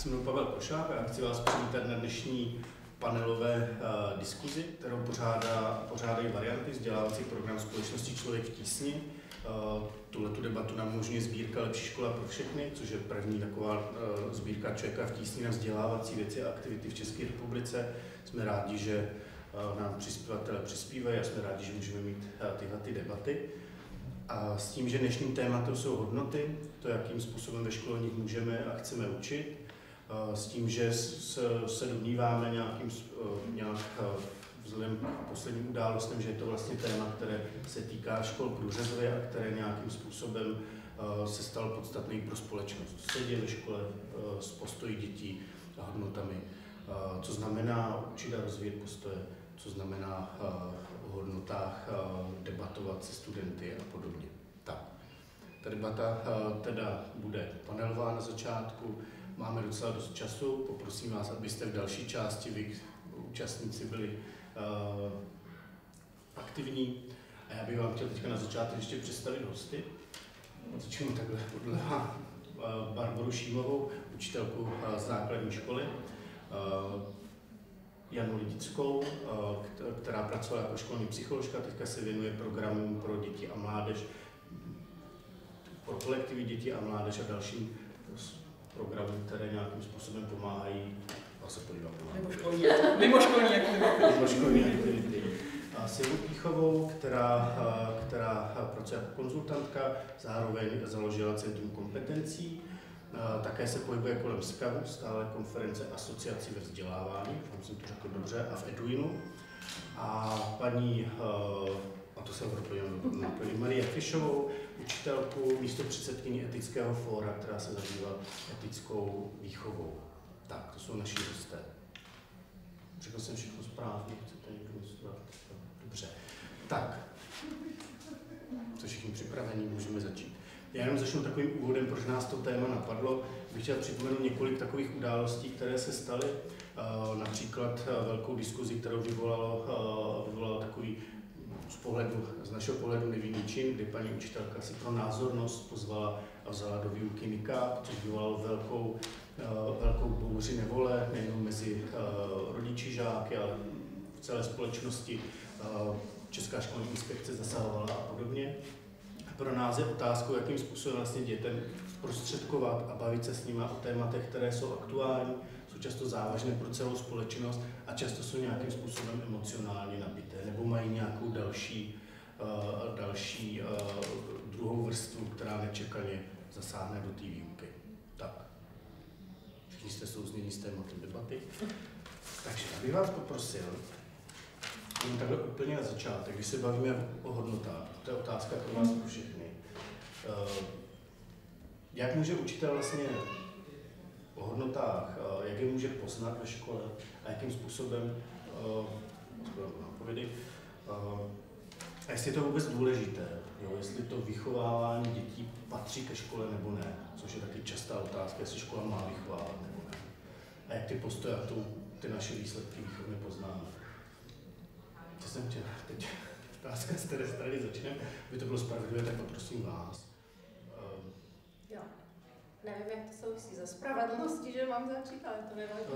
se jmenuji Pavel Košák a chci vás přivítat na dnešní panelové uh, diskuzi, kterou pořádá, pořádají varianty vzdělávací program Společnosti Člověk v tísni. Uh, Tuhle tu debatu nám umožňuje sbírka Lepší škola pro všechny, což je první taková uh, sbírka člověka v tísni na vzdělávací věci a aktivity v České republice. Jsme rádi, že uh, nám přispěvatele přispívají a jsme rádi, že můžeme mít uh, tyhle ty debaty. A s tím, že dnešním tématem jsou hodnoty, to, jakým způsobem ve škole můžeme a chceme učit, s tím, že se domníváme nějakým, nějak vzhledem k posledním událostem, že je to vlastně téma, které se týká škol průřezově a které nějakým způsobem se stal podstatný pro společnost. Co se děje ve škole s postoji dětí a hodnotami, co znamená učit a rozvíjet postoje, co znamená o hodnotách debatovat se studenty a podobně. Tak. Ta debata teda bude panelová na začátku, máme docela dost času, poprosím vás, abyste v další části vy účastníci byli uh, aktivní. A já bych vám chtěl teďka na začátek ještě představit hosty. Začnu takhle podle Barboru Šímovou, učitelku z základní školy, Janu Lidickou, která pracovala jako školní psycholožka, teďka se věnuje programům pro děti a mládež, pro kolektivy dětí a mládež a dalším programů, které nějakým způsobem pomáhají, a se podívám Mimo školní, aktivity. Mimo školní aktivity. A Silu Píchovou, která, která pracuje jako konzultantka, zároveň založila Centrum kompetencí, také se pohybuje kolem SKAVu, stále konference asociací ve vzdělávání, doufám, jsem to řekl dobře, a v Eduinu. A paní, a to jsem na paní Marie Fišovou, učitelku, místo předsedkyni etického fóra, která se zabývá etickou výchovou. Tak, to jsou naši hosté. Řekl jsem všechno správně, chcete někdo něco Dobře. Tak, co všichni připravení, můžeme začít. Já jenom začnu takovým úvodem, proč nás to téma napadlo. Bych chtěl připomenout několik takových událostí, které se staly. Například velkou diskuzi, kterou vyvolalo, vyvolalo takový z, pohledu, z našeho pohledu nevinný čin, kdy paní učitelka si pro názornost pozvala a vzala do výuky nikáp, což vyvolalo velkou, uh, velkou bouři nevole, nejen mezi uh, rodiči žáky, ale v celé společnosti. Uh, Česká školní inspekce zasahovala a podobně. Pro nás je otázkou, jakým způsobem vlastně dětem zprostředkovat a bavit se s nimi o tématech, které jsou aktuální, jsou často závažné pro celou společnost a často jsou nějakým způsobem emocionálně nabité nebo mají nějakou další, uh, další uh, druhou vrstvu, která nečekaně zasáhne do té výuky. Tak, všichni jste souznění s tématem debaty. Takže já bych vás poprosil, jenom takhle úplně na začátek, když se bavíme o hodnotách, to je otázka pro vás pro všechny. Uh, jak může učitel vlastně o hodnotách, jak je může poznat ve škole a jakým způsobem nápovědy, a jestli je to vůbec důležité, jo, jestli to vychovávání dětí patří ke škole nebo ne, což je taky častá otázka, jestli škola má vychovávat nebo ne. A jak ty postoje a tu, ty naše výsledky výchovně poznáme. Co jsem chtěl teď? Otázka, z které strany začneme, by to bylo spravedlivé, tak poprosím vás. Nevím, jak to souvisí ze spravedlností, že mám začít, ale to nevadí.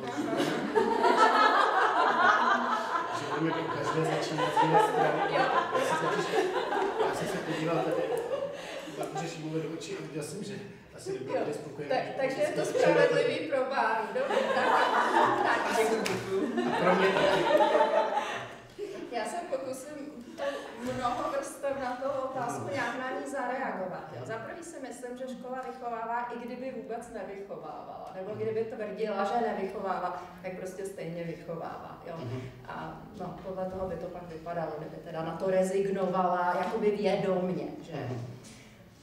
že budeme každé začínat z jiné strany. Já, jsem se podíval tady, pak můžeš mluvit do očí a viděl jsem, že asi nebude spokojený. Tak, takže je to spravedlivý pro Báru. Dobře, tak. tak. A pro mě taky. Já se pokusím to mnoho vrstev na to otázku nějak na ní zareagovat. Jo. Za prvý si myslím, že škola vychovává, i kdyby vůbec nevychovávala, nebo kdyby tvrdila, že nevychovává, tak prostě stejně vychovává. Jo. Mhm. A no, podle toho by to pak vypadalo, kdyby teda na to rezignovala jakoby vědomně. Že?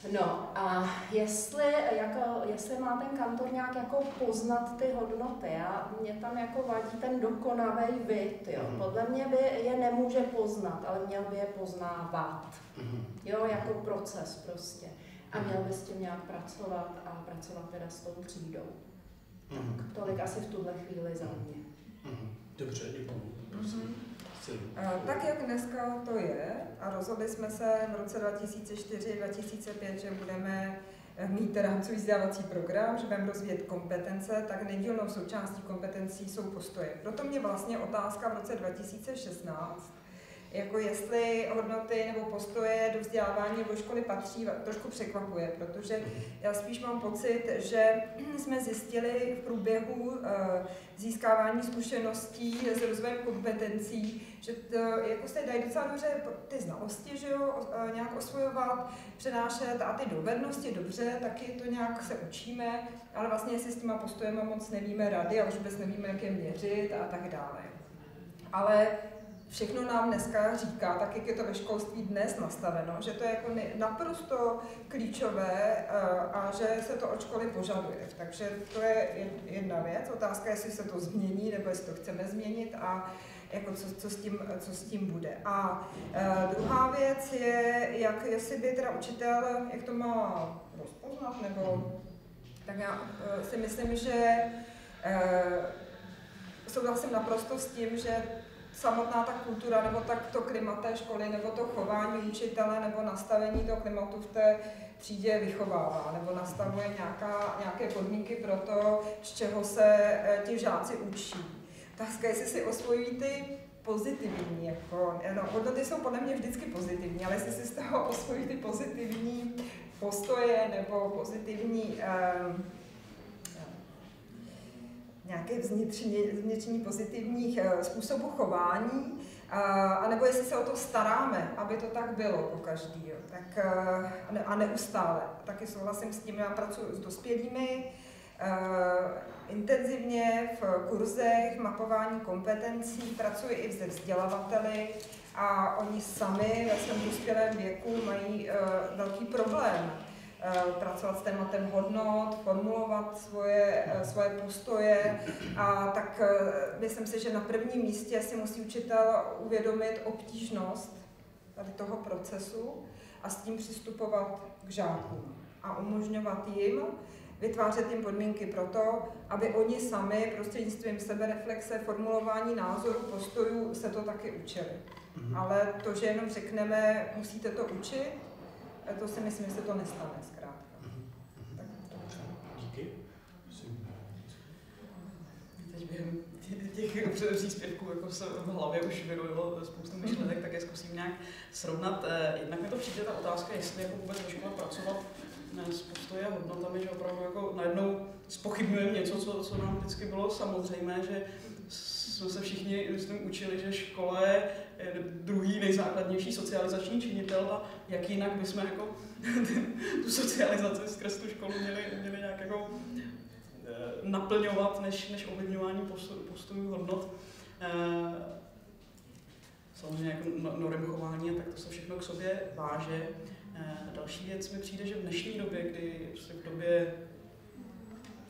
Mhm. No a jestli, jako, jestli má ten kantor nějak jako poznat ty hodnoty, a mě tam jako vadí ten dokonavý byt, jo. Mhm. Podle mě by je nemůže poznat, ale měl by je poznávat. Mhm. Jo, jako proces prostě. A měl by s tím nějak pracovat a pracovat teda s tou třídou. Tak mhm. tolik asi v tuhle chvíli za mě. Dobře, děkuji. Prosím. Tak jak dneska to je, a rozhodli jsme se v roce 2004-2005, že budeme mít rámcový vzdělávací program, že budeme rozvíjet kompetence, tak nedílnou součástí kompetencí jsou postoje. Proto mě vlastně otázka v roce 2016 jako jestli hodnoty nebo postoje do vzdělávání nebo školy patří, trošku překvapuje, protože já spíš mám pocit, že jsme zjistili v průběhu eh, získávání zkušeností s rozvojem kompetencí, že to, jako se dají docela dobře ty znalosti, že jo, eh, nějak osvojovat, přenášet a ty dovednosti dobře, taky to nějak se učíme, ale vlastně si s těma postojema moc nevíme rady a už vůbec nevíme, jak je měřit a tak dále. Ale všechno nám dneska říká, tak jak je to ve školství dnes nastaveno, že to je jako naprosto klíčové a že se to od školy požaduje. Takže to je jedna věc. Otázka je, jestli se to změní, nebo jestli to chceme změnit a jako co, co, s tím, co s tím bude. A uh, druhá věc je, jak, jestli by teda učitel, jak to má rozpoznat, nebo tak já uh, si myslím, že uh, souhlasím naprosto s tím, že samotná ta kultura, nebo tak to klima té školy, nebo to chování učitele, nebo nastavení toho klimatu v té třídě vychovává, nebo nastavuje nějaká, nějaké podmínky pro to, z čeho se eh, ti žáci učí. Tak jestli si osvojují ty pozitivní, jako, no, hodnoty jsou podle mě vždycky pozitivní, ale jestli si z toho osvojí ty pozitivní postoje nebo pozitivní um, nějaké vnitřní, pozitivních eh, způsobů chování, a nebo jestli se o to staráme, aby to tak bylo po každý, jo. Tak, eh, a neustále. Taky souhlasím s tím, já pracuji s dospělými, eh, intenzivně v kurzech mapování kompetencí, pracuji i se vzdělavateli a oni sami ve svém dospělém věku mají velký problém Eh, pracovat s tématem hodnot, formulovat svoje, eh, svoje postoje a tak eh, myslím si, že na prvním místě si musí učitel uvědomit obtížnost tady toho procesu a s tím přistupovat k žákům a umožňovat jim vytvářet jim podmínky pro to, aby oni sami prostřednictvím sebereflexe, formulování názorů, postojů se to taky učili. Mm-hmm. Ale to, že jenom řekneme, musíte to učit, to si myslím, že se to nestane zkrátka. Tak, Díky. Teď během těch příspěvků jako se v hlavě už vyrojilo spoustu myšlenek, tak je zkusím nějak srovnat. Eh, jednak mi to přijde ta otázka, jestli jako vůbec ve škole pracovat s postoji a hodnotami, že opravdu jako najednou spochybňujeme něco, co, co nám vždycky bylo samozřejmé, že jsme se všichni, myslím, učili, že škola je druhý nejzákladnější socializační činitel a jak jinak bychom jako tu socializaci skrz tu školu měli, měli nějak jako eh, naplňovat, než, než ovlivňování postojů hodnot. Eh, samozřejmě jako no, norm chování, tak to se všechno k sobě váže. Eh, další věc mi přijde, že v dnešní době, kdy v době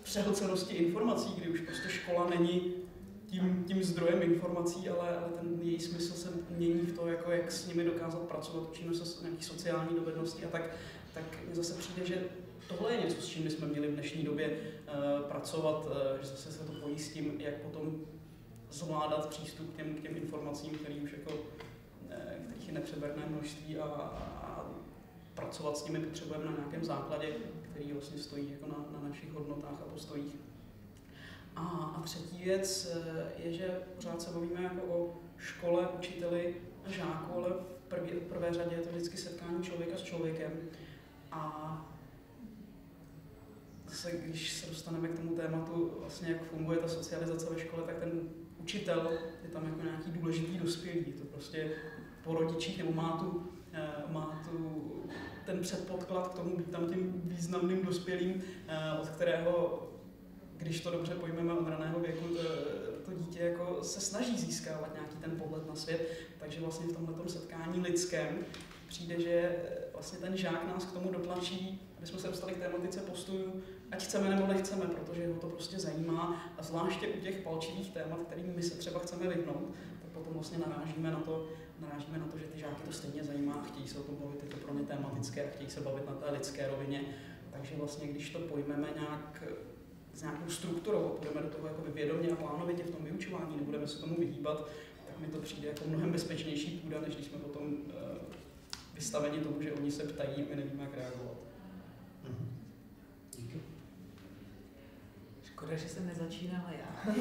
přehlcenosti informací, kdy už prostě škola není tím, tím zdrojem informací, ale, ale ten její smysl se mění v to, jako jak s nimi dokázat pracovat, učíme se nějakých sociální dovednosti a tak, tak mně zase přijde, že tohle je něco, s čím bychom měli v dnešní době uh, pracovat, uh, že zase se to pojí s tím, jak potom zvládat přístup k těm, k těm informacím, který už jako, uh, kterých je nepřeberné množství a, a pracovat s nimi potřebujeme na nějakém základě, který vlastně stojí jako na, na našich hodnotách a postojích. A, a třetí věc eh, je, že pořád se bavíme jako o škole, učiteli a žáku, ale v, prvý, v prvé řadě je to vždycky setkání člověka s člověkem. A zase, když se dostaneme k tomu tématu, vlastně jak funguje ta socializace ve škole, tak ten učitel je tam jako nějaký důležitý dospělý. To prostě po rodičích, nebo má tu, eh, má tu ten předpoklad k tomu být tam tím významným dospělým, eh, od kterého když to dobře pojmeme od raného věku, to, to dítě jako se snaží získávat nějaký ten pohled na svět, takže vlastně v tomhle setkání lidském přijde, že vlastně ten žák nás k tomu dotlačí, aby jsme se dostali k tématice postojů, ať chceme nebo nechceme, protože ho to prostě zajímá a zvláště u těch palčivých témat, kterým my se třeba chceme vyhnout, tak potom vlastně narážíme na to, narážíme na to, že ty žáky to stejně zajímá, chtějí se o tom bavit, je to pro ně tematické a chtějí se bavit na té lidské rovině. Takže vlastně, když to pojmeme nějak s nějakou strukturou a půjdeme do toho jakoby vědomě a plánovitě v tom vyučování, nebudeme se tomu vyhýbat, tak mi to přijde jako mnohem bezpečnější půda, než když jsme potom uh, vystaveni tomu, že oni se ptají a my nevíme, jak reagovat. Mhm. Díky. Škoda, že jsem nezačínala já.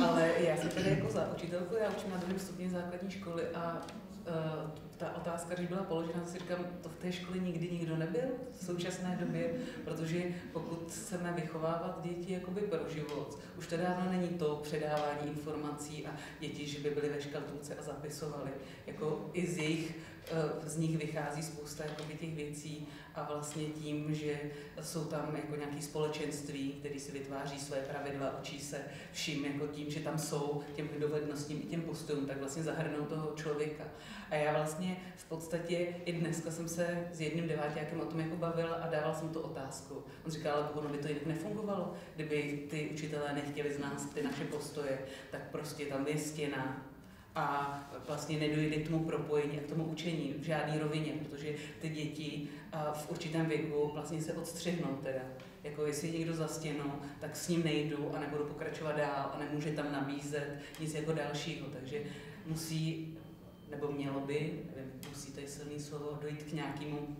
Ale já jsem tady jako za učitelku, já učím na druhém stupni základní školy a uh, ta otázka, když byla položena, si říkám, to v té škole nikdy nikdo nebyl v současné době, protože pokud chceme vychovávat děti jakoby pro život, už to dávno není to předávání informací a děti, že by byly ve škatulce a zapisovali. Jako i z jejich z nich vychází spousta jakoby, těch věcí a vlastně tím, že jsou tam jako nějaké společenství, které si vytváří své pravidla, učí se vším jako tím, že tam jsou těm dovednostím i těm postojům, tak vlastně zahrnou toho člověka. A já vlastně v podstatě i dneska jsem se s jedním deváťákem o tom jako bavila a dával jsem tu otázku. On říkal, ale ono by to jinak nefungovalo, kdyby ty učitelé nechtěli z nás ty naše postoje, tak prostě tam je stěna, a vlastně nedojde k tomu propojení a k tomu učení v žádné rovině, protože ty děti v určitém věku vlastně se odstřihnou teda. Jako jestli někdo za stěnou, tak s ním nejdu a nebudu pokračovat dál a nemůže tam nabízet nic jako dalšího. Takže musí, nebo mělo by, nevím, musí to je silný slovo, dojít k nějakému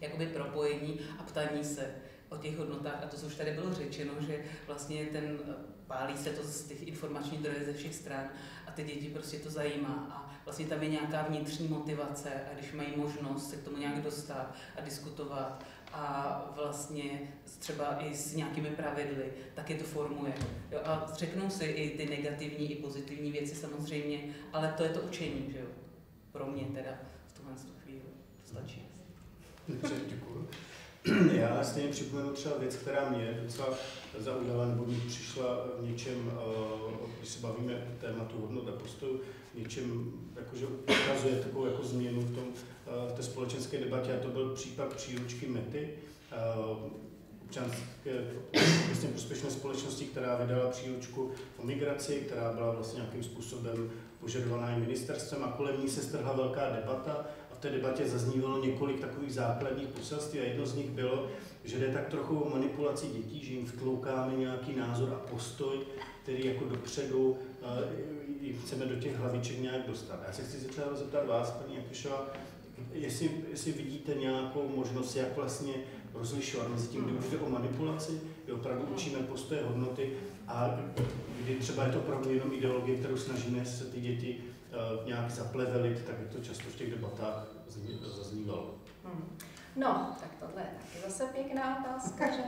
jakoby propojení a ptání se o těch hodnotách. A to, co už tady bylo řečeno, že vlastně ten pálí se to z těch informačních zdrojů ze všech stran ty děti prostě to zajímá a vlastně tam je nějaká vnitřní motivace a když mají možnost se k tomu nějak dostat a diskutovat a vlastně třeba i s nějakými pravidly, tak je to formuje. Jo, a řeknou si i ty negativní, i pozitivní věci samozřejmě, ale to je to učení, že jo? Pro mě teda v tuhle chvíli stačí. Dobře, děkuji. Já stejně připomenu třeba věc, která mě docela zaujala nebo mi přišla v něčem, eh, když se bavíme o tématu hodnot a postojů, něčem, jakože ukazuje takovou jako změnu v, tom, eh, v té společenské debatě a to byl případ příručky Mety, eh, občanské vlastně prospěšné společnosti, která vydala příručku o migraci, která byla vlastně nějakým způsobem požadovaná i ministerstvem a kolem ní se strhla velká debata té debatě zaznívalo několik takových základních poselství a jedno z nich bylo, že jde tak trochu o manipulaci dětí, že jim vtloukáme nějaký názor a postoj, který jako dopředu uh, chceme do těch hlaviček nějak dostat. Já se chci začít zeptat vás, paní Jakušová, jestli, jestli vidíte nějakou možnost, jak vlastně rozlišovat mezi tím, kdy už jde o manipulaci, kdy opravdu učíme postoje, hodnoty a kdy třeba je to opravdu jenom ideologie, kterou snažíme se ty děti nějak zaplevelit, tak jak to často v těch debatách zaznívalo. Hmm. No, tak tohle je taky zase pěkná otázka, že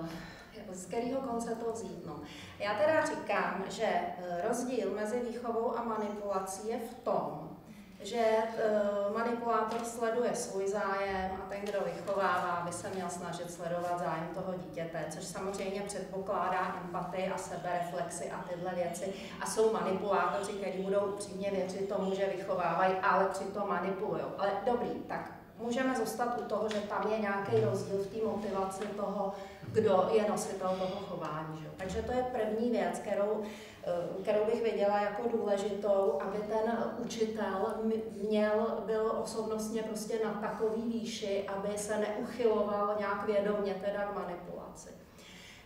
uh, z kterého konce to vzít. No. Já teda říkám, že eh, rozdíl mezi výchovou a manipulací je v tom, že uh, manipulátor sleduje svůj zájem a ten, kdo vychovává, by se měl snažit sledovat zájem toho dítěte, což samozřejmě předpokládá empatii a sebereflexy a tyhle věci. A jsou manipulátoři, kteří budou upřímně věřit tomu, že vychovávají, ale přitom manipulují. Ale dobrý, tak můžeme zůstat u toho, že tam je nějaký rozdíl v té motivaci toho, kdo je nositel toho chování. Že? Takže to je první věc, kterou kterou bych viděla jako důležitou, aby ten učitel měl, byl osobnostně prostě na takový výši, aby se neuchyloval nějak vědomě teda k manipulaci.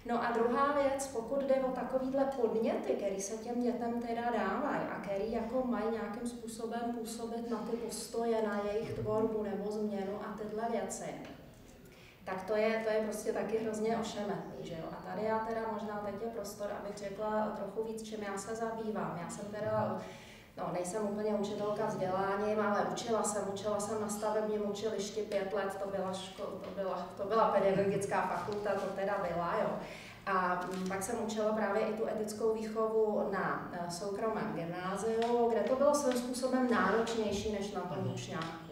No a druhá věc, pokud jde o takovýhle podněty, které se těm dětem teda dávají a který jako mají nějakým způsobem působit na ty postoje, na jejich tvorbu nebo změnu a tyhle věci, tak to je, to je prostě taky hrozně ošemetný, že jo. A tady já teda možná teď je prostor, abych řekla trochu víc, čím já se zabývám. Já jsem teda, no nejsem úplně učitelka vzděláním, ale učila jsem, učila jsem na stavebním učilišti pět let, to byla, ško, to byla, to byla pedagogická fakulta, to teda byla, jo. A mm, pak jsem učila právě i tu etickou výchovu na soukromém gymnáziu, kde to bylo svým způsobem náročnější než na tom učňáku.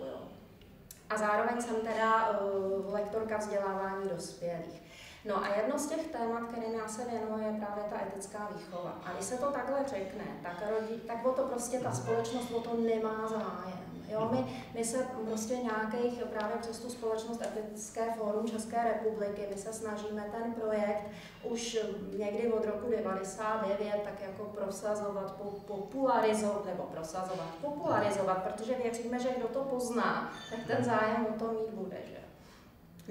A zároveň jsem teda uh, lektorka vzdělávání dospělých. No a jedno z těch témat, kterým já se věnuji, je právě ta etická výchova. A když se to takhle řekne, tak, rodí, tak o to prostě ta společnost o to nemá zájem. Jo, my, my se prostě nějakých, právě přes tu společnost Etické fórum České republiky, my se snažíme ten projekt už někdy od roku 99 tak jako prosazovat, popularizovat, nebo prosazovat, popularizovat, protože věříme, že kdo to pozná, tak ten zájem o to mít bude, že?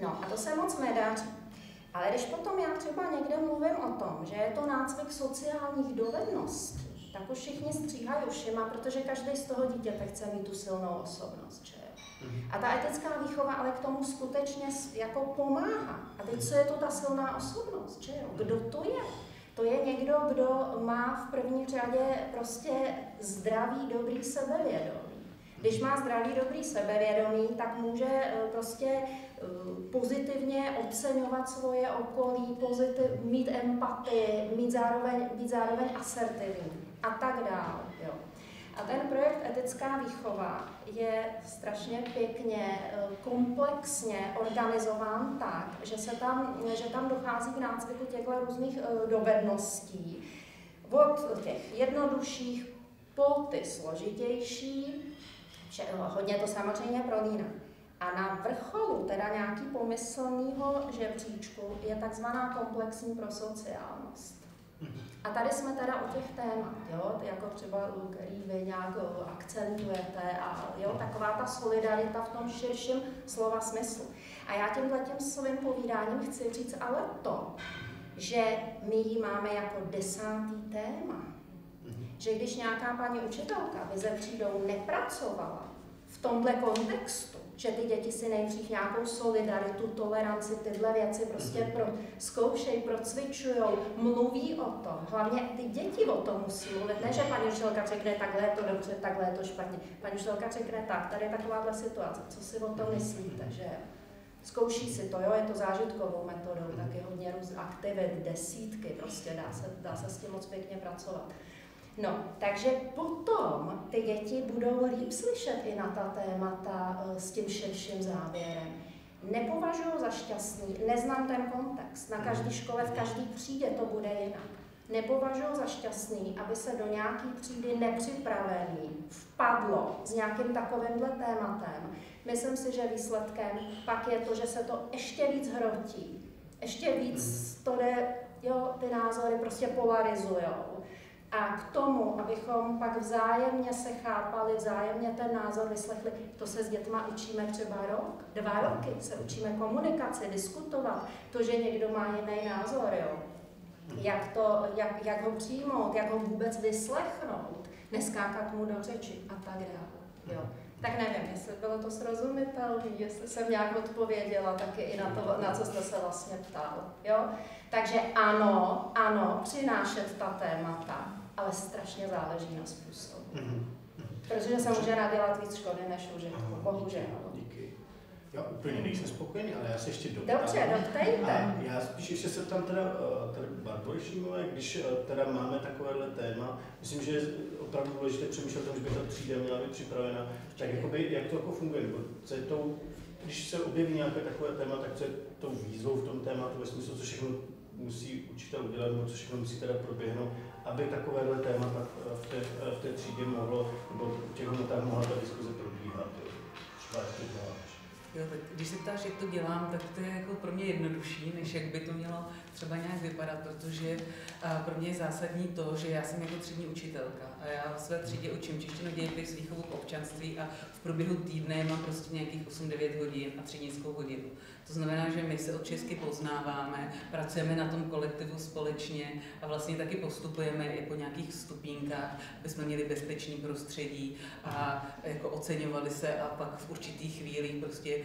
No a to se moc nedaří. Ale když potom já třeba někde mluvím o tom, že je to nácvik sociálních dovedností, tak už všichni stříhají ušima, protože každý z toho dítěte chce mít tu silnou osobnost. Že? Mhm. A ta etická výchova ale k tomu skutečně jako pomáhá. A teď co je to ta silná osobnost? Že jo? Kdo to je? To je někdo, kdo má v první řadě prostě zdravý, dobrý sebevědomí. Když má zdravý, dobrý sebevědomí, tak může eh, prostě eh, pozitivně oceňovat svoje okolí, pozitiv, mít empatii, mít zároveň, být zároveň asertivní a tak dále. Jo. A ten projekt Etická výchova je strašně pěkně, eh, komplexně organizován tak, že, se tam, že tam dochází k nácviku těchto různých dovedností. Od těch jednodušších po ty složitější, hodně to samozřejmě prolíná. A na vrcholu teda nějaký pomyslného žebříčku je takzvaná komplexní prosociálnost. A tady jsme teda u těch témat, jo, jako třeba, který vy nějak akcentujete a jo, taková ta solidarita v tom širším slova smyslu. A já tímhle tím svým povídáním chci říct ale to, že my ji máme jako desátý téma. Že když nějaká paní učitelka by ze třídou nepracovala v tomhle kontextu, že ty děti si nejdřív nějakou solidaritu, toleranci, tyhle věci prostě mhm. pro, zkoušejí, procvičují, mluví o tom. Hlavně ty děti o tom musí mluvit. Ne, že paní učitelka řekne, takhle je to dobře, takhle je to špatně. Paní učitelka řekne, tak, tady je takováhle situace, co si o tom myslíte, že Zkouší si to, jo, je to zážitkovou metodou, tak je hodně růz aktivit, desítky, prostě dá se, dá se s tím moc pěkně pracovat. No, takže potom ty děti budou líp slyšet i na ta témata eh, s tím širším záběrem. Nepovažuji za šťastný, neznám ten kontext. Na každé škole, v každé třídě to bude jinak. Nepovažuji za šťastný, aby se do nějaké třídy nepřipravený vpadlo s nějakým takovýmhle tématem. Myslím si, že výsledkem pak je to, že se to ještě víc hrotí. Ještě víc mhm. to jde, jo, ty názory prostě polarizujou a k tomu, abychom pak vzájemně se chápali, vzájemně ten názor vyslechli, to se s dětma učíme třeba rok, dva roky, se učíme komunikaci, diskutovat, to, že někdo má jiný názor, jo. Jak, to, jak, jak ho přijmout, jak ho vůbec vyslechnout, neskákat mu do řeči a tak dále. Jo. Tak nevím, jestli bylo to srozumitelné, jestli jsem nějak odpověděla taky i na to, na co jste se vlastně ptal. Jo? Takže ano, ano, přinášet ta témata, ale strašně záleží na způsobu. Mm-hmm. Protože se může nadělat víc škody než užitku, bohužel. Díky. Já úplně nejsem spokojený, ale já se ještě doptám. Dobře, doptejte. A já spíš ještě se tam teda, eh, tady Barbory Šímové, když eh, teda máme takovéhle téma, myslím, že opravdu důležité přemýšlet o tom, že by ta třída měla být připravena, tak jakoby, jak to jako funguje, nebo co je tou, když se objeví nějaké takové téma, tak co je tou výzvou v tom tématu, ve smyslu, co všechno musí učitel udělat, nebo co všechno musí teda proběhnout, aby takovéhle téma v té, v té třídě mohlo, nebo těch hodnotách mohla ta diskuze probíhat. Třeba to děláš. Jo, tak když se ptáš, jak to dělám, tak to je jako pro mě jednodušší, než jak by to mělo třeba nějak vypadat, protože pro mě je zásadní to, že já jsem jako třídní učitelka a já v své třídě učím češtinu, dějepis, výchovu k občanství a v průběhu týdne mám prostě nějakých 8-9 hodin a třídnickou hodinu. To znamená, že my se od Česky poznáváme, pracujeme na tom kolektivu společně a vlastně taky postupujeme i po nějakých stupínkách, aby jsme měli bezpečný prostředí a jako oceňovali se a pak v určitých chvílích prostě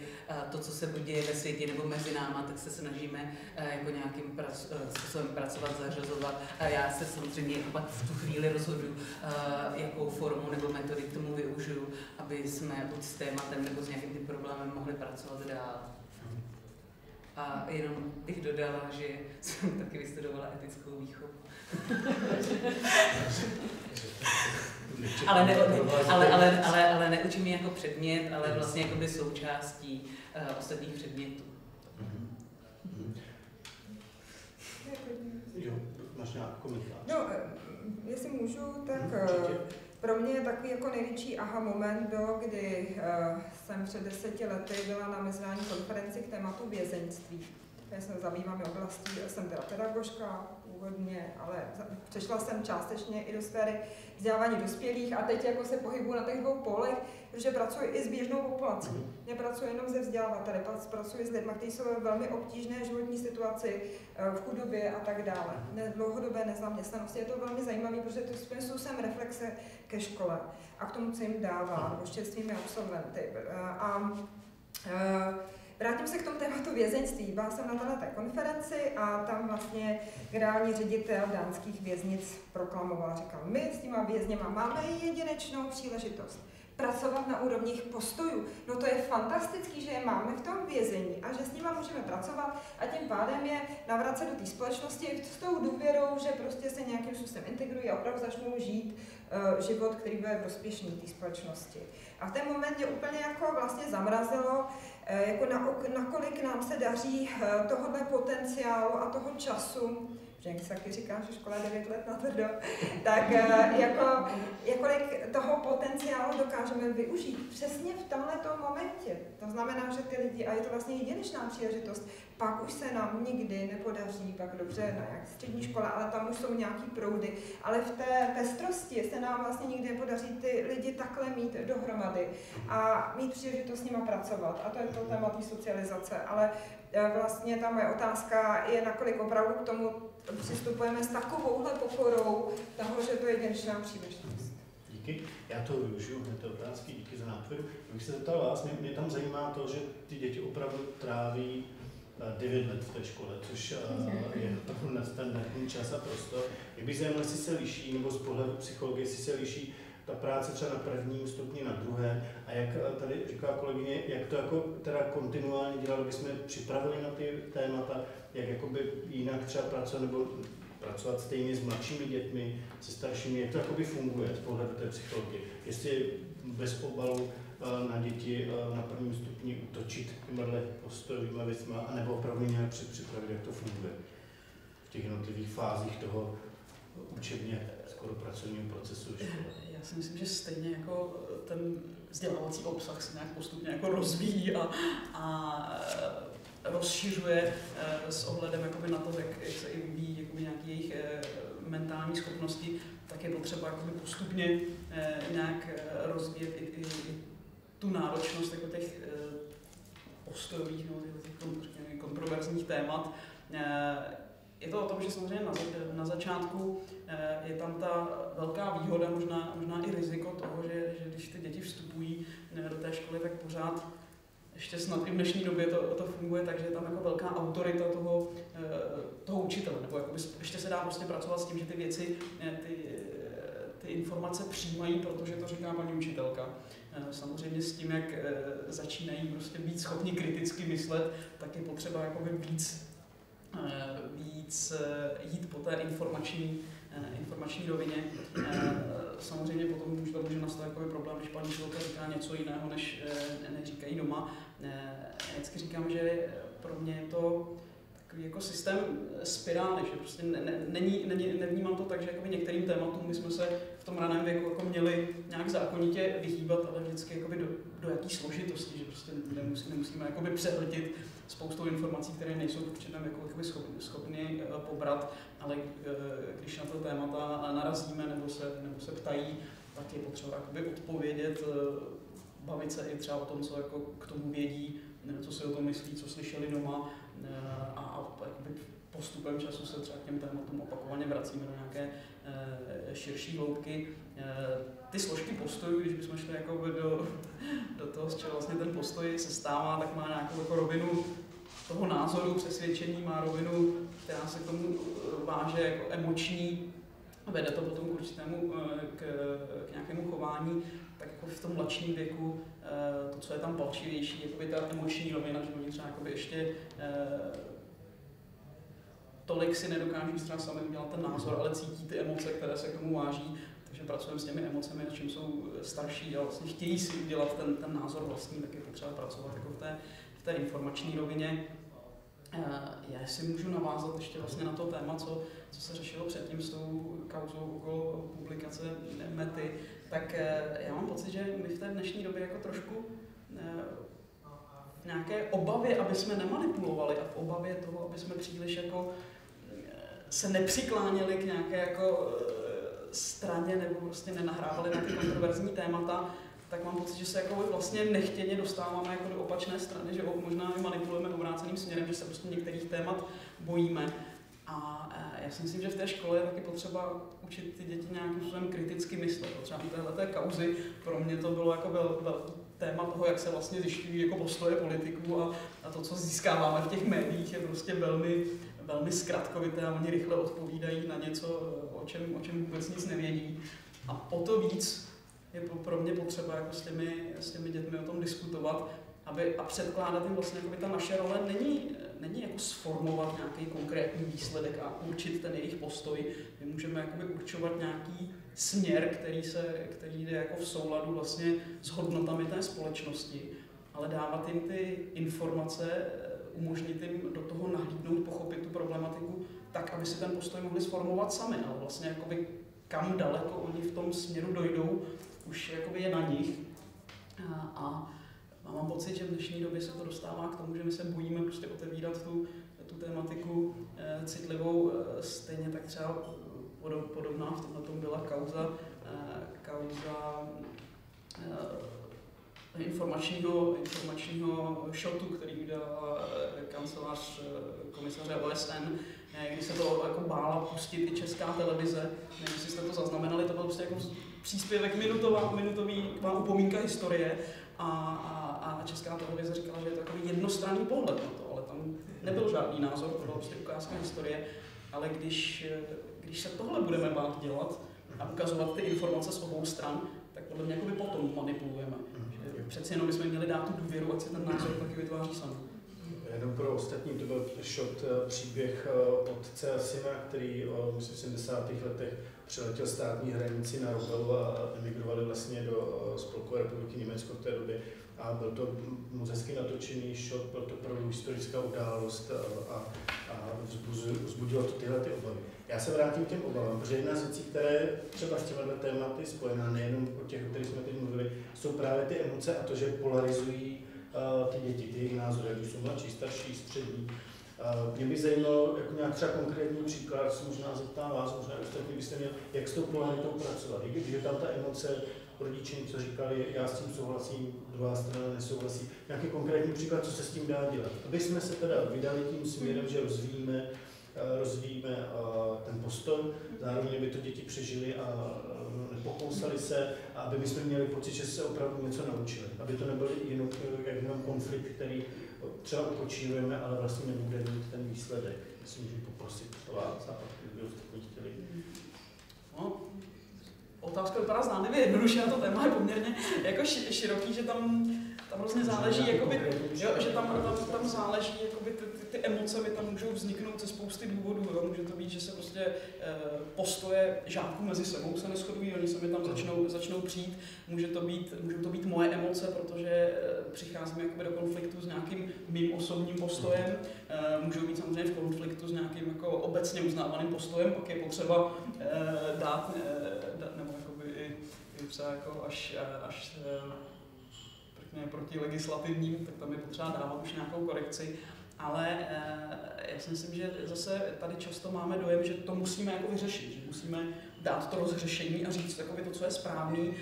to, co se děje ve světě nebo mezi náma, tak se snažíme jako nějakým prac, způsobem pracovat, zařazovat. A já se samozřejmě pak v tu chvíli rozhodu, jakou formu nebo metody k tomu využiju, aby jsme buď s tématem nebo s nějakým problémem mohli pracovat dál. A jenom bych dodala, že jsem taky vystudovala etickou výchovu. ale, ne, ale, ale, ale, ale neučím jako předmět, ale vlastně jako by součástí uh, ostatních předmětů. Jo, máš nějaký komentář? No, eh, jestli můžu, tak Určitě. Pro mě takový jako největší aha moment bylo, kdy uh, jsem před deseti lety byla na mezinárodní konferenci k tématu vězeňství. Já jsem zabývám oblastí, jsem teda pedagožka původně, ale přešla jsem částečně i do sféry vzdělávání dospělých a teď jako se pohybuji na těch dvou polech, protože pracuji i s běžnou populací. Mhm. Nepracuji jenom ze vzdělavateli, pracuji s lidmi, kteří jsou ve velmi obtížné životní situaci, eh, v chudobě a tak dále. Ne, dlouhodobé nezaměstnanosti. Je to velmi zajímavé, protože to svým způsobem reflexe ke škole a k tomu, co jim dává, nebo s čerstvými absolventy. Eh, a, a Vrátím se k tomu tématu vězeňství. Byla jsem na této konferenci a tam vlastně generální ředitel dánských věznic proklamoval, říkal, my s těma vězněma máme jedinečnou příležitost pracovat na úrovních postojů. No to je fantastický, že je máme v tom vězení a že s nimi můžeme pracovat a tím pádem je navracet do té společnosti s tou důvěrou, že prostě se nějakým způsobem integrují a opravdu začnou žít uh, život, který bude prospěšný té společnosti. A v ten moment mě úplně jako vlastně zamrazilo, jako na, nakolik nám se daří eh, tohohle potenciálu a toho času, že jak se taky říká, že škola je 9 let na to, tak eh, jako, jakolik toho potenciálu dokážeme využít přesně v tomhle momentě. To znamená, že ty lidi, a je to vlastně jedinečná příležitost, pak už se nám nikdy nepodaří, pak dobře na jak střední škola, ale tam už jsou nějaký proudy, ale v té pestrosti se nám vlastně nikdy nepodaří ty lidi takhle mít dohromady a mít příležitost s nimi pracovat. A to je to téma té socializace. Ale vlastně ta moje otázka je, nakolik opravdu k tomu přistupujeme s takovouhle pokorou toho, že to je jedinečná příležitost. Díky. Já to využiju, hned otázky, díky za nápovědu. Bych se zeptal vás, mě, mě tam zajímá to, že ty děti opravdu tráví 9 let v té škole, což eh, je opravdu nadstandardní čas a prostor. Mě by zajímalo, jestli se liší, nebo z pohledu psychologie, jestli se liší ta práce třeba na prvním stupni, na druhé a jak eh, tady říká kolegyně, jak to jako teda kontinuálně dělali, aby jsme připravili na ty témata, jak jakoby jinak třeba pracovat, nebo pracovat stejně s mladšími dětmi, se staršími, jak to jakoby funguje z pohledu té psychologie. Jestli bez obalu na děti na prvním stupni útočit těmihle postojovými věcmi, anebo opravdu nějak připravit, jak to funguje v těch jednotlivých fázích toho učebně skoro pracovního procesu školy. Já si myslím, že stejně jako ten vzdělávací obsah se nějak postupně jako rozvíjí a, a rozšiřuje s ohledem jakoby na to, jak, jak se i vyvíjí jakoby nějaké jejich mentální schopnosti, tak je potřeba jakoby postupně nějak rozvíjet i, i, i tu náročnost jako těch eh, postojových nebo těch kontroverzních témat. Eh, je to o tom, že samozřejmě na, na začátku eh, je tam ta velká výhoda, možná, možná i riziko toho, že, že když ty děti vstupují do té školy, tak pořád ještě snad i v dnešní době to, to funguje tak, že je tam jako velká autorita toho, toho učitele, nebo ještě se dá prostě pracovat s tím, že ty věci, ty, ty informace přijímají, protože to říká paní učitelka. Eh, samozřejmě s tím, jak eh, začínají prostě být schopni kriticky myslet, tak je potřeba jakoby víc, eh, víc jít po té informační, informační rovině. Samozřejmě potom může, může nastat takový problém, když paní učitelka říká něco jiného, než, než říkají doma. vždycky říkám, že pro mě je to takový jako systém spirály, že prostě ne, ne, není, není, nevnímám to tak, že některým tématům my jsme se v tom raném věku jako měli nějak zákonitě vyhýbat, ale vždycky jakoby do, do jaký složitosti, že prostě nemusí, nemusíme jakoby přehltit spoustu informací, které nejsou v určitém věku jakoby schopni, schopni uh, pobrat, ale uh, když na to témata narazíme nebo se, nebo se ptají, tak je potřeba jakoby odpovědět, bavit se i třeba o tom, co jako k tomu vědí, co si o tom myslí, co slyšeli doma a, jakoby postupem času se třeba k těm tématům opakovaně vracíme do nějaké e, širší hloubky. E, ty složky postojů, když bychom šli jako do, do toho, z čeho vlastně ten postoj se stává, tak má nějakou jako rovinu toho názoru, přesvědčení, má rovinu, která se k tomu eh, váže jako emoční, vede to potom k určitému, k, k nějakému chování, tak jako v tom mladším věku to, co je tam palčivější, jako by ta emoční rovina, že oni třeba ještě tolik si nedokáží třeba sami udělat ten názor, ale cítí ty emoce, které se k tomu váží, takže pracujeme s těmi emocemi, čím jsou starší a vlastně chtějí si udělat ten, ten názor vlastní, tak je potřeba pracovat jako v té, v té informační rovině. Eh, já si můžu navázat ještě vlastně na to téma, co, co se řešilo předtím s tou kauzou okolo publikace Mety, tak eh, já mám pocit, že my v té dnešní době jako trošku eh, v nějaké obavě, aby jsme nemanipulovali a v obavě toho, aby jsme příliš jako se nepřikláněli k nějaké jako eh, straně nebo prostě nenahrávali na ty kontroverzní témata, tak mám pocit, že se jako vlastně nechtěně dostáváme jako do opačné strany, že možná i manipulujeme obráceným směrem, že se prostě některých témat bojíme. A já si myslím, že v té škole je taky potřeba učit ty děti nějakým způsobem kriticky myslet. Třeba u téhle kauzy pro mě to bylo jako vel, vel, téma toho, jak se vlastně zjišťují jako postoje politiků a, a to, co získáváme v těch médiích, je prostě velmi, velmi zkratkovité a oni rychle odpovídají na něco, o čem, o čem vůbec nic nevědí. A o to víc je pro mě potřeba jako s, těmi, s těmi dětmi o tom diskutovat aby, a předkládat jim vlastně, jako ta naše role není, není jako sformovat nějaký konkrétní výsledek a určit ten jejich postoj. My můžeme jakoby určovat nějaký směr, který, se, který jde jako v souladu vlastně s hodnotami té společnosti, ale dávat jim ty informace, umožnit jim do toho nahlídnout, pochopit tu problematiku tak, aby si ten postoj mohli sformovat sami, ale vlastně jakoby kam daleko oni v tom směru dojdou, už jakoby je na nich. A, a mám pocit, že v dnešní době se to dostává k tomu, že my se bojíme prostě otevírat tu, tu tématiku e, citlivou, e, stejně tak třeba podobná v tomhle tom byla kauza, e, kauza e, informačního, informačního šotu, který udělal kancelář komisaře OSN, kdy se to jako bála pustit i česká televize. Nevím, jestli jste to zaznamenali, to byl prostě jako příspěvek minutová, minutový upomínka historie a, a, a česká televize říkala, že je to takový jednostranný pohled na to, ale tam nebyl žádný názor, to byla prostě ukázka historie, ale když, když se tohle budeme bát dělat a ukazovat ty informace z obou stran, tak podle mě jakoby potom manipulujeme. Že přeci jenom bychom měli dát tu důvěru, ať si ten názor taky vytváří sami. Jenom pro ostatní, to byl shot eh, příběh eh, otce a syna, který eh, v 70. letech přeletěl státní hranici na Rubelu a emigrovali vlastně do Spolkové republiky Německo v té době. A byl to moc hezky natočený shot, byl to pro historická událost a, a vzbudilo to tyhle ty obavy. Já se vrátím k těm obavám, protože jedna z věcí, které třeba s těmi tématy spojená, nejenom o těch, o kterých jsme teď mluvili, jsou právě ty emoce a to, že polarizují ty děti, ty jejich názory, už jsou mladší, starší, střední. Mě by zajímalo jako nějak třeba konkrétní příklad, se možná zeptám vás, možná ostatní byste měl, jak s tou polaritou pracovat. I když je tam ta emoce, rodiče něco říkali, já s tím souhlasím, druhá strana nesouhlasí. Nějaký konkrétní příklad, co se s tím dá dělat. Aby jsme se teda vydali tím směrem, že rozvíjíme, rozvíjíme ten postoj, zároveň by to děti přežili a pokousali se, aby my jsme měli pocit, že se opravdu něco naučili. Aby to nebyl jenom, jenom konflikt, který třeba ukočírujeme, ale vlastně nebude mít ten výsledek. Myslím, že poprosit vás a pak kdyby ostatní chtěli. No, otázka vypadá zdánlivě jednoduše, a to téma je poměrně jako široký, že tam tam hrozně záleží, jakoby, jo, že tam, tam, tam záleží, jakoby ty, ty, emoce mi tam můžou vzniknout ze spousty důvodů. Jo. Může to být, že se prostě e, postoje žáků mezi sebou se neschodují, oni se mi tam začnou, začnou přijít. Může to být, můžou to být moje emoce, protože e, přicházím jakoby do konfliktu s nějakým mým osobním postojem. E, můžou být samozřejmě v konfliktu s nějakým jako obecně uznávaným postojem, pak je potřeba dát, dát nebo jakoby i, i třeba jako až, až řekněme, proti legislativním, tak tam je potřeba dávat už nějakou korekci. Ale e, já si myslím, že zase tady často máme dojem, že to musíme jako vyřešit, že musíme dát to rozřešení a říct takový to, co je správný.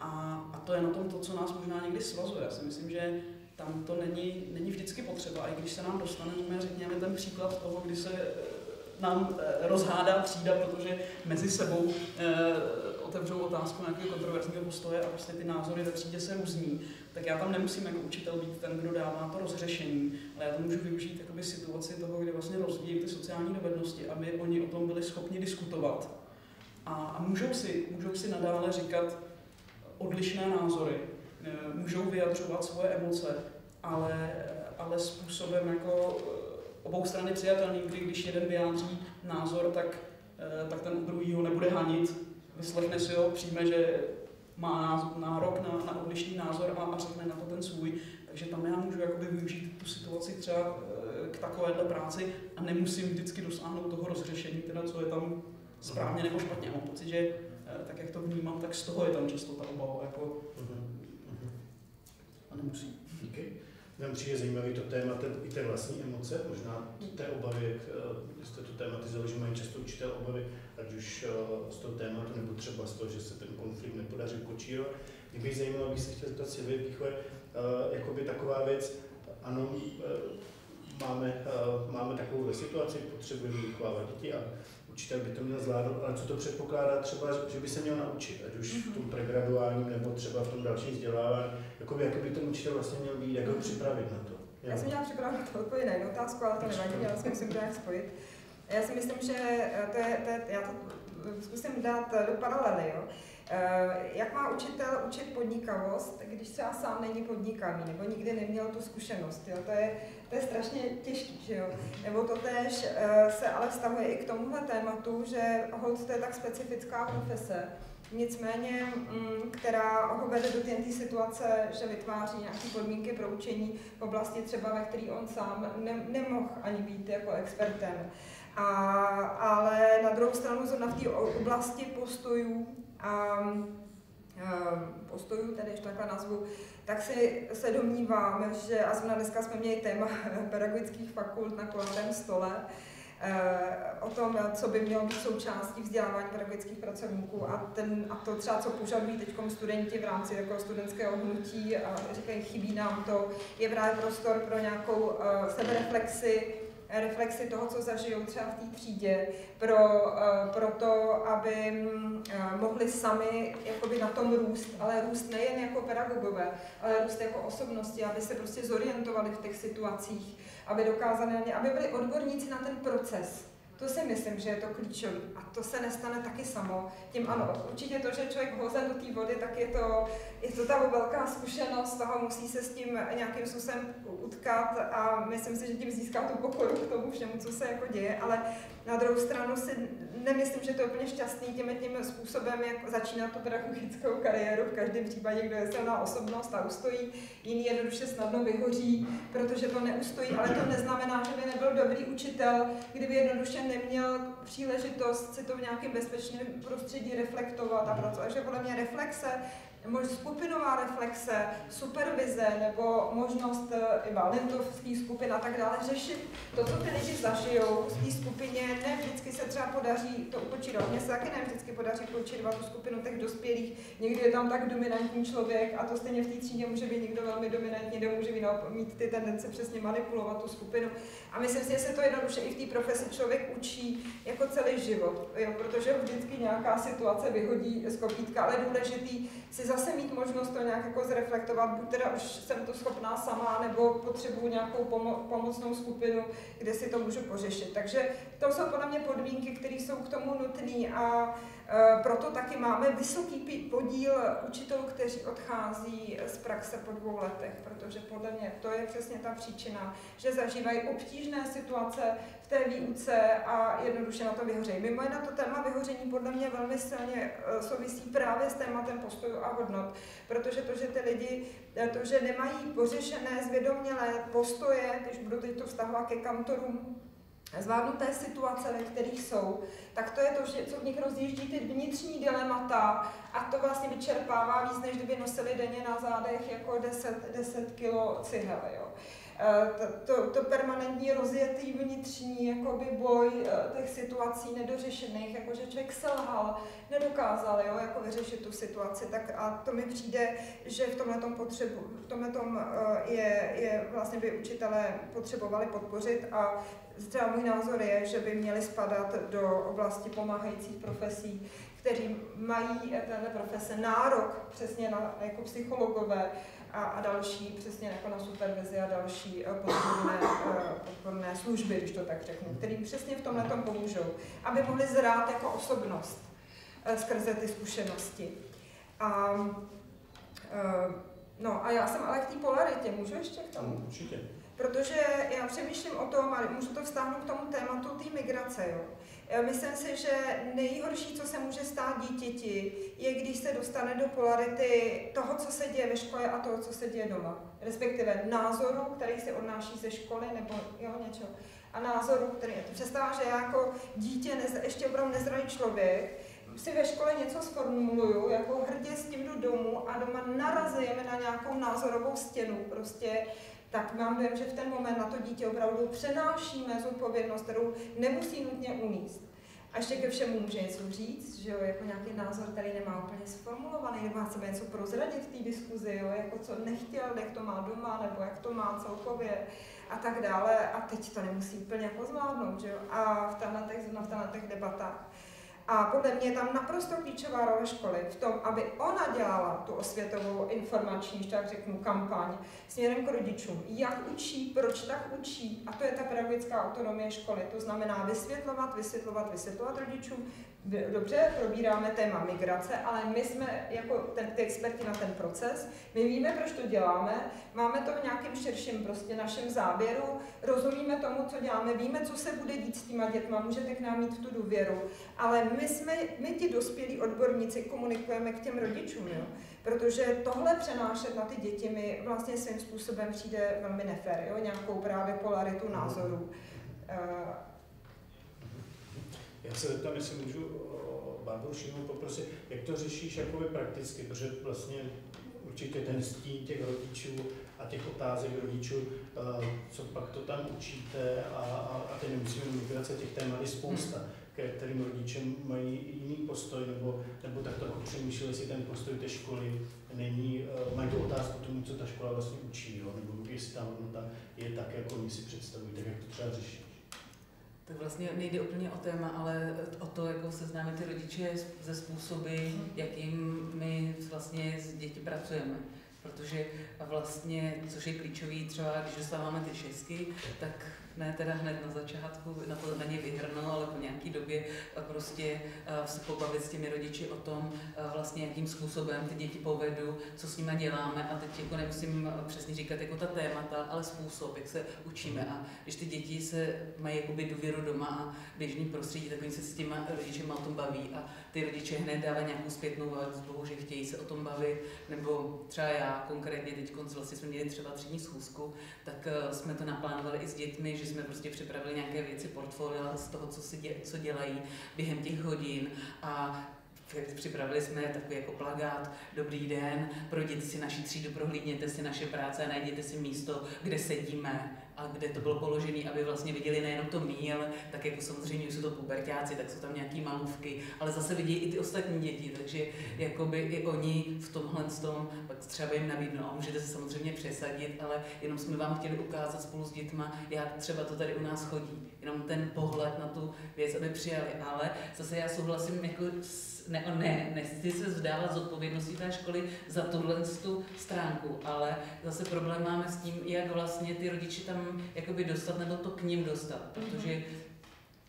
A, a to je na tom to, co nás možná někdy svazuje. Já si myslím, že tam to není, není vždycky potřeba. A i když se nám dostane, řekněme, ten příklad toho, kdy se eh, nám eh, rozhádá třída, protože mezi sebou otevřou otázku nějakého kontroverzního postoje a prostě ty názory ve třídě se různí, tak já tam nemusím jako učitel být ten, kdo dává to rozřešení, ale já to můžu využít jakoby situaci toho, kdy vlastně rozvíjí ty sociální dovednosti, aby oni o tom byli schopni diskutovat. A, a můžou, si, můžou si nadále říkat odlišné názory, e, můžou vyjadřovat svoje emoce, ale, ale způsobem jako e, obou strany přijatelný, kdy když jeden vyjádří názor, tak, e, tak ten druhý ho nebude hanit, vyslechne si ho, přijme, že má nárok na, na odlišný názor a, a řekne na to ten svůj. Takže tam já můžu jakoby využít tu situaci třeba eh, k takovéhle práci a nemusím vždycky dosáhnout toho rozřešení, teda co je tam správně nebo špatně. Mám pocit, že eh, tak, jak to vnímám, tak z toho je tam často ta obava. Jako, a nemusí. Okay. Nám přijde zajímavý to téma té, i té vlastní emoce, možná té obavy, jak eh, jste to tématizovali, že mají často učitel obavy, ať už eh, z toho tématu nebo třeba z toho, že se ten konflikt nepodaří kočírovat. Mě by zajímalo, bych se chtěl zeptat si výchove, jakoby taková věc, ano, máme, máme takovou situaci, potřebujeme vychovávat děti a učitel by to měl zvládnout, ale co to předpokládá třeba, že by se měl naučit, ať už v tom pregraduálním nebo třeba v tom dalším vzdělávání, jakoby, jak by ten učitel vlastně měl být, jak ho připravit na to. Já jsem měla připravit odpověď na jednu otázku, ale to nevadí, já si musím to nějak spojit. Já si myslím, že to je, to je, já to zkusím dát do paralely. Jo. Eh, jak má učitel učit podnikavost, když třeba sám není podnikaný nebo nikdy neměl tu zkušenost? Jo? To, je, to je strašně těžké. Že jo? Nebo to tež eh, se ale vztahuje i k tomuhle tématu, že hold to je tak specifická profese, nicméně, mm, která ho vede do té situace, že vytváří nějaké podmínky pro učení v oblasti třeba, ve které on sám ne, nemohl ani být jako expertem. A, ale na druhou stranu zrovna v té oblasti postojů a postojů, tedy ještě takhle nazvu, tak si se domnívám, že a zrovna dneska jsme měli téma pedagogických fakult na kulatém stole, eh, o tom, co by mělo být součástí vzdělávání pedagogických pracovníků a, ten, a to třeba, co požadují teď studenti v rámci jako studentského hnutí a říkají, chybí nám to, je právě prostor pro nějakou uh, sebereflexi, reflexy toho, co zažijou třeba v té třídě, pro, eh, pro to, aby eh, mohli sami jakoby na tom růst, ale růst nejen jako pedagogové, ale růst jako osobnosti, aby se prostě zorientovali v těch situacích, aby dokázali, aby byli odborníci na ten proces to si myslím, že je to klíčové. A to se nestane taky samo. Tím ano, určitě to, že člověk hozen do té vody, tak je to, je to ta velká zkušenost, toho musí se s tím nějakým způsobem utkat a myslím si, že tím získá tu pokoru k tomu všemu, co se jako děje, ale na druhou stranu si nemyslím, že to je úplně šťastný tím, tím způsobem, jak začínat tu pedagogickou kariéru. V každém případě, kdo je silná osobnost a ustojí, jiný jednoduše snadno vyhoří, protože to neustojí, ale to neznamená, že by nebyl dobrý učitel, kdyby jednoduše neměl příležitost si to v nějakém bezpečném prostředí reflektovat a pracovat. Takže podle mě reflexe skupinová reflexe, supervize nebo možnost eh, i valentovský skupin a tak dále řešit to, co ty lidi zažijou v té skupině. Ne vždycky se třeba podaří to ukočírovat. Mně se taky ne vždycky podaří ukočírovat tu skupinu těch dospělých. Někdy je tam tak dominantní člověk a to stejně v té třídě může být někdo velmi dominantní, nebo může mít ty tendence přesně manipulovat tu skupinu. A myslím si, že se to jednoduše i v té profesi člověk učí jako celý život, jo, protože vždycky nějaká situace vyhodí z kopítka, ale důležitý si zase mít možnost to nějak jako zreflektovat, buď teda už jsem to schopná sama, nebo potřebuji nějakou pomo- pomocnou skupinu, kde si to můžu pořešit. Takže to jsou podle mě podmínky, které jsou k tomu nutné a e, proto taky máme vysoký podíl učitelů, kteří odchází z praxe po dvou letech, protože podle mě to je přesně ta příčina, že zažívají obtížné situace v té výuce a jednoduše na to vyhořejí. Mimo jiné to téma vyhoření podle mě velmi silně e, souvisí právě s tématem postoju a hodnot, protože to, že ty lidi, e, to, že nemají pořešené zvědomělé postoje, když budu teď to vztahovat ke kantorům, zvládnuté situace, ve kterých jsou, tak to je to, že co v nich rozjíždí ty vnitřní dilemata a to vlastně vyčerpává víc, než kdyby nosili denně na zádech jako 10, 10 kilo cihel. Jo. Eh, to, to, permanentní rozjetý vnitřní jakoby boj eh, těch situací nedořešených, jako že člověk selhal, nedokázal jo, jako vyřešit tu situaci, tak a to mi přijde, že v tomhle potřebu, v tomhle eh, je, je vlastně by učitelé potřebovali podpořit a třeba můj názor je, že by měli spadat do oblasti pomáhajících profesí, kteří mají téhle profese nárok přesně na jako psychologové, a, a další, přesně jako na supervizi a další eh, podporné, eh, podporné služby, když to tak řeknu, kterým přesně v tomhle tom pomůžou, aby mohli zrát jako osobnost eh, skrze ty zkušenosti. A, no a já jsem ale k té polaritě, můžu ještě k tomu? Určitě. Protože já přemýšlím o tom, a můžu to vztáhnout k tomu tématu té migrace. Jo. Myslím si, že nejhorší, co se může stát dítěti, je, když se dostane do polarity toho, co se děje ve škole a toho, co se děje doma. Respektive názoru, který se odnáší ze školy nebo jo, něčeho. A názoru, který je to představa, že já jako dítě, nez, ještě opravdu nezralý člověk, si ve škole něco sformuluju, jako hrdě s tím jdu domů a doma narazujeme na nějakou názorovou stěnu, prostě tak mám dojem, že v ten moment na to dítě opravdu přenášíme zodpovědnost, kterou nemusí nutně uníst. A ještě ke všemu může něco říct, že jo, jako nějaký názor, který nemá úplně sformulovaný, nebo chceme něco prozradit v té diskuzi, jo, jako co nechtěl, jak to má doma, nebo jak to má celkově a tak dále. A teď to nemusí úplně jako zvládnout, že jo. A v těchto v těch debatách a podle mě je tam naprosto klíčová role školy v tom, aby ona dělala tu osvětovou informační, tak řeknu, kampaň směrem k rodičům. Jak učí, proč tak učí. A to je ta pedagogická autonomie školy. To znamená vysvětlovat, vysvětlovat, vysvětlovat rodičům, dobře, probíráme téma migrace, ale my jsme jako ten, ty experti na ten proces, my víme, proč to děláme, máme to v nějakém širším prostě našem záběru, rozumíme tomu, co děláme, víme, co se bude dít s těma dětma, můžete k nám mít tu důvěru, ale my jsme, my ti dospělí odborníci komunikujeme k těm rodičům, jo? protože tohle přenášet na ty děti mi vlastně svým způsobem přijde velmi nefér, jo? nějakou právě polaritu názorů. Uh, já se zeptám, jestli můžu Bárburu Šinou poprosit, jak to řešíš jakoby prakticky, protože vlastně určitě ten stín těch rodičů a těch otázek rodičů, eh, co pak to tam učíte a, a, a teď nemusíme migrace, těch témat je spousta, ke kterým rodiče mají jiný postoj, nebo, nebo tak trochu přemýšleli, jestli ten postoj té školy není, eh, mají tu otázku tomu, co ta škola vlastně učí, jo? nebo jestli ta hodnota je tak, jako oni si představují, tak jak to třeba řešit. Tak vlastně nejde úplně o téma, ale o to, jako seznámit ty rodiče ze způsoby, jakým my vlastně s děti pracujeme. Protože vlastně, což je klíčový, třeba když dostáváme ty šestky, tak ne teda hned na začátku, na to na ně vyhrnou, ale po nějaký době prostě se pobavit s těmi rodiči o tom, vlastně jakým způsobem ty děti povedu, co s nimi děláme. A teď jako nemusím přesně říkat jako ta témata, ale způsob, jak se učíme. A když ty děti se mají jakoby důvěru doma a běžný prostředí, tak oni se s těma rodičema o tom baví. A ty rodiče hned dávají nějakou zpětnou vazbu, že chtějí se o tom bavit, nebo třeba já konkrétně teď vlastně jsme měli třeba třídní schůzku, tak jsme to naplánovali i s dětmi, že jsme prostě připravili nějaké věci, portfolia z toho, co, si dě, co dělají během těch hodin a Připravili jsme takový jako plagát, dobrý den, projděte si naši třídu, prohlídněte si naše práce a najděte si místo, kde sedíme a kde to bylo položené, aby vlastně viděli nejenom to míl, tak jako samozřejmě jsou to pubertáci, tak jsou tam nějaký malůvky, ale zase vidí i ty ostatní děti, takže jakoby i oni v tomhle tom, pak třeba jim nabídnou a můžete se samozřejmě přesadit, ale jenom jsme vám chtěli ukázat spolu s dětma, jak třeba to tady u nás chodí, jenom ten pohled na tu věc, aby přijali, ale zase já souhlasím jako s ne, ne, nechci se vzdávat z odpovědnosti té školy za tuhle tu stránku, ale zase problém máme s tím, jak vlastně ty rodiče tam jakoby dostat, nebo to k ním dostat, protože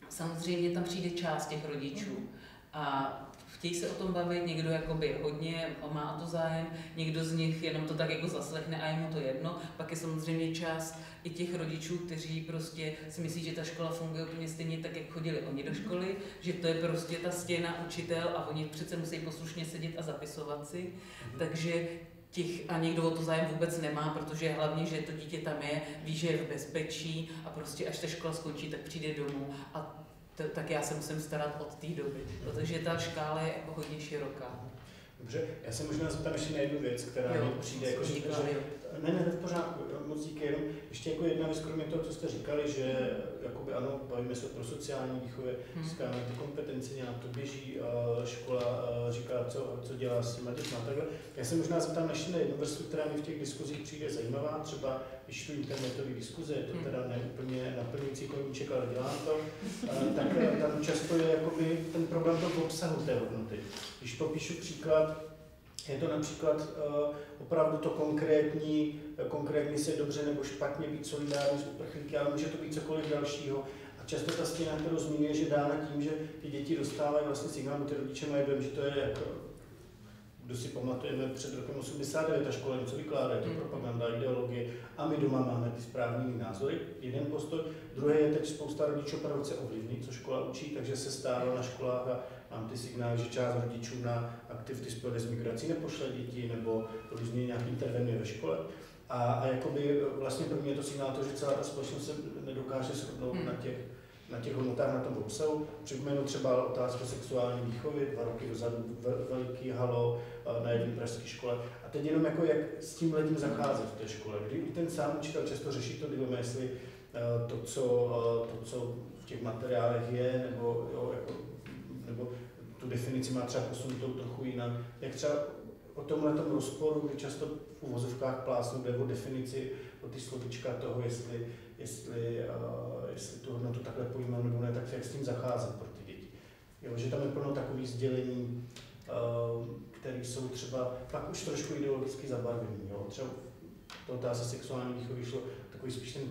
samozřejmě tam přijde část těch rodičů a chtějí se o tom bavit, někdo jakoby hodně má o to zájem, někdo z nich jenom to tak jako zaslechne a je mu to jedno. Pak je samozřejmě část i těch rodičů, kteří prostě si myslí, že ta škola funguje úplně stejně tak, jak chodili oni do školy, že to je prostě ta stěna učitel a oni přece musí poslušně sedět a zapisovat si. Mhm. Takže těch, a někdo o to zájem vůbec nemá, protože hlavně, že to dítě tam je, ví, že je v bezpečí a prostě až ta škola skončí, tak přijde domů a to, tak já se musím starat od té doby, protože ta škála je jako hodně široká. Dobře, já se možná zeptám ještě na jednu věc, která mi přijde, jako, že, že, ne, ne, v pořádku, moc díky, jenom ještě jako jedna věc, kromě toho, co jste říkali, že jakoby ano, bavíme se pro sociální výchově, hmm. říkáme ty kompetence, nějak to běží, škola říká, co, co dělá s těma a takhle. Já se možná zeptám ještě na jednu vrstvu, která mi v těch diskuzích přijde zajímavá, třeba když tu internetové diskuze, je to hmm. teda neúplně naplňující koníček, ale dělám to, tak tam často je jakoby ten problém toho obsahu té hodnoty. Když popíšu příklad, je to například uh, opravdu to konkrétní, konkrétně se dobře nebo špatně být solidární s uprchlíky, ale může to být cokoliv dalšího. A často ta stěna, kterou zmiňuje, že dána tím, že ty děti dostávají vlastně signál, ty rodiče mají že to je jako kdo si pamatujeme před rokem 89, ta škola něco vykládá, je to hmm. propaganda, ideologie a my doma máme ty správný názory, jeden postoj. Druhý je teď spousta rodičů opravdu chce ovlivnit, co škola učí, takže se stává na školách a mám ty signály, že část rodičů na aktivity spojené s migrací nepošle děti nebo různě nějak intervenuje ve škole. A, a jakoby vlastně pro mě je to signál to, že celá ta společnost se nedokáže shodnout hmm. na těch na těch hodnotách, na tom obsahu. Připomenu třeba otázku sexuální výchovy, dva roky dozadu veliký halo na jedné pražské škole. A teď jenom jako jak s tím lidem zacházet v té škole, kdy ten sám učitel často řeší to dilema, jestli to, co, to, co v těch materiálech je, nebo, jo, jako, nebo tu definici má třeba posunutou trochu jinak. Jak třeba o tomhle rozporu, kdy často v uvozovkách plásnu jde o definici, o ty slovička toho, jestli, jestli, uh, jestli tu hodnotu takhle pojímám nebo ne, tak jak s tím zacházet pro ty děti. Jo, že tam je plno takových sdělení, uh, které jsou třeba pak už trošku ideologicky zabarvený. Jo. Třeba to otázka sexuální výchovy šlo takový spíš ten,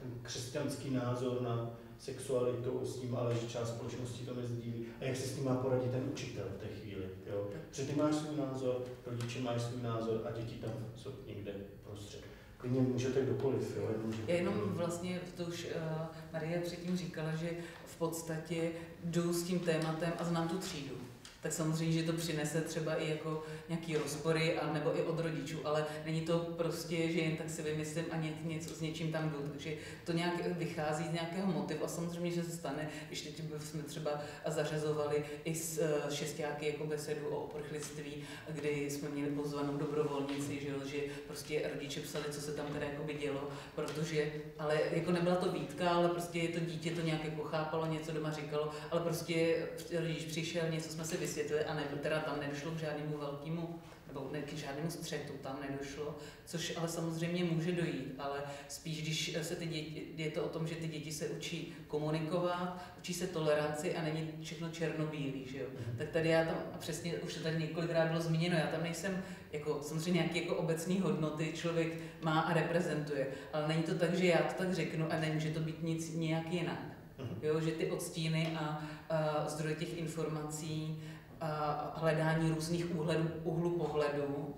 ten křesťanský názor na sexualitu s tím, ale že část společnosti to nezdílí. A jak se s tím má poradit ten učitel v té chvíli. Jo? Protože ty máš svůj názor, rodiče mají svůj názor a děti tam jsou někde prostřed. Klidně můžete kdokoliv. Jo? Jenom, Já jenom vlastně, to už uh, Marie předtím říkala, že v podstatě jdu s tím tématem a znám tu třídu tak samozřejmě, že to přinese třeba i jako nějaký rozpory, a nebo i od rodičů, ale není to prostě, že jen tak si vymyslím a ně, něco s něčím tam jdu. Takže to nějak vychází z nějakého motivu a samozřejmě, že se stane, když teď jsme třeba zařazovali i s eh, šestiáky jako besedu o uprchlictví, kdy jsme měli pozvanou dobrovolnici, že, jo, že prostě rodiče psali, co se tam teda jako by dělo, protože, ale jako nebyla to výtka, ale prostě to dítě to nějak jako chápalo, něco doma říkalo, ale prostě rodič přišel, něco jsme si vysvětlili a ne, teda tam nedošlo k žádnému velkému nebo ne, k žádnému střetu tam nedošlo, což ale samozřejmě může dojít, ale spíš, když se ty děti, je to o tom, že ty děti se učí komunikovat, učí se toleranci a není všechno černobílý, že jo. Mm. Tak tady já tam, a přesně už to tady několikrát bylo zmíněno, já tam nejsem jako samozřejmě nějaké jako obecné hodnoty člověk má a reprezentuje, ale není to tak, že já to tak řeknu a nemůže to být nic nějak jinak. Mm. Jo, že ty odstíny a, a zdroje těch informací hledání různých úhledů, úhlu pohledu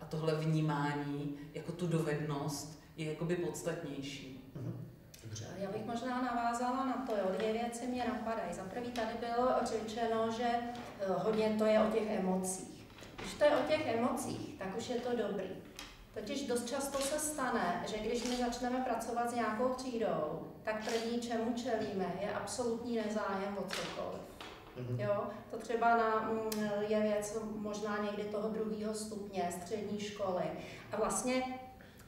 a tohle vnímání jako tu dovednost je jakoby podstatnější. Mhm. Dobře. Já bych možná navázala na to, jo, dvě věci mě napadají. Za prvý tady bylo řečeno, že eh, hodně to je o těch emocích. Když to je o těch emocích, tak už je to dobrý. Totiž dost často se stane, že když my začneme pracovat s nějakou třídou, tak první, čemu čelíme, je absolutní nezájem o cokoliv. Mm-hmm. Jo, to třeba na, mm, je věc možná někdy toho druhého stupně střední školy. A vlastně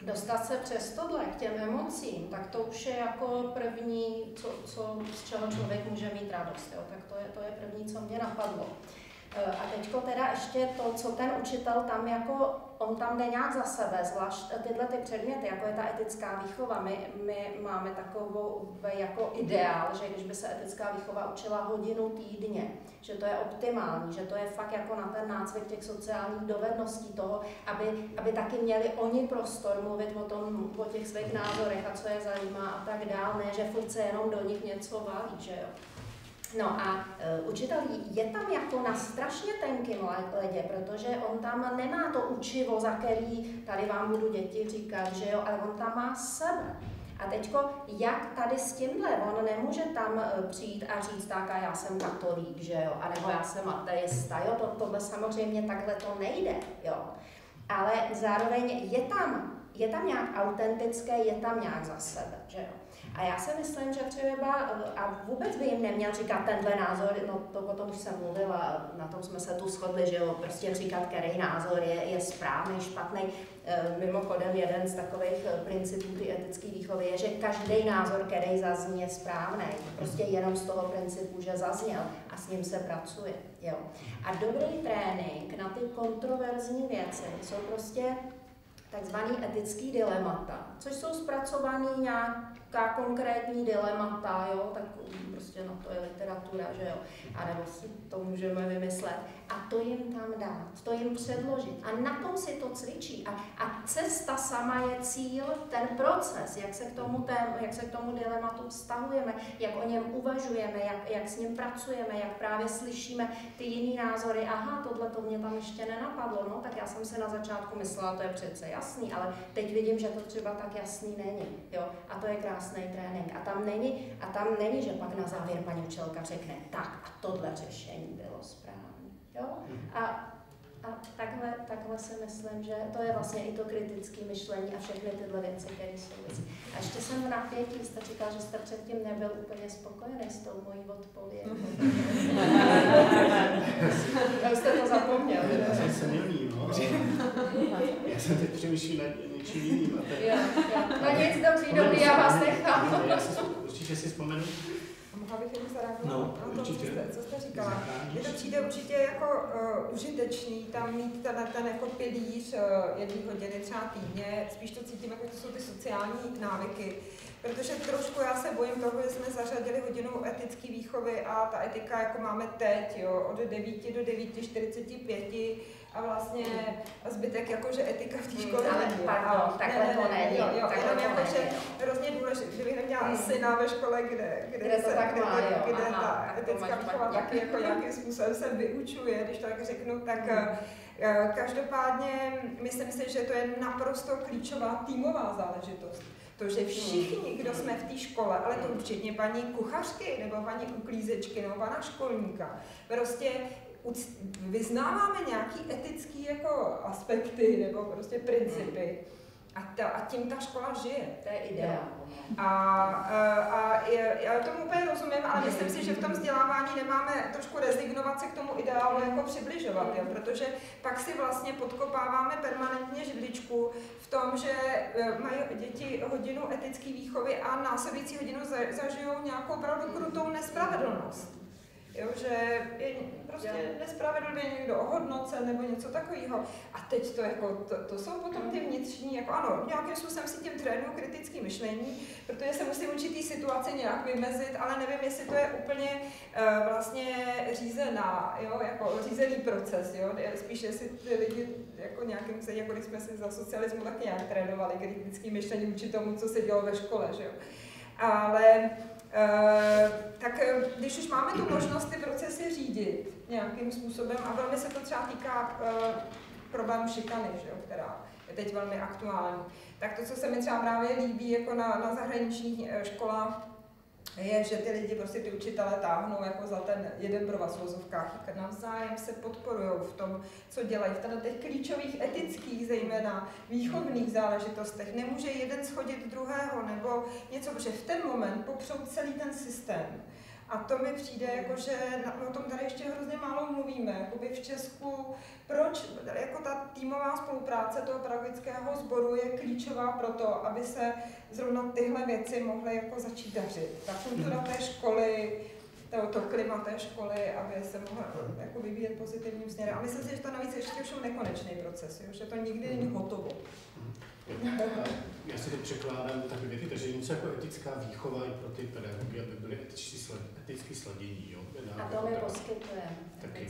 dostat se přes tohle k těm emocím, tak to už je jako první, co, co, z čeho člověk může mít radost. Jo? Tak to je, to je první, co mě napadlo. E, a teďko teda ještě to, co ten učitel tam jako on tam jde nějak za sebe, zvlášť tyhle ty předměty, jako je ta etická výchova. My, my máme takovou jako ideál, že když by se etická výchova učila hodinu týdně, že to je optimální, že to je fakt jako na ten nácvik těch sociálních dovedností toho, aby, aby taky měli oni prostor mluvit o, tom, o těch svých názorech a co je zajímá a tak dál, ne, že furt se jenom do nich něco valí, že jo. No a uh, učitel je tam jako na strašně tenkým ledě, protože on tam nemá to učivo, za který tady vám budu děti říkat, že jo, ale on tam má sebe. A teďko, jak tady s tímhle, on nemůže tam e, přijít a říct, tak a já jsem katolík, že jo, anebo já jsem ateista, jo, to, tohle samozřejmě takhle to nejde, jo. Ale zároveň je tam, je tam nějak autentické, je tam nějak za sebe, že jo. A já si myslím, že třeba, a vůbec by jim neměl říkat tenhle názor, no to o tom už jsem mluvila, na tom jsme se tu shodli, že jo, prostě říkat, který názor je, je správný, špatný. E, mimochodem, jeden z takových e, principů ty etické výchovy je, že každý názor, který zazní, je správný. Prostě jenom z toho principu, že zazněl a s ním se pracuje. Jo. A dobrý trénink na ty kontroverzní věci jsou prostě takzvaný etický dilemata, což jsou zpracovaný nějaká konkrétní dilemata, jo, tak prostě no to je literatura, že jo, a nebo si to můžeme vymyslet a to jim tam dát, to jim předložit. A na tom si to cvičí. A, a cesta sama je cíl, ten proces, jak se k tomu, tém, jak se k tomu dilematu vztahujeme, jak o něm uvažujeme, jak, jak s ním pracujeme, jak právě slyšíme ty jiný názory, aha, tohle to mě tam ještě nenapadlo, no tak já jsem se na začátku myslela, to je přece jasný, ale teď vidím, že to třeba tak jasný není, jo, a to je krásný trénink. A tam není, a tam není, že pak na závěr paní učitelka řekne, tak a tohle řešení bylo správné. Jo? A, A takhle, takhle si myslím, že to je vlastně i to kritické myšlení a všechny tyhle věci, které souvisí. A ještě jsem v napětí, jste říkal, že jste předtím nebyl úplně spokojený s tou mojí odpovědí. Já jste to zapomněl. Já jsem se milý, no. Já jsem teď přemýšlím nad něčím jiným. A teď... Jo, jo. No nic, dobrý, dobrý, já vás nechám. Určitě si vzpomenu. Mohla bych jenom zareagovat No, na to, co určitě. jste, co jste říkala. Mně to přijde určitě jako uh, užitečný tam mít ten, ten jako pilíř uh, jedné hodiny třeba týdně, spíš to cítím, jako to jsou ty sociální návyky, protože trošku já se bojím toho, že jsme zařadili hodinu etické výchovy a ta etika jako máme teď, jo, od 9 do 9.45 a vlastně zbytek jakože etika v té Hmm, škole ale není, jo. pardon, takhle to není, Jo, jenom to jako, že hrozně důležité, kdybych neměla Hmm. syna ve škole, kde, kde, Kde se, tak kde, má, jo, kde aha, ta tak etická výchova taky jako nějakým způsobem se vyučuje, když to tak řeknu, tak Hmm. eh, každopádně myslím si, že to je naprosto klíčová týmová záležitost. To, že všichni, kdo jsme v té škole, ale to včetně paní kuchařky, nebo paní uklízečky, nebo pana školníka, prostě vyznáváme nějaký etický jako aspekty nebo prostě principy a, ta, a tím ta škola žije. To je ideál. A, a, a já tomu úplně rozumím, ale myslím si, že v tom vzdělávání nemáme trošku rezignovat se k tomu ideálu jako přibližovat, jo? protože pak si vlastně podkopáváme permanentně židličku v tom, že e, mají děti hodinu etické výchovy a následující hodinu za- zažijou nějakou opravdu krutou nespravedlnost. Jo, že je prostě nespravedlivě někdo ohodnocen nebo něco takového. A teď to, jako, to, to jsou potom ty vnitřní, jako ano, nějakým způsobem si tím trénuju kritické myšlení, protože se musím určitý situace nějak vymezit, ale nevím, jestli to je úplně uh, vlastně řízená, jo, jako řízený proces, jo, spíš jestli ty lidi jako nějakým se, jako když jsme si za socialismu taky nějak trénovali kritické myšlení vůči tomu, co se dělo ve škole, že jo. Ale tak eh, když už máme tu možnost ty procesy řídit nějakým způsobem, a velmi se to třeba týká uh, problému šikany, že jo, která je teď velmi aktuální, tak to, co se mi třeba právě líbí jako na, na zahraničních eh, školách, je, že ty lidi, prostě ty učitele táhnou jako za ten jeden pro vás v vozovkách, navzájem se podporují v tom, co dělají, v těch klíčových etických, zejména výchovných záležitostech. Nemůže jeden schodit druhého nebo něco, protože v ten moment popřou celý ten systém. A to mi přijde, jako, že o tom tady ještě hrozně málo mluvíme. Jakoby v Česku, proč jako ta týmová spolupráce toho pedagogického sboru je klíčová pro to, aby se zrovna tyhle věci mohly jako začít dařit. Ta kultura té školy, to, to klima té školy, aby se mohla jako vyvíjet pozitivním směrem. A myslím si, že to navíc ještě je nekonečný proces, jo? že to nikdy není hotovo. Já si to překládám takové věty, takže něco jako etická výchova i pro ty pedagogy, aby byly etičtí sled, eticky sladění. Jo? A to my poskytujeme. Taky.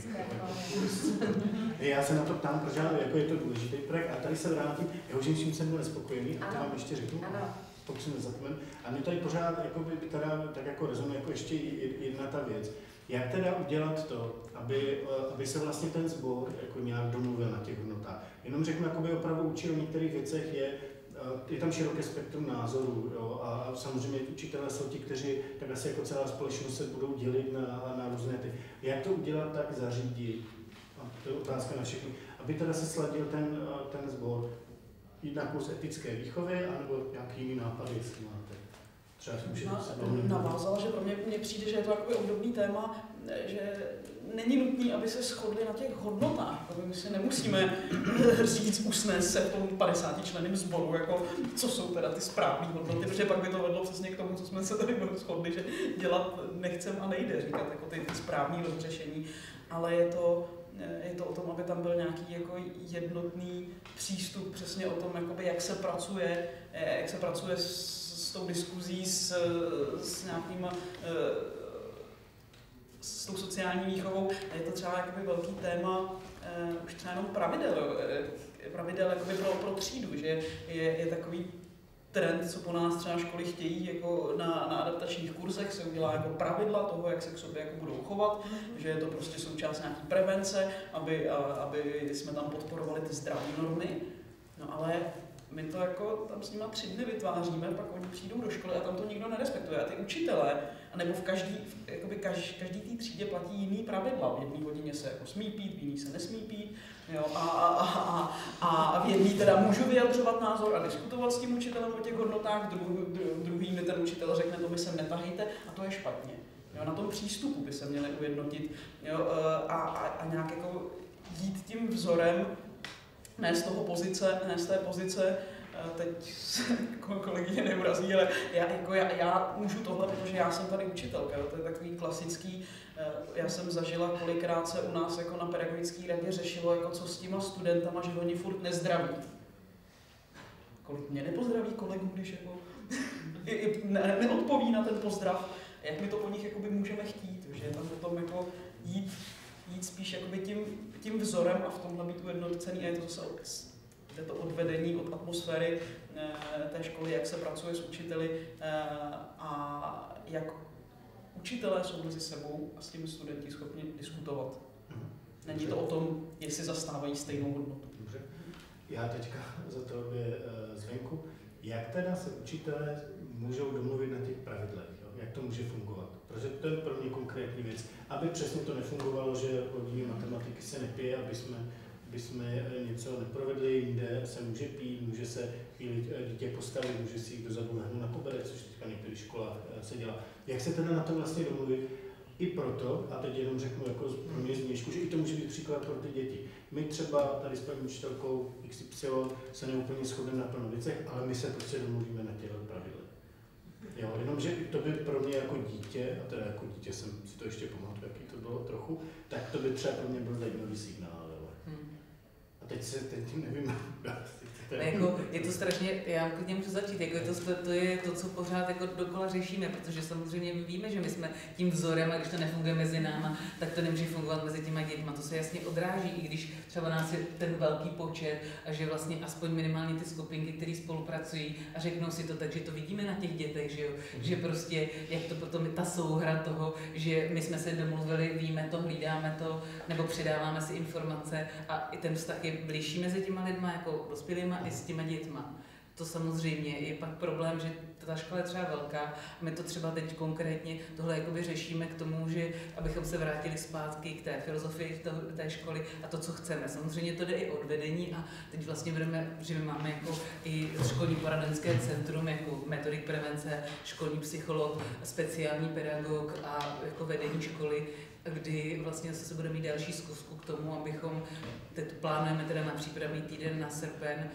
Já se na to ptám, protože jako je to důležitý projekt. A tady se vrátím, já už něčím jsem byl nespokojený, a to vám ještě řeknu, Ano. pokud se nezapomenu. A mě tady pořád jako by teda, tak jako rezonuje jako ještě jed- jedna ta věc. Jak teda udělat to, aby, aby se vlastně ten sbor jako nějak domluvil na těch hodnotách? Jenom řeknu, jakoby opravdu učil v některých věcech je, eh, je tam široké spektrum názorů jo? a, samozřejmě učitelé jsou ti, kteří tak asi jako celá společnost se budou dělit na, na různé ty. Jak to udělat tak zařídit? A to je otázka na všechny. Aby teda se sladil ten, eh, ten sbor, jít na kurz etické výchovy, anebo nějaký jiný nápady, jestli máte. Navázala, že pro mě, mně přijde, že je to takový obdobný téma, že není nutný, aby se shodli na těch hodnotách. Jako My si nemusíme říct, usnést se v tom 50 členým sboru, jako, co jsou teda ty správné hodnoty, protože pak by to vedlo přesně k tomu, co jsme se tady shodli, že dělat nechcem a nejde říkat jako ty, ty správné rozřešení, ale je to, je to o tom, aby tam byl nějaký jako jednotný přístup přesně o tom, jakoby, jak se pracuje, jak se pracuje s tou diskuzí, s, s nějakým eh, s tou sociální výchovou. Je to třeba jakoby velký téma eh, už třeba jenom pravidel, eh, pravidel jakoby pro, pro třídu, že je, je takový trend, co po nás třeba školy chtějí, jako na, na adaptačních kurzech se udělá jako pravidla toho, jak se k sobě jako budou chovat, že je to prostě součást nějaký prevence, aby, a, aby jsme tam podporovali ty zdravé normy. No ale my to jako tam s nima tři dny vytváříme, pak oni přijdou do školy a tam to nikdo nerespektuje. A ty učitelé, nebo v každý, v, jakoby kaž, každý té třídě platí jiný pravidla. V jedné hodině se jako smí pít, v jiný se nesmí pít. Jo, a, a, a, a, a v jedný teda můžu vyjadřovat názor a diskutovat s tím učitelem o těch hodnotách, dru, dru, druhý mi ten učitel řekne, to by se netahejte a to je špatně. Jo, na tom přístupu by se měli ujednotit jo, a, a, a nějak jako jít tím vzorem, ne z toho pozice, ne z té pozice, teď se kolegyně neurazí, ale já, jako já, já můžu tohle, protože já jsem tady učitelka, to je takový klasický, eh, já jsem zažila, kolikrát se u nás jako na pedagogické radě řešilo, jako co s těma studentama, že oni furt nezdraví. Kolik mě nepozdraví kolegů, když jako ne, neodpoví na ten pozdrav, jak my to po nich jakoby můžeme chtít, že tam potom jako jít, jít spíš jakoby tím, tím vzorem a v tomhle být ujednocený a je to zase je to odvedení od atmosféry eh, té školy, jak se pracuje s učiteli eh, a jak učitelé jsou mezi sebou a s těmi studenti schopni diskutovat. Mhm. Není to o tom, jestli zastávají stejnou hodnotu. Dobře. Já teďka za to eh, zvenku. Jak teda se učitelé můžou domluvit na těch pravidlech? Jo? Jak to může fungovat? Protože to je pro mě konkrétní věc. Aby přesně to nefungovalo, že hodiny matematiky se nepije, aby jsme by jsme eh, něco neprovedli, jinde se může pít, může se chvíli eh, dítě postavit, může si jít dozadu lehnout na koberec, což teďka v některých školách eh, se dělá. Jak se teda na to vlastně domluvit? I proto, a teď jenom řeknu jako pro mě změšku, že i to může být příklad pro ty děti. My třeba tady s paní učitelkou XY se neúplně shodneme na plno věcech, ale my se prostě domluvíme na těchto pravidlech. Jo, jenomže to by pro mě jako dítě, a teda jako dítě jsem si to ještě pamatuju, jaký to bylo trochu, tak to by třeba pro mě byl zajímavý signál teď se, teď nevím, Ne, jako, je to strašně, já klidně můžu začít, jako to, to, to, je to, co pořád jako dokola řešíme, protože samozřejmě víme, že my jsme tím vzorem a když to nefunguje mezi náma, tak to nemůže fungovat mezi těma dětma. To se jasně odráží, i když třeba nás je ten velký počet a že vlastně aspoň minimálně ty skupinky, které spolupracují a řeknou si to, takže to vidíme na těch dětech, že jo? Mm. že prostě jak to potom je ta souhra toho, že my jsme se domluvili, víme to, hlídáme to, nebo předáváme si informace a i ten vztah je blížší mezi těma lidma, jako dospělými i s těma dětma. To samozřejmě je pak problém, že ta škola je třeba velká my to třeba teď konkrétně tohle jakoby řešíme k tomu, že abychom se vrátili zpátky k té filozofii té školy a to, co chceme. Samozřejmě to jde i od vedení a teď vlastně budeme, že my máme jako i školní poradenské centrum, jako metodik prevence, školní psycholog, speciální pedagog a jako vedení školy, kdy vlastně se bude mít další zkusku k tomu, abychom, teď plánujeme teda na přípravný týden na srpen,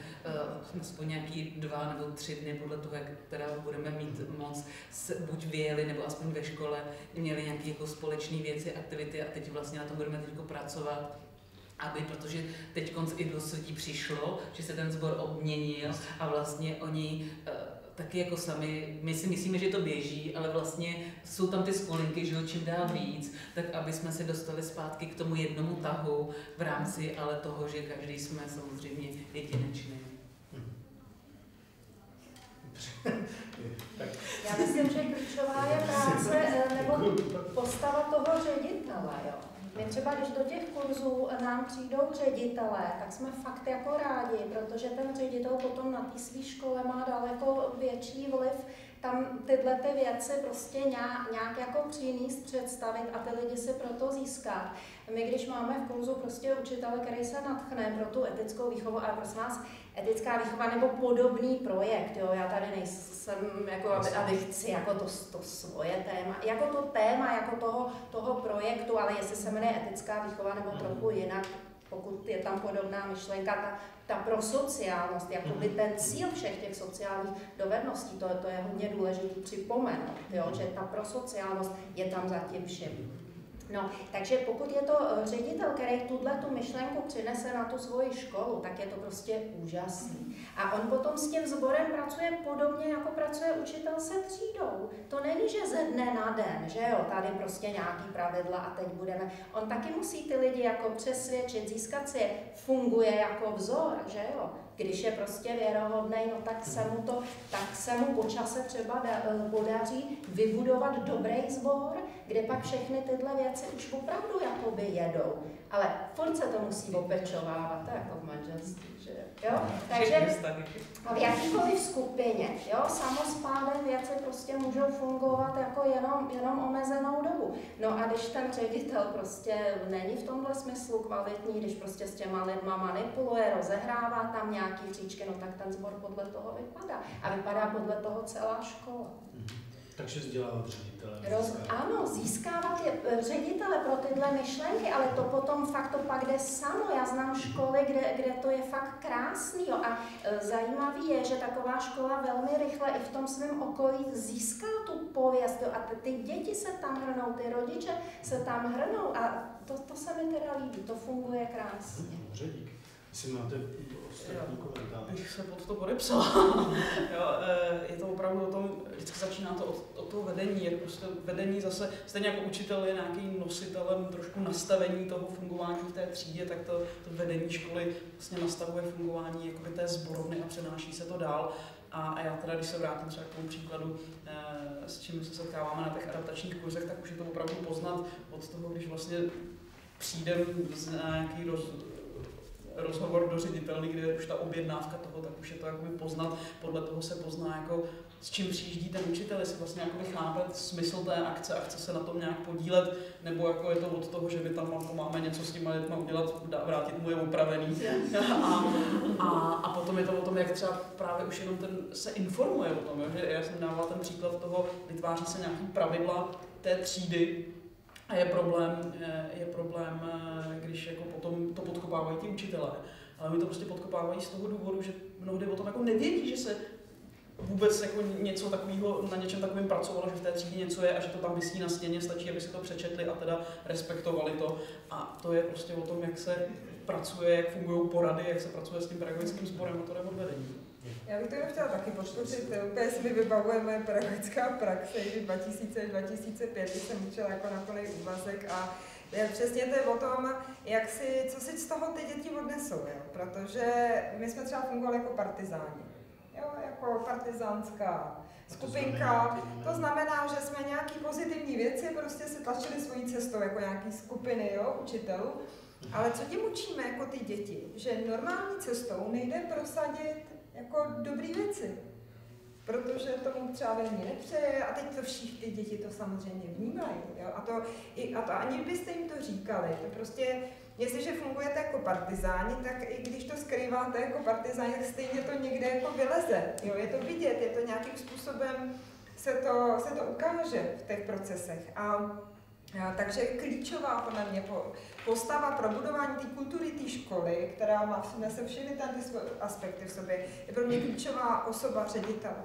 uh, aspoň nějaký dva nebo tři dny podle toho, jak teda budeme mít moc, buď vyjeli nebo aspoň ve škole, měli nějaké jako společné věci, aktivity a teď vlastně na tom budeme teď pracovat aby, protože teď i do přišlo, že se ten sbor obměnil a vlastně oni uh, taky jako sami, my si myslíme, že to běží, ale vlastně jsou tam ty skolinky, že ho čím dál víc, tak aby jsme se dostali zpátky k tomu jednomu tahu v rámci ale toho, že každý jsme samozřejmě jedinečný. Já myslím, že klíčová je práce eh, nebo postava toho ředitele. Jo. My třeba, když do těch kurzů nám přijdou ředitelé, tak jsme fakt jako rádi, protože ten ředitel potom na té své škole má daleko větší vliv tam tyhle ty věci prostě nějak, nějak jako přinést, představit a ty lidi si proto získat. My, když máme v kurzu prostě učitele, který se natchne pro tu etickou výchovu, a prosím vás, etická výchova nebo podobný projekt, jo, já tady nejsem, jako, aby, aby chci jako to, to svoje téma, jako to téma, jako toho, toho projektu, ale jestli se jmenuje etická výchova nebo trochu jinak, pokud je tam podobná myšlenka, ta, ta prosociálnost, jakoby mhm. ten cíl všech těch sociálních dovedností, to, to je hodně důležité připomenout, jo, že ta prosociálnost je tam za tím všem. No, takže pokud je to eh, ředitel, který tuhle tu myšlenku přinese na tu svoji školu, tak je to prostě úžasný. A on potom s tím sborem pracuje podobně, jako pracuje učitel se třídou. To není, že ze dne na den, že jo, tady prostě nějaký pravidla a teď budeme. On taky musí ty lidi jako přesvědčit, získat si je, funguje jako vzor, že jo. Když je prostě věrohodný, no tak se mu to, tak se mu po čase třeba da, podaří vybudovat dobrý sbor, kde pak všechny tyhle věci už opravdu jakoby jedou. Ale furt se to musí opečovávat, to jako v manželství, že jo? Takže v jakýkoliv skupině, jo, samospádem věci prostě můžou fungovat jako jenom, jenom omezenou dobu. No a když ten ředitel prostě není v tomhle smyslu kvalitní, když prostě s těma lidma manipuluje, rozehrává tam nějaký příčky, no tak ten sbor podle toho vypadá. A vypadá podle toho celá škola. Takže vzdělávat ředitele. Roz, ano, získávat je eh, ředitele pro tyhle myšlenky, ale to potom fakt to pak jde samo. Já znám školy, kde, kde to je fakt krásný. Jo. A e, zajímavý je, že taková škola velmi rychle i v tom svém okolí získá tu pověst. Jo. A ty, ty děti se tam hrnou, ty rodiče se tam hrnou. A to, to se mi teda líbí, to funguje krásně. Dobře, díky. Jestli máte. Bych se pod to podepsala. jo, e, je to opravdu o tom, vždycky začíná to od, od toho vedení, jak prostě vedení zase, stejně jako učitel je nějakým nositelem trošku nastavení toho fungování v té třídě, tak to, to vedení školy vlastně nastavuje fungování jakoby té zborovny a přenáší se to dál. A, a já teda, když se vrátím třeba k tomu příkladu, e, s čím se setkáváme na těch adaptačních kurzech, tak už je to opravdu poznat od toho, když vlastně přijdem z nějaký rozhovor do ředitelny, kde už ta objednávka toho, tak už je to jakoby poznat, podle toho se pozná, jako, s čím přijíždí ten učitel, jestli vlastně jakoby chápe smysl té akce a chce se na tom nějak podílet, nebo jako je to od toho, že my tam jako máme něco s těma lidma udělat, vrátit mu je upravený. A, a, a, potom je to o tom, jak třeba právě už jenom ten se informuje o tom, jo? že já jsem dával ten příklad toho, vytváří se nějaký pravidla té třídy, a je problém, je problém, když jako potom to podkopávají ty učitelé. Ale oni to prostě podkopávají z toho důvodu, že mnohdy o tom jako nevědí, že se vůbec jako něco takového, na něčem takovém pracovalo, že v té třídě něco je a že to tam vysí na stěně, stačí, aby si to přečetli a teda respektovali to. A to je prostě o tom, jak se pracuje, jak fungují porady, jak se pracuje s tím pedagogickým sborem a to je odvedení. Já bych to jenom chtěla taky podpořit, úplně si mi vybavuje moje pedagogická praxe, 2000-2005, když jsem učila jako na plný úvazek a Přesně to je o tom, jak si, co si z toho ty děti odnesou, jo? protože my jsme třeba fungovali jako partizáni, jo? jako partizánská skupinka. To znamená, že jsme nějaký pozitivní věci prostě se tlačili svojí cestou, jako nějaký skupiny jo, učitelů. Ale co tím učíme jako ty děti? Že normální cestou nejde prosadit jako dobrý věci. Protože tomu třeba velmi nepřeje a teď to všichni děti to samozřejmě vnímají. Jo? A, to, i, a to ani byste jim to říkali. To prostě, jestliže fungujete jako partizáni, tak i když to skrýváte jako partizáni, tak stejně to někde jako vyleze. Jo? Je to vidět, je to nějakým způsobem, se to, se to ukáže v těch procesech. A takže klíčová podle mě postava pro budování té kultury té školy, která má nese všechny ty aspekty v sobě, je pro mě klíčová osoba ředitele,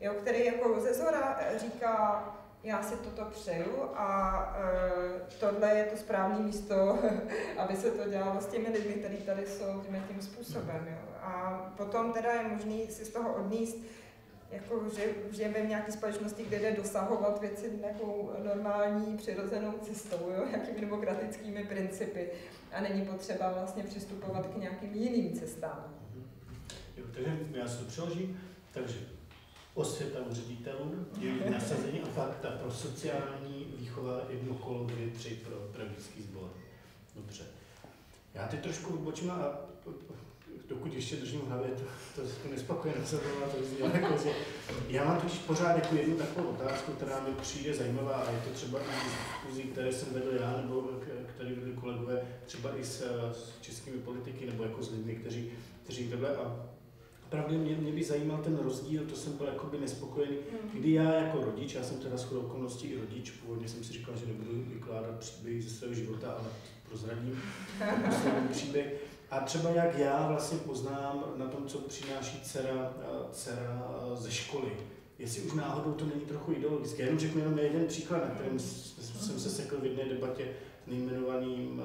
jo, který jako ze zhora říká, já si toto přeju a e, tohle je to správné místo, aby se to dělalo s těmi lidmi, kteří tady jsou tím, tím způsobem. Jo. A potom teda je možný si z toho odníst jako, že žijeme v nějaké společnosti, kde jde dosahovat věci nějakou normální, přirozenou cestou, jo, jakými demokratickými principy a není potřeba vlastně přistupovat k nějakým jiným cestám. Jo, takže já se to přeložím. Takže osvěta ředitelů, jejich nasazení a fakt ta pro sociální výchova jedno kolo, tři pro pedagogický sbor. Dobře. Já teď trošku odbočím a dokud ještě držím v hlavě to, to, to nespokojenost, to, to zní jako, že já mám totiž pořád jako jednu takovou otázku, která mi přijde zajímavá a je to třeba i diskuzí, které jsem vedl já, nebo které vedli kolegové, třeba i s, s českými politiky, nebo jako s lidmi, kteří, kteří vedle a Pravdě mě, mě by zajímal ten rozdíl, to jsem byl jakoby nespokojený, hmm. kdy já jako rodič, já jsem teda shodou okolností i rodič, původně jsem si říkal, že nebudu vykládat příběhy ze svého života, ale prozradím příběh, a třeba jak já vlastně poznám na tom, co přináší dcera, dcera ze školy. Jestli už náhodou to není trochu ideologické. Jenom řeknu jenom jeden příklad, na kterém jsem se sekl v jedné debatě s nejmenovaným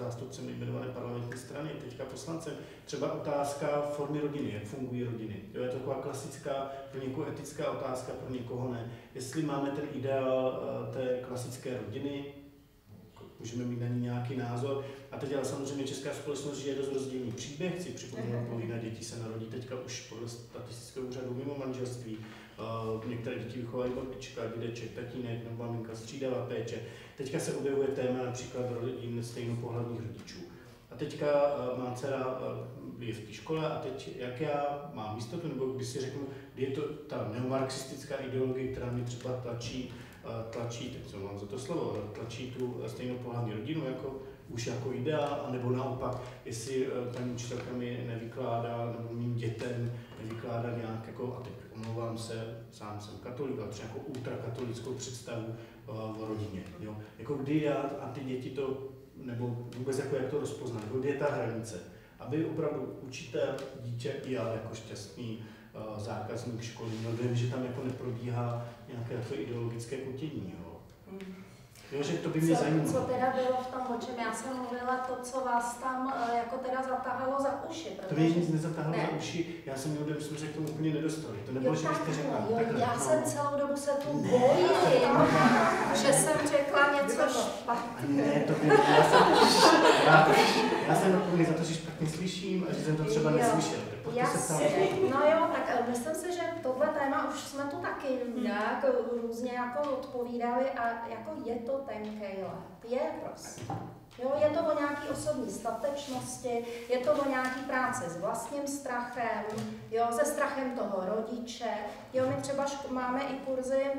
zástupcem nejmenované parlamentní strany, teďka poslancem. Třeba otázka formy rodiny, jak fungují rodiny. Jo, je to taková klasická, pro někoho etická otázka, pro někoho ne. Jestli máme ten ideál té klasické rodiny, můžeme mít na ní nějaký názor. A teď ale samozřejmě česká společnost žije dost rozdílný příběh. Chci připomenout, polovina dětí se narodí teďka už podle statistického úřadu mimo manželství. Uh, některé děti vychovají babička, dědeček, tatínek nebo maminka, střídavá péče. Teďka se objevuje téma například rodin stejnopohlavních rodičů. A teďka uh, má dcera uh, je v té škole a teď jak já mám jistotu, nebo když si řeknu, kdy je to ta neomarxistická ideologie, která mi třeba tlačí, tlačí, teď co mám za to slovo, tlačí tu stejnopohlavní rodinu jako už jako ideál, anebo naopak, jestli paní učitelka mi nevykládá, nebo mým dětem nevykládá nějak jako, a teď omlouvám se, sám jsem katolik, ale třeba jako ultrakatolickou představu uh, o rodině. Jo? Jako kdy já a ty děti to, nebo vůbec jako jak to rozpoznat, kdy je ta hranice. Aby opravdu učitel, dítě i já jako šťastný zákazník školy měl dojem, že tam jako neprobíhá nějaké jako ideologické kutění. Jo? Mm. Jo, že to by mě co, zajímalo. Co teda bylo v tom, o čem já jsem mluvila, to, co vás tam eh, jako teda zatáhalo za uši. Protože... To mě nic nezatáhalo ne. za uši, já jsem měl že jsme se k tomu úplně nedostali. To nebylo, jo, že jste řekla. Jo, takhle, já no. jsem celou dobu se tu bojím, že jsem řekla něco špatně. Ne, to by, já jsem, já, já jsem za to, že špatně slyším a že jsem to třeba jo. neslyšel. Jasně, no jo, tak eh, myslím si, že tohle téma už jsme tu taky nějak různě jako odpovídali a jako je to tenkej let. Je prostě. Jo, je to o nějaké osobní statečnosti, je to o nějaké práci s vlastním strachem, jo, se strachem toho rodiče. Jo, my třeba máme i kurzy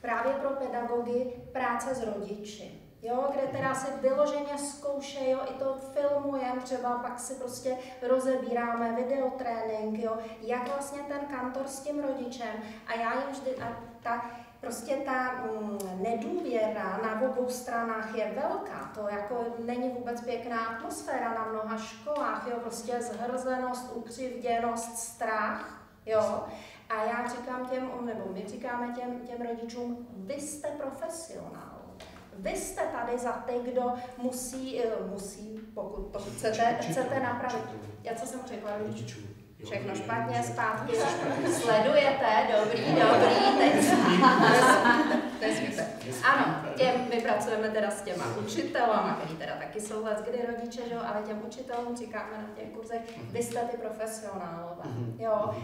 právě pro pedagogy práce s rodiči jo, kde teda si vyloženě zkoušejí, jo, i to filmujeme, třeba pak si prostě rozebíráme videotrénink, jo, jak vlastně ten kantor s tím rodičem? A já jim vždy, a ta, prostě ta mm, nedůvěra na obou stranách je velká, to jako není vůbec pěkná atmosféra na mnoha školách, jo, prostě zhrzenost, ukřivděnost, strach, jo, a já říkám těm, nebo my říkáme těm, těm rodičům, vy jste profesionál. Vy jste tady za ty, kdo musí, eh, musí pokud to chcete, chcete napravit. Já co jsem řekla? Všechno špatně, zpátky. Sledujete, dobrý, dobrý, teď Ano, těm, my pracujeme teda s těma učitelama, který teda taky jsou let, kdy rodiče, že? ale těm učitelům říkáme na těch kurzech, vy jste ty profesionálové, mhm. jo,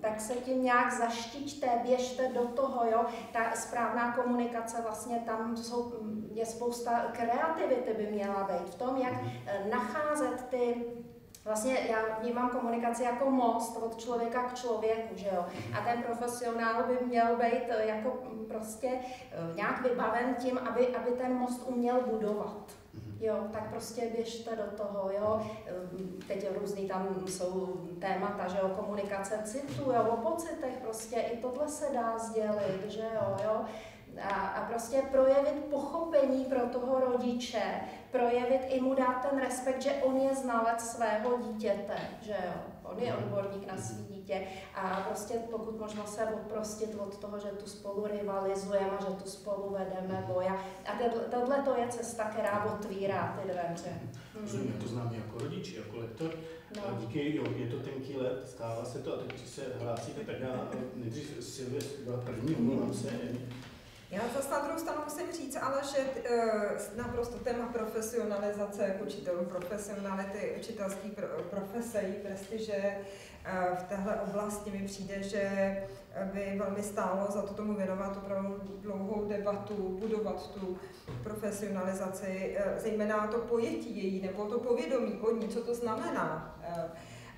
tak se tím nějak zaštiťte, běžte do toho, jo, ta správná komunikace vlastně tam jsou, je spousta kreativity by měla být v tom, jak mhm. nacházet ty Vlastně já vnímám komunikaci jako most od člověka k člověku, že jo. A ten profesionál by měl být eh, jako mm, prostě eh, nějak vybaven tím, aby, aby ten most uměl budovat. Mhm. Jo, tak prostě běžte do toho, jo. Ehm, teď různý tam jsou témata, že jo, komunikace citu, jo, o pocitech, prostě i tohle se dá sdělit, že jo, jo a, a prostě projevit pochopení pro toho rodiče, projevit i mu dát ten respekt, že on je znalec svého dítěte, že jo, on je odborník na svý dítě a prostě pokud možno se oprostit od toho, že tu spolu rivalizujeme, že tu spolu vedeme boj a tohle to je cesta, která otvírá ty dveře. Hmm. to znám jako rodič, jako lektor. No. Díky, jo, je to tenký let, stává se to a teď se hlásíte, tak já nejdřív Silvě byla první, omlouvám se, já zase na druhou stranu musím říct, ale že uh, naprosto téma profesionalizace učitelů, profesionality učitelský pro, profese, prestiže uh, v téhle oblasti mi přijde, že by velmi stálo za to tomu věnovat opravdu dlouhou debatu, budovat tu profesionalizaci, uh, zejména to pojetí její nebo to povědomí o ní, co to znamená.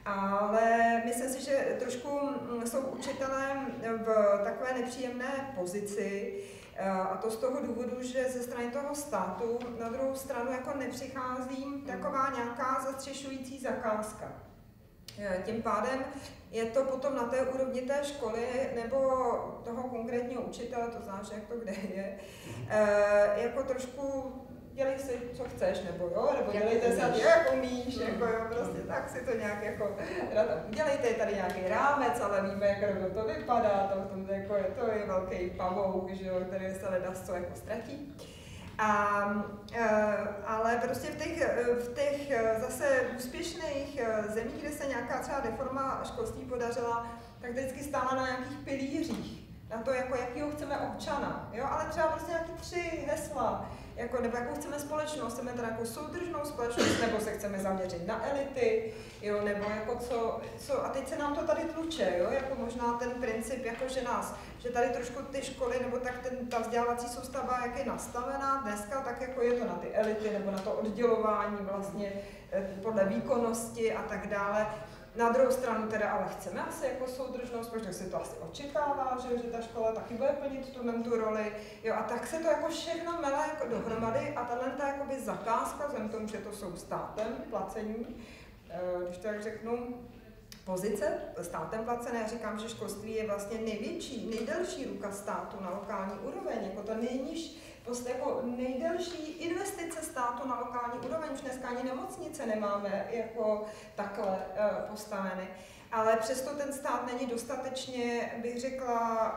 Ale myslím si, že trošku mm, jsou učitelé v takové nepříjemné pozici, Eh, a to z toho důvodu, že ze strany toho státu na druhou stranu jako nepřichází taková nějaká zastřešující zakázka. Eh, tím pádem je to potom na té úrovni té školy nebo toho konkrétního učitele, to znáš, jak to kde je, eh, jako trošku dělej si, co chceš, nebo jo, nebo dělejte si, jak umíš, mm. jako jo, prostě tak si to nějak jako, dělejte tady nějaký rámec, ale víme, jak to vypadá, to, to, jako je, to je velký pavouk, že jo, který se leda co jako ztratí. A, e, ale prostě v těch, v těch e, zase úspěšných e, zemích, kde se nějaká třeba deforma školství podařila, tak vždycky stála na nějakých pilířích na to, jako jakýho chceme občana, jo, ale třeba prostě nějaký tři hesla, jako, nebo jakou chceme společnost, chceme teda jako soudržnou společnost, nebo se chceme zaměřit na elity, jo, nebo jako co, co, a teď se nám to tady tluče, jo, jako možná ten princip, jako že nás, že tady trošku ty školy, nebo tak ten, ta vzdělávací soustava, jak je nastavená dneska, tak jako je to na ty elity, nebo na to oddělování vlastně eh, podle výkonnosti a tak dále, na druhou stranu teda ale chceme asi jako soudržnost, protože se to asi očekává, že, že ta škola taky bude plnit tu, tu roli. Jo, a tak se to jako všechno mele jako dohromady a tahle ta jakoby zakázka, vzhledem tomu, že to jsou státem placení, eh, když to tak řeknu, pozice státem placené, já říkám, že školství je vlastně největší, nejdelší ruka státu na lokální úroveň, jako to nejniž, prostě jako nejdelší investice státu na lokální úroveň, už dneska ani nemocnice nemáme jako takhle uh, postaveny. Ale přesto ten stát není dostatečně, bych řekla,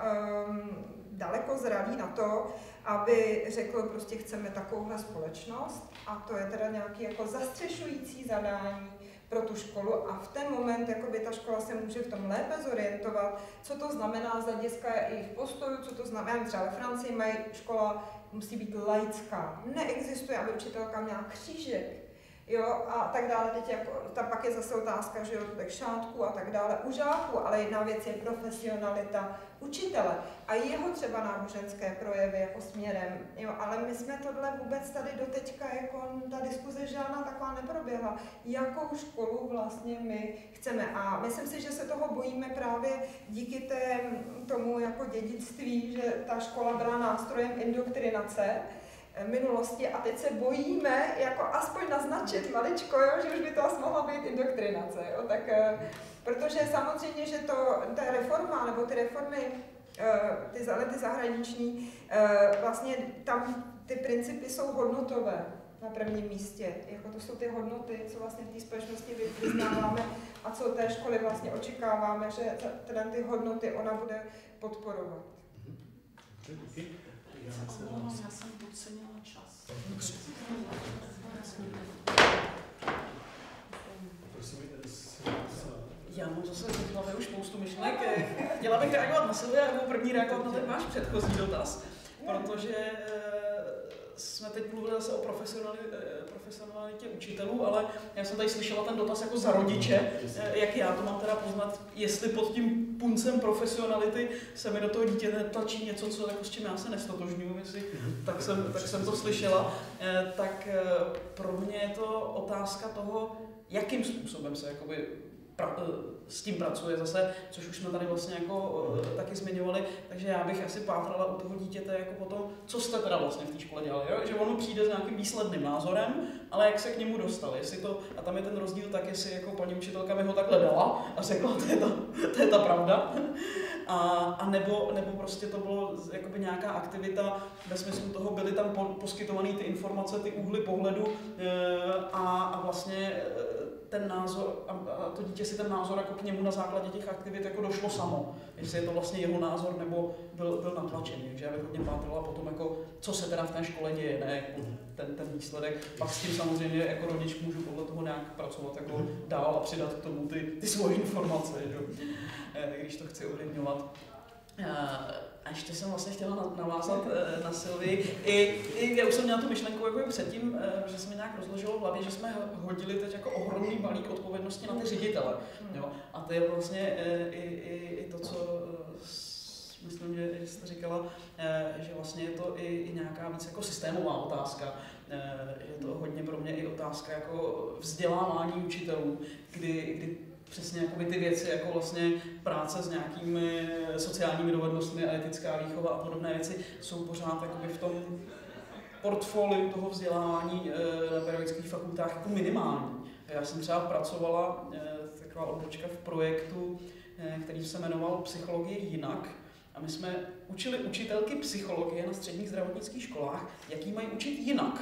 um, daleko zralý na to, aby řekl, prostě chceme takovouhle společnost. A to je teda nějaký jako zastřešující zadání pro tu školu. A v ten moment jakoby ta škola se může v tom lépe zorientovat, co to znamená z hlediska jejich postojů, co to znamená, třeba ve Francii mají škola musí být laická. Neexistuje, aby učitelka měla křížek, jo, a tak dále. Teď jako, ta pak je zase otázka, že jo, tak šátku a tak dále. U žáků, ale jedna věc je profesionalita učitele a jeho třeba náboženské projevy jako směrem, jo, ale my jsme tohle vůbec tady doteďka, jako ta diskuze žádná taková neproběhla, jakou školu vlastně my chceme? A myslím si, že se toho bojíme právě díky té, tomu jako dědictví, že ta škola byla nástrojem indoktrinace, minulosti a teď se bojíme jako aspoň naznačit maličko, jo, že už by to asi mohla být indoktrinace. Jo, tak, eh, protože samozřejmě, že to, ta reforma nebo ty reformy, eh, ty, ale ty zahraniční, eh, vlastně tam ty principy jsou hodnotové na prvním místě. Jako to jsou ty hodnoty, co vlastně v té společnosti vyznáváme a co té školy vlastně očekáváme, že teda ty hodnoty ona bude podporovat. Já mám zase v hlavě už spoustu myšlenek. Chtěla bych reagovat na Silvia, nebo první reagovat na ten váš předchozí dotaz, protože jsme teď mluvili zase o profesionalitě, profesionalitě učitelů, ale já jsem tady slyšela ten dotaz jako za rodiče, jak já to mám teda poznat, jestli pod tím puncem profesionality se mi do toho dítě netlačí něco, co jako s čím já se nestotožňuji, jestli, tak, jsem, tak jsem to slyšela, eh, tak eh, pro mě je to otázka toho, jakým způsobem se jakoby pra, eh, s tím pracuje zase, což už jsme tady vlastně jako uh, taky zmiňovali, takže já bych asi pátrala u toho dítěte jako potom, co jste teda vlastně v té škole dělali, jo? že ono přijde s nějakým výsledným názorem, ale jak se k němu dostal, jestli to, a tam je ten rozdíl tak, jestli jako paní učitelka mi ho takhle dala a řekla, to je ta, to je ta pravda, a, a nebo, nebo prostě to bylo jakoby nějaká aktivita, ve smyslu toho byly tam po, poskytované ty informace, ty úhly pohledu e, a, a vlastně ten názor, a, a to dítě si ten názor jako k němu na základě těch aktivit jako došlo samo. Jestli je to vlastně jeho názor nebo byl, byl natlačený. Takže já bych hodně pátrala potom, jako, co se teda v té škole děje, ne jako ten, ten výsledek. Pak s tím samozřejmě jako rodič můžu podle toho nějak pracovat jako dál a přidat k tomu ty, ty svoje informace, že? Eh, když to chci ovlivňovat. A ještě jsem vlastně chtěla navázat eh, na Silvii. I, I, já už jsem měla tu myšlenku jako předtím, eh, že se mi nějak rozložilo v hlavě, že jsme hodili teď jako ohromný balík odpovědnosti na ty ředitele. Jo? A to je vlastně eh, i, i, i to, co myslím, že jste říkala, že vlastně je to i, i nějaká víc jako systémová otázka. Je to hodně pro mě i otázka jako vzdělávání učitelů, kdy, kdy přesně jakoby ty věci, jako vlastně práce s nějakými sociálními dovednostmi a etická výchova a podobné věci, jsou pořád jakoby v tom portfoliu toho vzdělávání eh, na pedagogických fakultách jako minimální. Já jsem třeba pracovala, eh, taková odbočka v projektu, eh, který se jmenoval Psychologie jinak, a my jsme učili učitelky psychologie na středních zdravotnických školách, jaký mají učit jinak.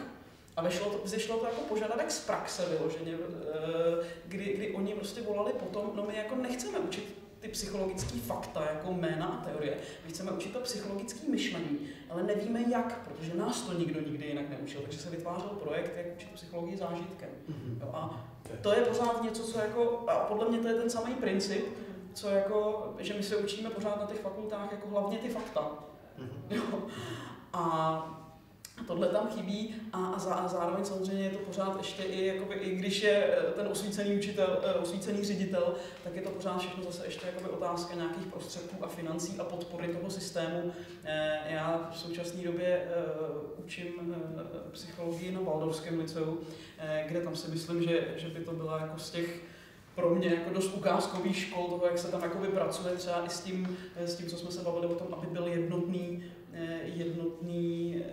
A vyšlo to, vzešlo to jako požadavek z praxe vyloženě, eh, kdy, kdy oni prostě volali potom, no my jako nechceme učit ty psychologické fakta, jako jména a teorie. My chceme učit to psychologické myšlení, ale nevíme jak, protože nás to nikdo nikdy jinak neučil. Takže se vytvářel projekt, jak učit psychologii zážitkem. Mm-hmm. Jo, a to je pořád něco, co jako, a podle mě to je ten samý princip, co jako, že my se učíme pořád na těch fakultách jako hlavně ty fakta. Mhm. Jo. A tohle tam chybí a, a, zá, a zároveň samozřejmě je to pořád ještě i, jakoby, i když je eh, ten osvícený učitel, eh, osvícený ředitel, tak je to pořád všechno zase ještě jakoby otázka nějakých prostředků a financí a podpory toho systému. Eh, Já v současné době učím psychologii na Waldorfském liceu, kde tam si myslím, že, že by to byla jako z těch pro mě jako dost ukázkový škol toho, jak se tam jakoby pracuje třeba i s tím, s tím, co jsme se bavili o tom, aby byl jednotný, jednotný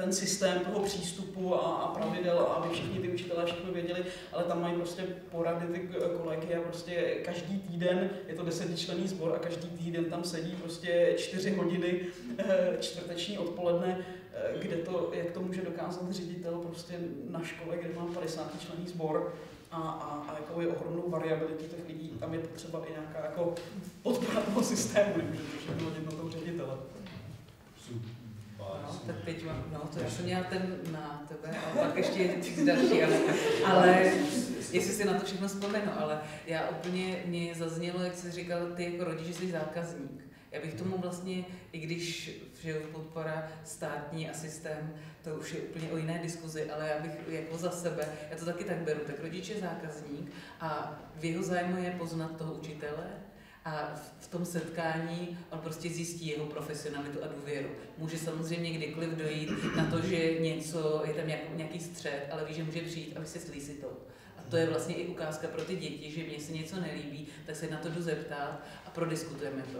ten systém toho přístupu a, a pravidel, aby všichni ty učitelé všechno věděli, ale tam mají prostě porady ty kolegy a prostě každý týden je to desetičlený sbor a každý týden tam sedí prostě čtyři hodiny eh, čtvrteční odpoledne, eh, kde to, jak to může dokázat ředitel prostě na škole, kde má 50 člený sbor a, a, a jako je ohromnou variabilitu těch lidí, tam je potřeba i nějaká jako podpora toho systému, nemůže to všechno hodit na toho ředitele. No, tak teď mám, no, to já jsem měla ten na tebe a pak ještě ty další, ale, ale jestli si na to všechno vzpomenu, ale já úplně, mě zaznělo, jak jsi říkal, ty jako rodič, že jsi zákazník. Já bych tomu vlastně, i když že podpora státní a systém, to už je úplně o jiné diskuzi, ale já bych jako za sebe, já to taky tak beru, tak rodič je zákazník a v jeho zájmu je poznat toho učitele, a v tom setkání on prostě zjistí jeho profesionalitu a důvěru. Může samozřejmě kdykoliv dojít na to, že něco, je tam nějaký střed, ale ví, že může přijít a vysvětlí si to. A to je vlastně i ukázka pro ty děti, že mě se něco nelíbí, tak se na to jdu zeptat a prodiskutujeme to.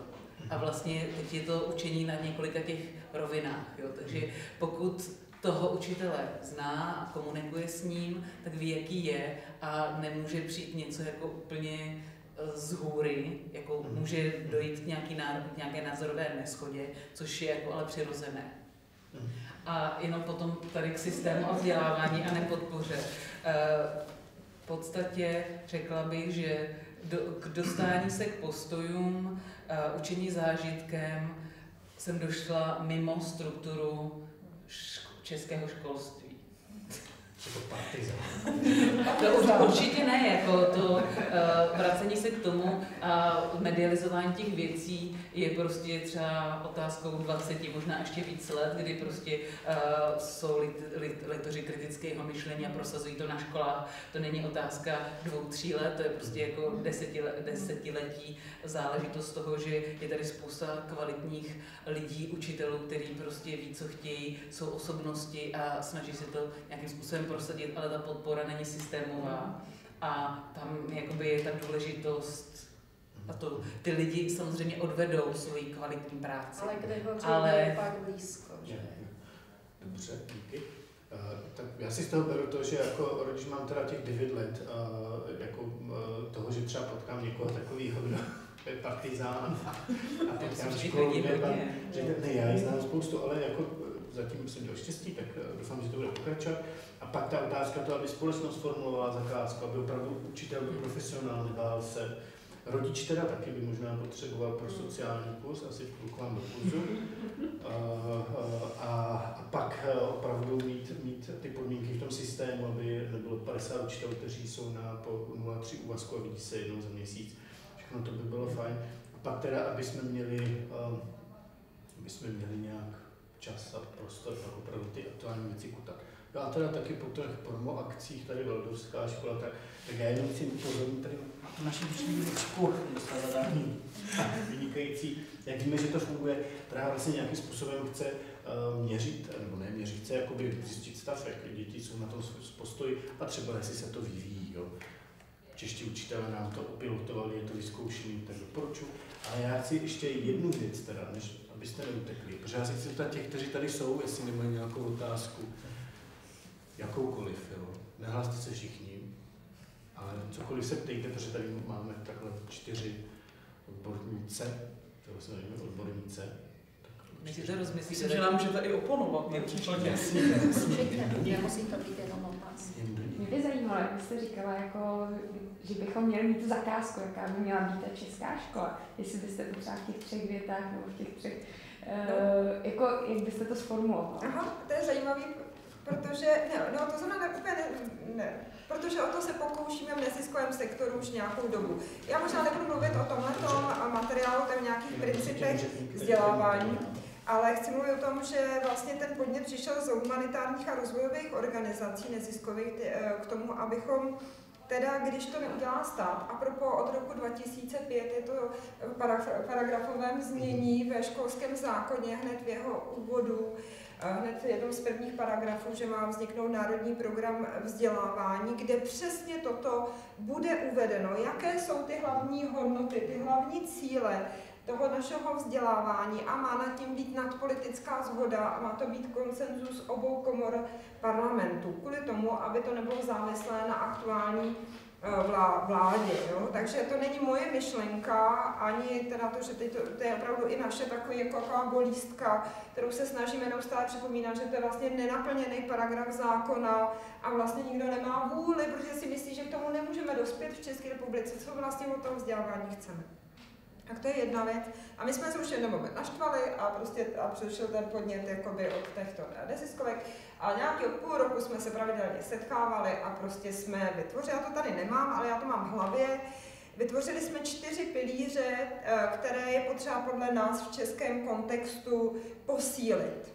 A vlastně teď je to učení na několika těch rovinách. Jo? Takže pokud toho učitele zná a komunikuje s ním, tak ví, jaký je a nemůže přijít něco jako úplně z hůry, jako mhm. může dojít k, nějaký národ, k nějaké názorové neschodě, což je jako ale přirozené. Mhm. A jenom potom tady k systému a vzdělávání a nepodpoře. Eh, v podstatě řekla bych, že do, k dostání se k postojům, eh, učení zážitkem jsem došla mimo strukturu českého školství. To určitě ne, jako to uh, vracení se k tomu a medializování těch věcí je prostě třeba otázkou 20, možná ještě víc let, kdy prostě uh, jsou lit, lit, litoři kritického myšlení a prosazují to na školách. To není otázka dvou, tří let, to je prostě jako desetiletí, desetiletí záležitost toho, že je tady spousta kvalitních lidí, učitelů, kteří prostě ví, co chtějí, jsou osobnosti a snaží se to nějakým způsobem prosadit, ale ta podpora není systémová. A tam jakoby je ta důležitost a to ty lidi samozřejmě odvedou svoji kvalitní práci. Ale kde ho ale... je pak blízko, že? Dobře, díky. Uh, tak já si z toho beru to, že jako rodič mám teda těch 9 let, uh, jako uh, toho, že třeba potkám někoho takového, kdo je partizán a, a potkám školu, kde pan, že ne, já ji znám spoustu, ale jako zatím jsem měl štěstí, tak doufám, že to bude pokračovat. A pak ta otázka to, aby společnost formulovala zakázku, aby opravdu učitel byl profesionál, nebál se. Rodič teda taky by možná potřeboval pro sociální kurz, asi půlku do kurzu. A, a, a pak e, opravdu mít, mít ty podmínky v tom systému, aby nebylo 50 učitelů, kteří jsou na po 0,3 úvazku a vidí se jednou za měsíc. Všechno to by bylo fajn. A pak teda, aby jsme měli, um, aby jsme měli nějak čas a prostor pro opravdu ty aktuální věci kutat. Já teda taky po těch promo akcích tady Valdorská škola, tak, tak já jenom chci upozornit tady na tu naši příručku, vynikající, jak víme, že to funguje, která vlastně nějakým způsobem chce uh, měřit, nebo ne měřit, chce jakoby zjistit stav, jak děti jsou na tom postoji a třeba jestli se to vyvíjí. Jo. Čeští učitelé nám to opilotovali, je to vyzkoušení, tak doporučuji. Ale já chci ještě jednu věc, teda, než abyste neutekli, protože já se chci těch, kteří tady jsou, jestli nemají nějakou otázku jakoukoliv, jo. Nehlaste se všichni, ale cokoliv se ptejte, protože tady máme takhle čtyři odbornice, to se nevíme, odbornice. Než si to rozmyslíte. Myslím, že nám můžete i oponovat. Určitě. Nemusí to být jenom otázka. Mě by zajímalo, jak byste říkala, jako, že bychom měli mít tu zakázku, jaká by měla být ta česká škola. Jestli byste to třeba v těch třech větách nebo v těch třech, no. uh, jako, jak byste to sformulovala? Aha, to je zajímavý protože, ne, no to znamená ne, úplně ne, ne, protože o to se pokoušíme v neziskovém sektoru už nějakou dobu. Já možná nebudu mluvit o tomhle materiálu, tak v nějakých principech vzdělávání, ale chci mluvit o tom, že vlastně ten podnět přišel z humanitárních a rozvojových organizací neziskových eh, k tomu, abychom Teda, když to neudělá stát, a propo od roku 2005 je to v paragrafovém změní ve školském zákoně hned v jeho úvodu, hned jednom z prvních paragrafů, že má vzniknout národní program vzdělávání, kde přesně toto bude uvedeno, jaké jsou ty hlavní hodnoty, ty hlavní cíle toho našeho vzdělávání? A má nad tím být nadpolitická zhoda a má to být konsenzus obou komor parlamentu, kvůli tomu, aby to nebylo závislé na aktuální eh, vládě. Jo? Takže to není moje myšlenka, ani teda to, že teď to, to je opravdu i naše takový, jako taková bolístka, kterou se snažíme neustále připomínat, že to je vlastně nenaplněný paragraf zákona a vlastně nikdo nemá vůli, protože si myslí, že k tomu nemůžeme dospět v České republice, co vlastně o tom vzdělávání chceme. Tak to je jedna věc. A my jsme se už jednou moment naštvali a prostě a přišel ten podnět jakoby od těchto neziskovek. A nějakého půl roku jsme se pravidelně setkávali a prostě jsme vytvořili, já to tady nemám, ale já to mám v hlavě, Vytvořili jsme čtyři pilíře, eh, které je potřeba podle nás v českém kontextu posílit.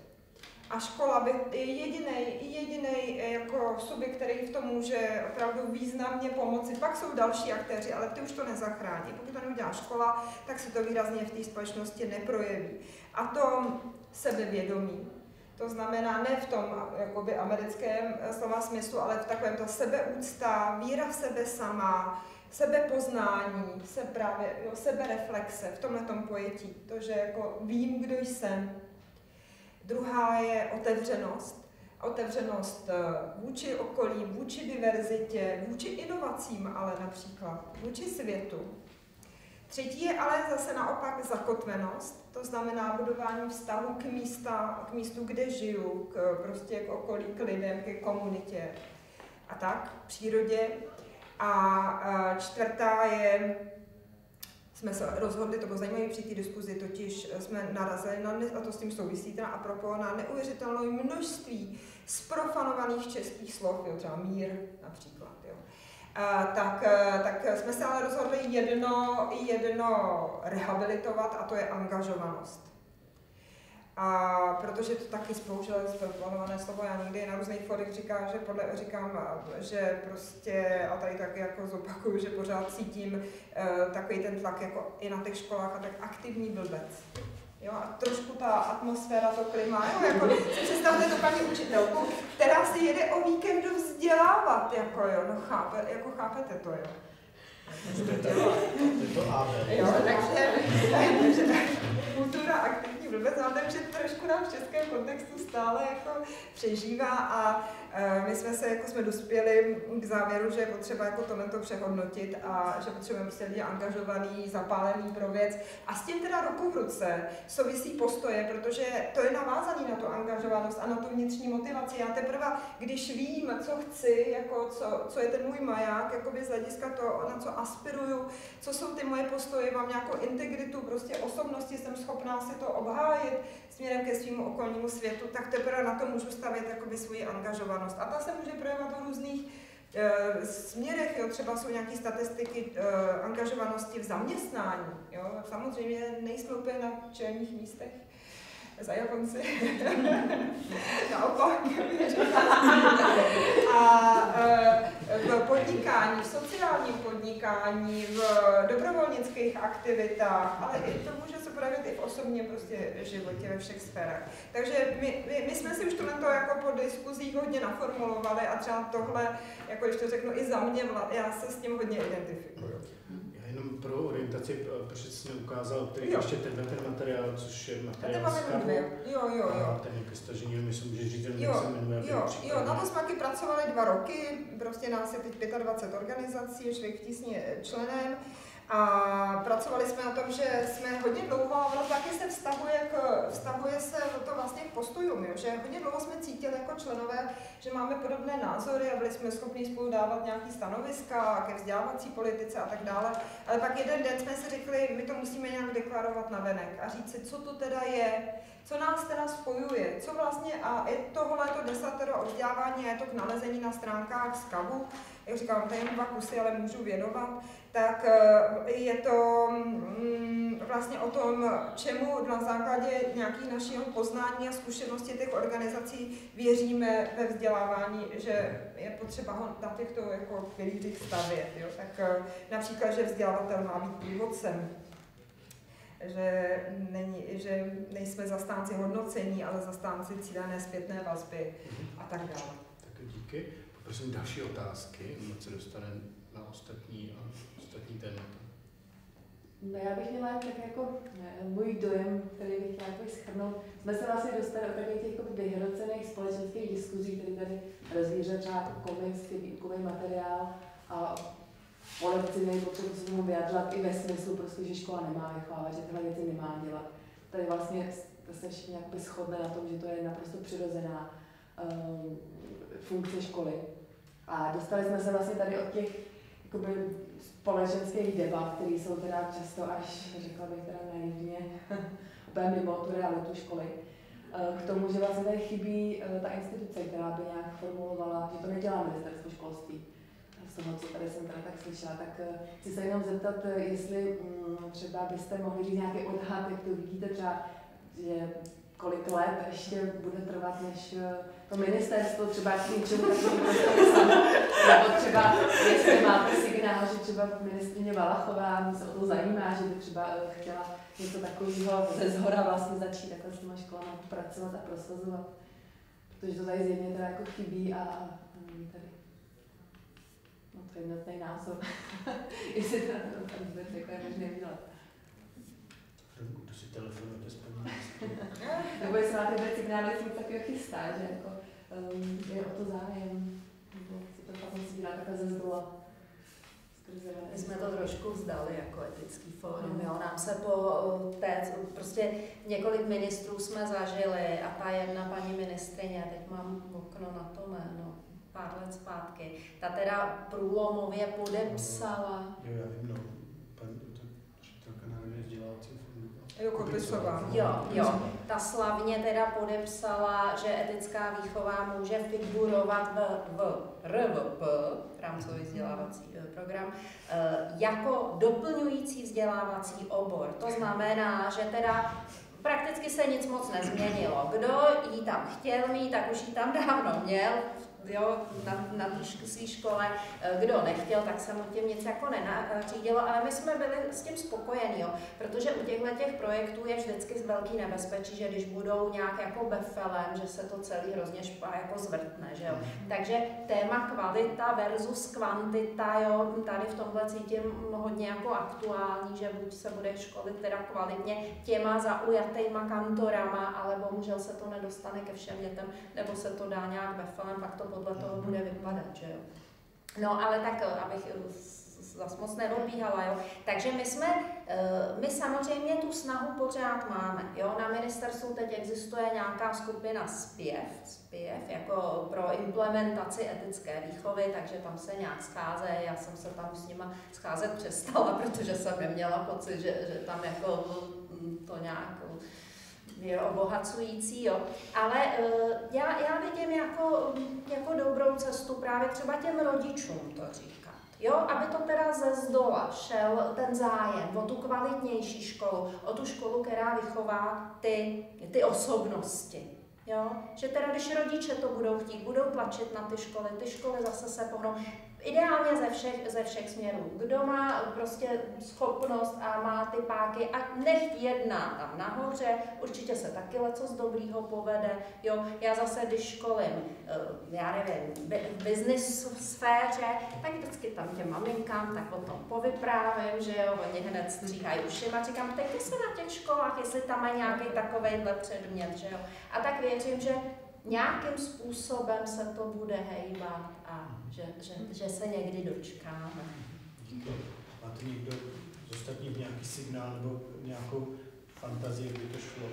A škola by je jediný, jediný eh, jako subjekt, který v tom může opravdu významně pomoci. Pak jsou další aktéři, ale ty už to nezachrání. Pokud to neudělá škola, tak se to výrazně v té společnosti neprojeví. A to sebevědomí. To znamená ne v tom jakoby americkém eh, slova smyslu, ale v takovém to sebeúcta, víra v sebe sama, sebepoznání, se právě, jo, sebereflexe v tomhle pojetí. To, že jako vím, kdo jsem, Druhá je otevřenost. Otevřenost eh, vůči okolí, vůči diverzitě, vůči inovacím, ale například vůči světu. Třetí je ale zase naopak zakotvenost, to znamená budování vztahu k, místa, k místu, kde žiju, k, prostě k okolí, k lidem, ke komunitě a tak, přírodě. A čtvrtá je jsme se rozhodli, to bylo zajímavé při té diskuzi, totiž jsme narazili na, a to s tím souvisí teda a propos, na neuvěřitelné množství sprofanovaných českých slov, jo, třeba mír například. Jo. A, tak, tak jsme se ale rozhodli jedno, jedno rehabilitovat a to je angažovanost. A protože to taky spoužil zplánované slovo, já někdy na různých fotech říkám, že podle, říkám, že prostě, a tady taky jako zopakuju, že pořád cítím uh, takový ten tlak jako i na těch školách a tak aktivní blbec. Jo, a trošku ta atmosféra, to klima, jo, jako si představte to paní učitelku, která si jede o víkendu vzdělávat, jako jo, no chápe, jako chápete to, jo. Jo, takže, takže kultura aktivní blbec, ale že trošku nám v českém kontextu stále jako přežívá a my jsme se jako jsme dospěli k závěru, že je potřeba jako tohle to přehodnotit a že potřebujeme prostě lidi angažovaný, zapálený pro věc. A s tím teda ruku v ruce souvisí postoje, protože to je navázaný na tu angažovanost a na tu vnitřní motivaci. Já teprve, když vím, co chci, jako co, co je ten můj maják, jakoby z hlediska to, na co aspiruju, co jsou ty moje postoje, mám nějakou integritu, prostě osobnosti, jsem schopná si to obhájit směrem ke svým okolnímu světu, tak teprve na to můžu stavět jakoby svoji angažovanost. A ta se může projevovat v různých e, směrech, jo, třeba jsou nějaké statistiky e, angažovanosti v zaměstnání. Jo. Samozřejmě nejsme úplně na čelních místech, za Japonci. Naopak. a e, v podnikání, v sociálním podnikání, v dobrovolnických aktivitách, ale i to může se projevit i v osobně prostě životě ve všech sférách. Takže my, my, my jsme si už tohle jako po diskuzích hodně naformulovali a třeba tohle, jako když to řeknu i za mě, já se s tím hodně identifikuju pro orientaci, protože jsi ukázal který ještě tenhle ten materiál, což je materiál z Karlu. Jo, jo, jo. A ten jako stažení, myslím, že říct, jo, se jmenuje. Jo, jo, na to jsme taky pracovali dva roky, prostě nás je teď 25 organizací, Švejk v tísně členem. A pracovali jsme na tom, že jsme hodně dlouho, a ono taky se vztahuje, k, vztahuje se to vlastně k postojům, že hodně dlouho jsme cítili jako členové, že máme podobné názory a byli jsme schopni spolu dávat nějaký stanoviska ke vzdělávací politice a tak dále. Ale pak jeden den jsme si řekli, my to musíme nějak deklarovat na venek a říct si, co to teda je, co nás teda spojuje, co vlastně, a je tohle to desatero o vzdělávání, je to k nalezení na stránkách z KAVu, jak říkám, to jen dva kusy, ale můžu věnovat, tak eh, je to mm, vlastně o tom, čemu na základě nějakých našeho poznání a zkušenosti těch organizací věříme ve vzdělávání, že je potřeba ho na těchto jako pilířích stavět. Jo? Tak eh, například, že vzdělávatel má být průvodcem, že, není, že nejsme zastánci hodnocení, ale zastánci cílené zpětné vazby a tak dále. Tak díky. Prosím další otázky, ať se dostane na ostatní, a ostatní témata. No já bych měla tak jako můj dojem, který bych chtěla jako schrnout. Jsme se vlastně dostali od takových těch jako vyhrocených společenských diskuzí, které tady rozvíře třeba jako komiks, výukový materiál a po lekci potřebu se tomu vyjadřovat i ve smyslu, prostě, že škola nemá vychovávat, že tyhle věci nemá dělat. Tady vlastně se všichni shodne na tom, že to je naprosto přirozená um, funkce školy. A dostali jsme se vlastně tady od těch jakoby, společenských debat, které jsou teda často až, řekla bych teda naivně, úplně mimo tu realitu školy, eh, k tomu, že vlastně tady chybí eh, ta instituce, která by nějak formulovala, že to nedělá ministerstvo školství. Z toho, co tady jsem teda tak slyšela, tak eh, chci se jenom zeptat, jestli mm, třeba byste mohli říct nějaký odhad, jak to vidíte třeba, že kolik let ještě bude trvat, než to ministerstvo třeba k něčemu Nebo třeba, jestli máte signál, že třeba ministrině Valachová se o to zajímá, že by třeba eh, chtěla něco takového ze zhora vlastně začít takhle s těma školama pracovat a prosazovat. Protože to tady zjevně teda jako chybí a, a tady no to je jednotný názor. jestli to tam vůbec jako je možné udělat. Kdo si telefonujete Nebo jestli máte vůbec signály, jestli takového chystá, že jako um, je o to zájem, nebo se to pak musí dělat takhle ze zdola. My jsme to trošku vzdali jako etický fórum, jo. Nám se po té, prostě několik ministrů jsme zažili a ta jedna paní ministrině, teď mám okno na to jméno, pár let zpátky, ta teda průlomově podepsala. Jo, já vím, no, paní, ředitelka Národního vzdělávacího Jo, Kopisová. Jo, jo. Ta slavně teda podepsala, že etická výchova může figurovat v, v RVP, rámcový vzdělávací eh, program, eh, jako doplňující vzdělávací obor. To znamená, že teda prakticky se nic moc nezměnilo. Kdo ji tam chtěl mít, tak už ji tam dávno měl jo, na, na té škole, eh, kdo nechtěl, tak se mu tím nic jako nenařídilo, ale my jsme byli s tím spokojení, jo, protože u těchto těch projektů je vždycky velký nebezpečí, že když budou nějak jako befelem, že se to celý hrozně špá jako zvrtne, že jo. Mhm. Takže téma kvalita versus kvantita, jo, tady v tomhle cítím hodně jako aktuální, že buď se bude školit teda kvalitně těma zaujatýma kantorama, ale bohužel se to nedostane ke všem dětem, nebo se to dá nějak befelem, pak to podle toho bude vypadat, že jo. No ale tak, eh, abych eh, zase moc neodbíhala, jo. Takže my jsme, eh, my samozřejmě tu snahu pořád máme, jo. Na ministerstvu teď existuje nějaká skupina zpěv, zpěv jako pro implementaci etické výchovy, takže tam se nějak scháze, já jsem se tam s nima scházet přestala, protože jsem neměla pocit, že, že tam jako to nějak je obohacující, jo. Ale uh, já, já vidím jako, jako dobrou cestu právě třeba těm rodičům to říkat. Jo, aby to teda ze zdola šel ten zájem o tu kvalitnější školu, o tu školu, která vychová ty, ty osobnosti. Jo? Že teda, když rodiče to budou chtít, budou tlačit na ty školy, ty školy zase se pohnou. Ideálně ze všech, ze všech směrů. Kdo má prostě schopnost a má ty páky a nech jedná tam nahoře, určitě se taky leco z dobrýho povede. Jo, já zase, když školím, eh, já nevím, v business sféře, tak vždycky tam těm maminkám tak o tom povyprávím, že jo, oni hned stříhají ušima, říkám, teď se na těch školách, jestli tam mají nějaký takovejhle předmět, že jo. A tak věřím, že nějakým způsobem se to bude hejbat a že, že, že se někdy dočkáme. Díky. Máte někdo z ostatních nějaký signál nebo nějakou fantazii, kdy to šlo?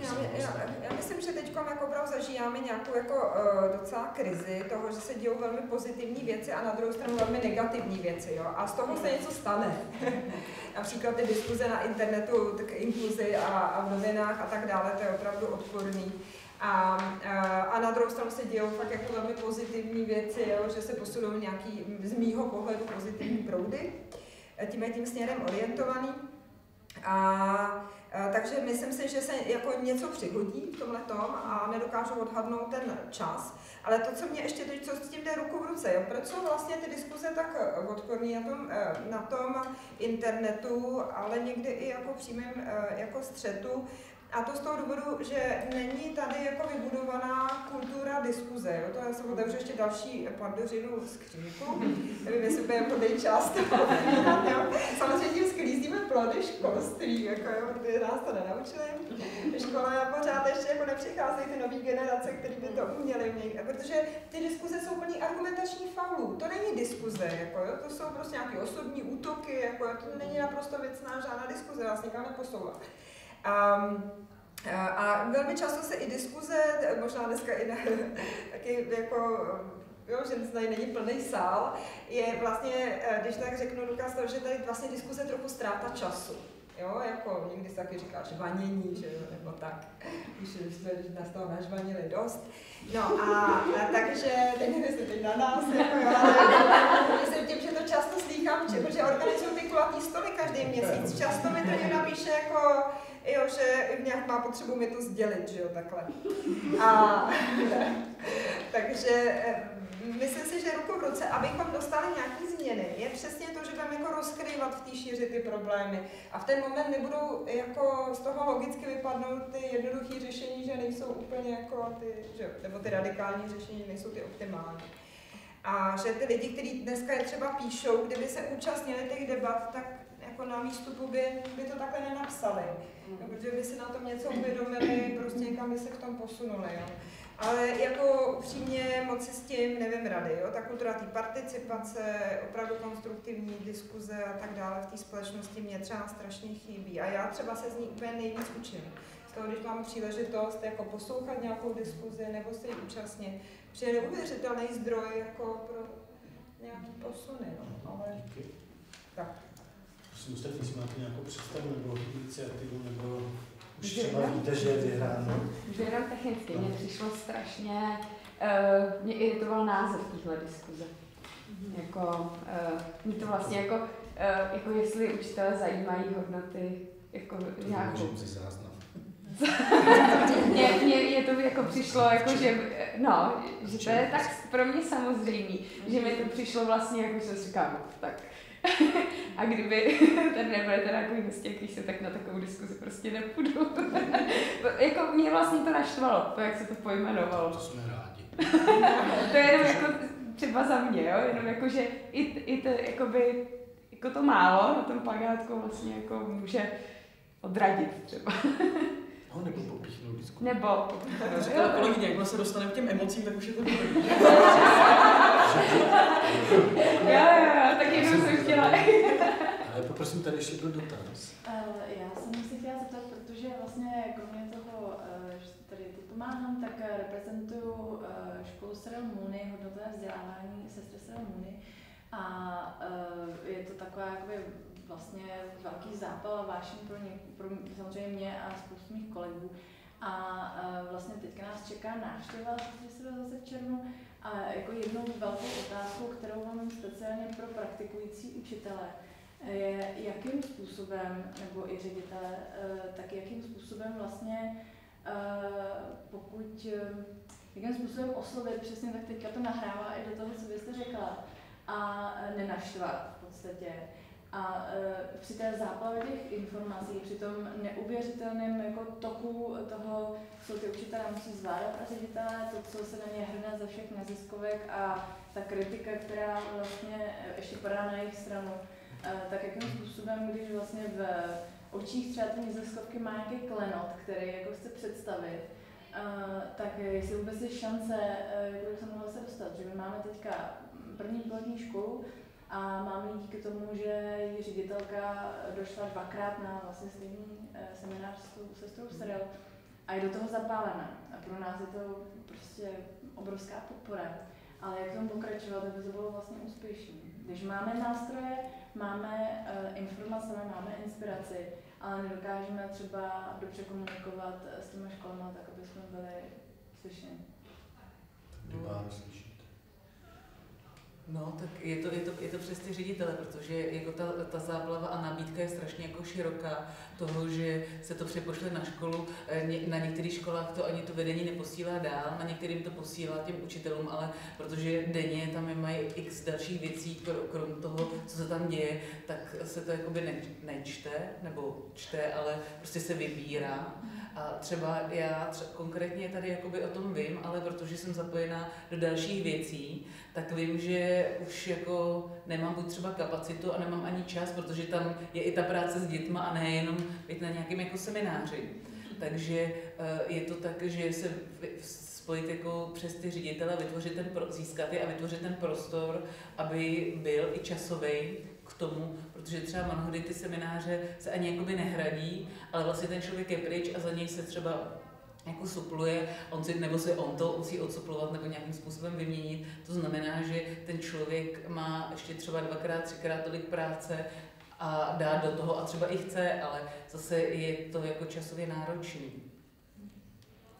Já, já, já myslím, že teď jako opravdu zažíváme nějakou jako, uh, docela krizi toho, že se dějou velmi pozitivní věci a na druhou stranu velmi negativní věci. Jo? A z toho se něco stane. Například ty diskuze na internetu k inkluzi a, a v novinách a tak dále, to je opravdu odporný. A, a na druhou stranu se dějou fakt jako velmi pozitivní věci, jo, že se posunou nějaký z mýho pohledu pozitivní proudy, tím je tím směrem orientovaný. A takže myslím si, že se jako něco přihodí v tomhle tom a nedokážu odhadnout ten čas. Ale to, co mě ještě teď, co s tím jde ruku v ruce, jo, proč jsou vlastně ty diskuze tak odporné na tom, na tom internetu, ale někdy i jako přímém jako střetu, a to z toho důvodu, že není tady jako vybudovaná kultura diskuze. Jo? To já jsem otevřu ještě další pandořinu skříňku. Nevím, jestli bude jako část Samozřejmě tím sklízíme plody školství, jako jo, protože nás to nenaučili. Škola pořád ještě jako nepřicházejí ty nové generace, které by to uměly mít, protože ty diskuze jsou plný argumentační faulů. To není diskuze, jako jo? to jsou prostě nějaké osobní útoky, jako jo? to není naprosto věcná žádná diskuze, vás nikam neposouvá. Um, a velmi často se i diskuze, možná dneska i na, taky jako jo, že tady není plný sál, je vlastně, eh, když tak řeknu, toho, že tady vlastně diskuze trochu ztráta času. Jo, jako někdy se taky říká žvanění, že jo, nebo tak, když jsme nás toho nažvanili dost. No a, a takže, teď nevím, teď na nás, jako jo, ale myslím tím, že to často slýchám, protože organizuju ty kulatý stoly každý měsíc. Často mi to někdo napíše jako, jo, že nějak má potřebu mi to sdělit, že jo, takhle. A, takže eh, myslím si, že ruku v ruce, abychom dostali nějaké změny, je přesně to, že budeme jako rozkrývat v té šíři ty problémy. A v ten moment nebudou jako z toho logicky vypadnout ty jednoduché řešení, že nejsou úplně jako ty, že, nebo ty radikální řešení nejsou ty optimální. A že ty lidi, kteří dneska je třeba píšou, kdyby se účastnili těch debat, tak jako na výstupu by, by to takhle nenapsali. Mm. No, protože by si na tom něco uvědomili, prostě někam by se k tomu posunuli. Jo. Ale jako upřímně moc si s tím nevím rady. Jo? Ta kultura té participace, opravdu konstruktivní diskuze a tak dále v té společnosti mě třeba strašně chybí. A já třeba se z ní úplně nejvíc učím. Z toho, když mám příležitost jako poslouchat nějakou diskuzi nebo se ji účastnit, přijde neuvěřitelný zdroj jako pro nějaký posuny. No. Ale... Tak. Prosím, ostatní, jestli máte nějakou představu nebo iniciativu nebo už třeba víte, že je vyhráno. Jenom technicky, mně přišlo strašně, uh, mě iritoval název téhle diskuze. Mm-hmm. Jako, uh, mě to vlastně jako, uh, jako jestli učitele zajímají hodnoty jako to nějakou. si záznam. mně, mně, mně to jako přišlo, jako, že, no, že to je tak pro mě samozřejmý, že mi to přišlo vlastně, jako jsem říkám, tak a kdyby ten nebude teda jako hostěk, se tak na takovou diskuzi prostě nepůjdu. jako mě vlastně to naštvalo, to, jak se to pojmenovalo. To jsme rádi. to je jenom jako třeba za mě, jo? jenom jako, že i, i to, jakoby, jako to málo na tom plagátku vlastně jako může odradit třeba. No, nebo popíchnout diskuzi. Nebo. Říkala kolegyně, jakmile se dostaneme k těm emocím, tak už je to dobrý. jo, jo, tak jenom jsem chtěla. Ale poprosím, tady ještě byl dotaz. Uh, já jsem si chtěla zeptat, protože vlastně kromě toho, uh, že tady pomáhám, tak reprezentuju uh, školu Cyril Mooney, hodnotové vzdělávání sestry Cyril Mooney. A je to taková jakoby vlastně velký zápal a vášeň pro, ně, pro samozřejmě mě a spoustu mých kolegů. A uh, vlastně teďka nás čeká návštěva se zase v červnu a jako jednou velkou otázkou, kterou mám speciálně pro praktikující učitele, je, jakým způsobem, nebo i ředitele, uh, tak jakým způsobem vlastně, uh, pokud, jakým způsobem oslovit, přesně tak teďka to nahrává i do toho, co byste řekla, a nenaštvat v podstatě a e, při té záplavě těch informací, při tom neuvěřitelném jako toku toho, co ty učitelé musí zvládat a ředitelé, to, co se na ně hrne ze všech neziskovek a ta kritika, která vlastně ještě padá na jejich stranu, e, tak jakým způsobem, když vlastně v očích třeba ty neziskovky má nějaký klenot, který jako chce představit, Uh, tak jestli vůbec je šance, uh, jak se mohla se dostat, že my máme teďka první pilotní školu, A máme jí díky tomu, že její ředitelka došla dvakrát na vlastně stejný eh, seminář s tou sestrou Cyril a je do toho zapálená. A pro nás je to prostě obrovská podpora. Ale jak tomu pokračovat, aby to bylo vlastně úspěšné. Když máme nástroje, máme uh, informace, máme inspiraci, ale nedokážeme třeba dobře komunikovat s těma školama, tak aby jsme byli slyšeni. Dybár slyšíte. No, tak je to, je to, je to přes ty ředitele, protože jako ta, ta záplava a nabídka je strašně jako široká toho, že se to přepošle na školu. Eh, na některých školách to ani to vedení neposílá dál, na některým to posílá těm učitelům, ale protože denně tam mají x dalších věcí, krom toho, co se tam děje, tak se to jakoby ne, nečte, nebo čte, ale prostě se vybírá. A třeba já třeba konkrétně tady jakoby o tom vím, ale protože jsem zapojená do dalších věcí, tak vím, že už jako nemám buď třeba kapacitu a nemám ani čas, protože tam je i ta práce s dětma a nejenom být na nějakém jako semináři. Takže eh, je to tak, že se spojit jako přes ty ředitele, vytvořit ten, získat je a vytvořit ten prostor, aby byl i časový k tomu, protože třeba mnohdy ty semináře se ani jakoby nehradí, ale vlastně ten člověk je pryč a za něj se třeba jako supluje, on si, nebo se on to musí odsuplovat nebo nějakým způsobem vyměnit. To znamená, že ten člověk má ještě třeba dvakrát, třikrát tolik práce a dá do toho a třeba i chce, ale zase je to jako časově náročný.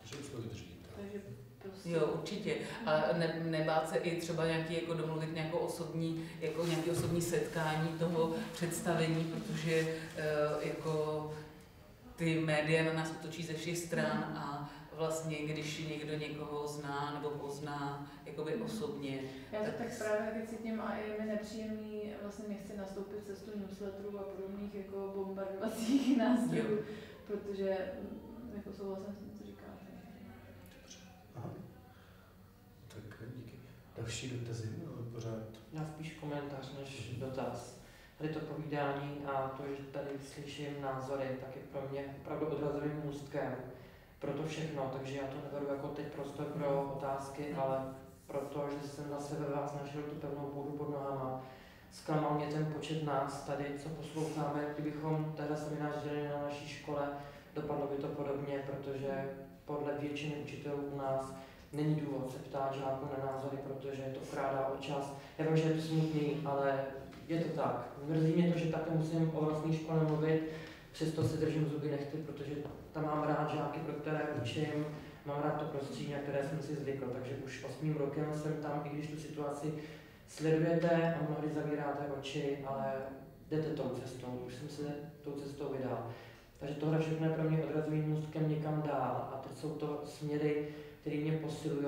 Takže už to vydrží. Prostě- jo, určitě. A ne, nebát se i třeba nějaký, jako domluvit nějakou osobní, jako nějaký osobní setkání toho představení, protože uh, jako ty média na nás utočí ze všech stran a vlastně, když někdo někoho zná nebo pozná jakoby osobně. Já to tak, tak právě taky cítím a je mi nepříjemný, vlastně nechci nastoupit cestu newsletterů a podobných jako bombardovacích nástrojů, protože mm, jako souhlasím s tím, co říkáte. Aha. Tak díky. Další dotazy, pořád. Já spíš komentář než dotaz tady to povídání a to, že tady slyším názory, tak je pro mě opravdu odrazovým můstkem pro to všechno, takže já to neberu jako teď prostor pro otázky, ale proto, že jsem zase ve vás našel tu pevnou půdu pod nohama. Zklamal mě ten počet nás tady, co posloucháme, kdybychom teda seminář dělali na naší škole, dopadlo by to podobně, protože podle většiny učitelů u nás není důvod se ptát žáků na názory, protože to krádá o čas. Já vím, že je to smutný, ale je to tak. Mrzí mě to, že takhle musím o vlastní škole mluvit, přesto se držím zuby nechty, protože tam mám rád žáky, pro které učím, mám rád to prostředí, na které jsem si zvykl, takže už osmým rokem jsem tam, i když tu situaci sledujete a mnohdy zavíráte oči, ale jdete tou cestou, už jsem se tou cestou vydal. Takže tohle všechno je pro mě odrazovým můstkem někam dál. A teď jsou to směry, které mě posilují,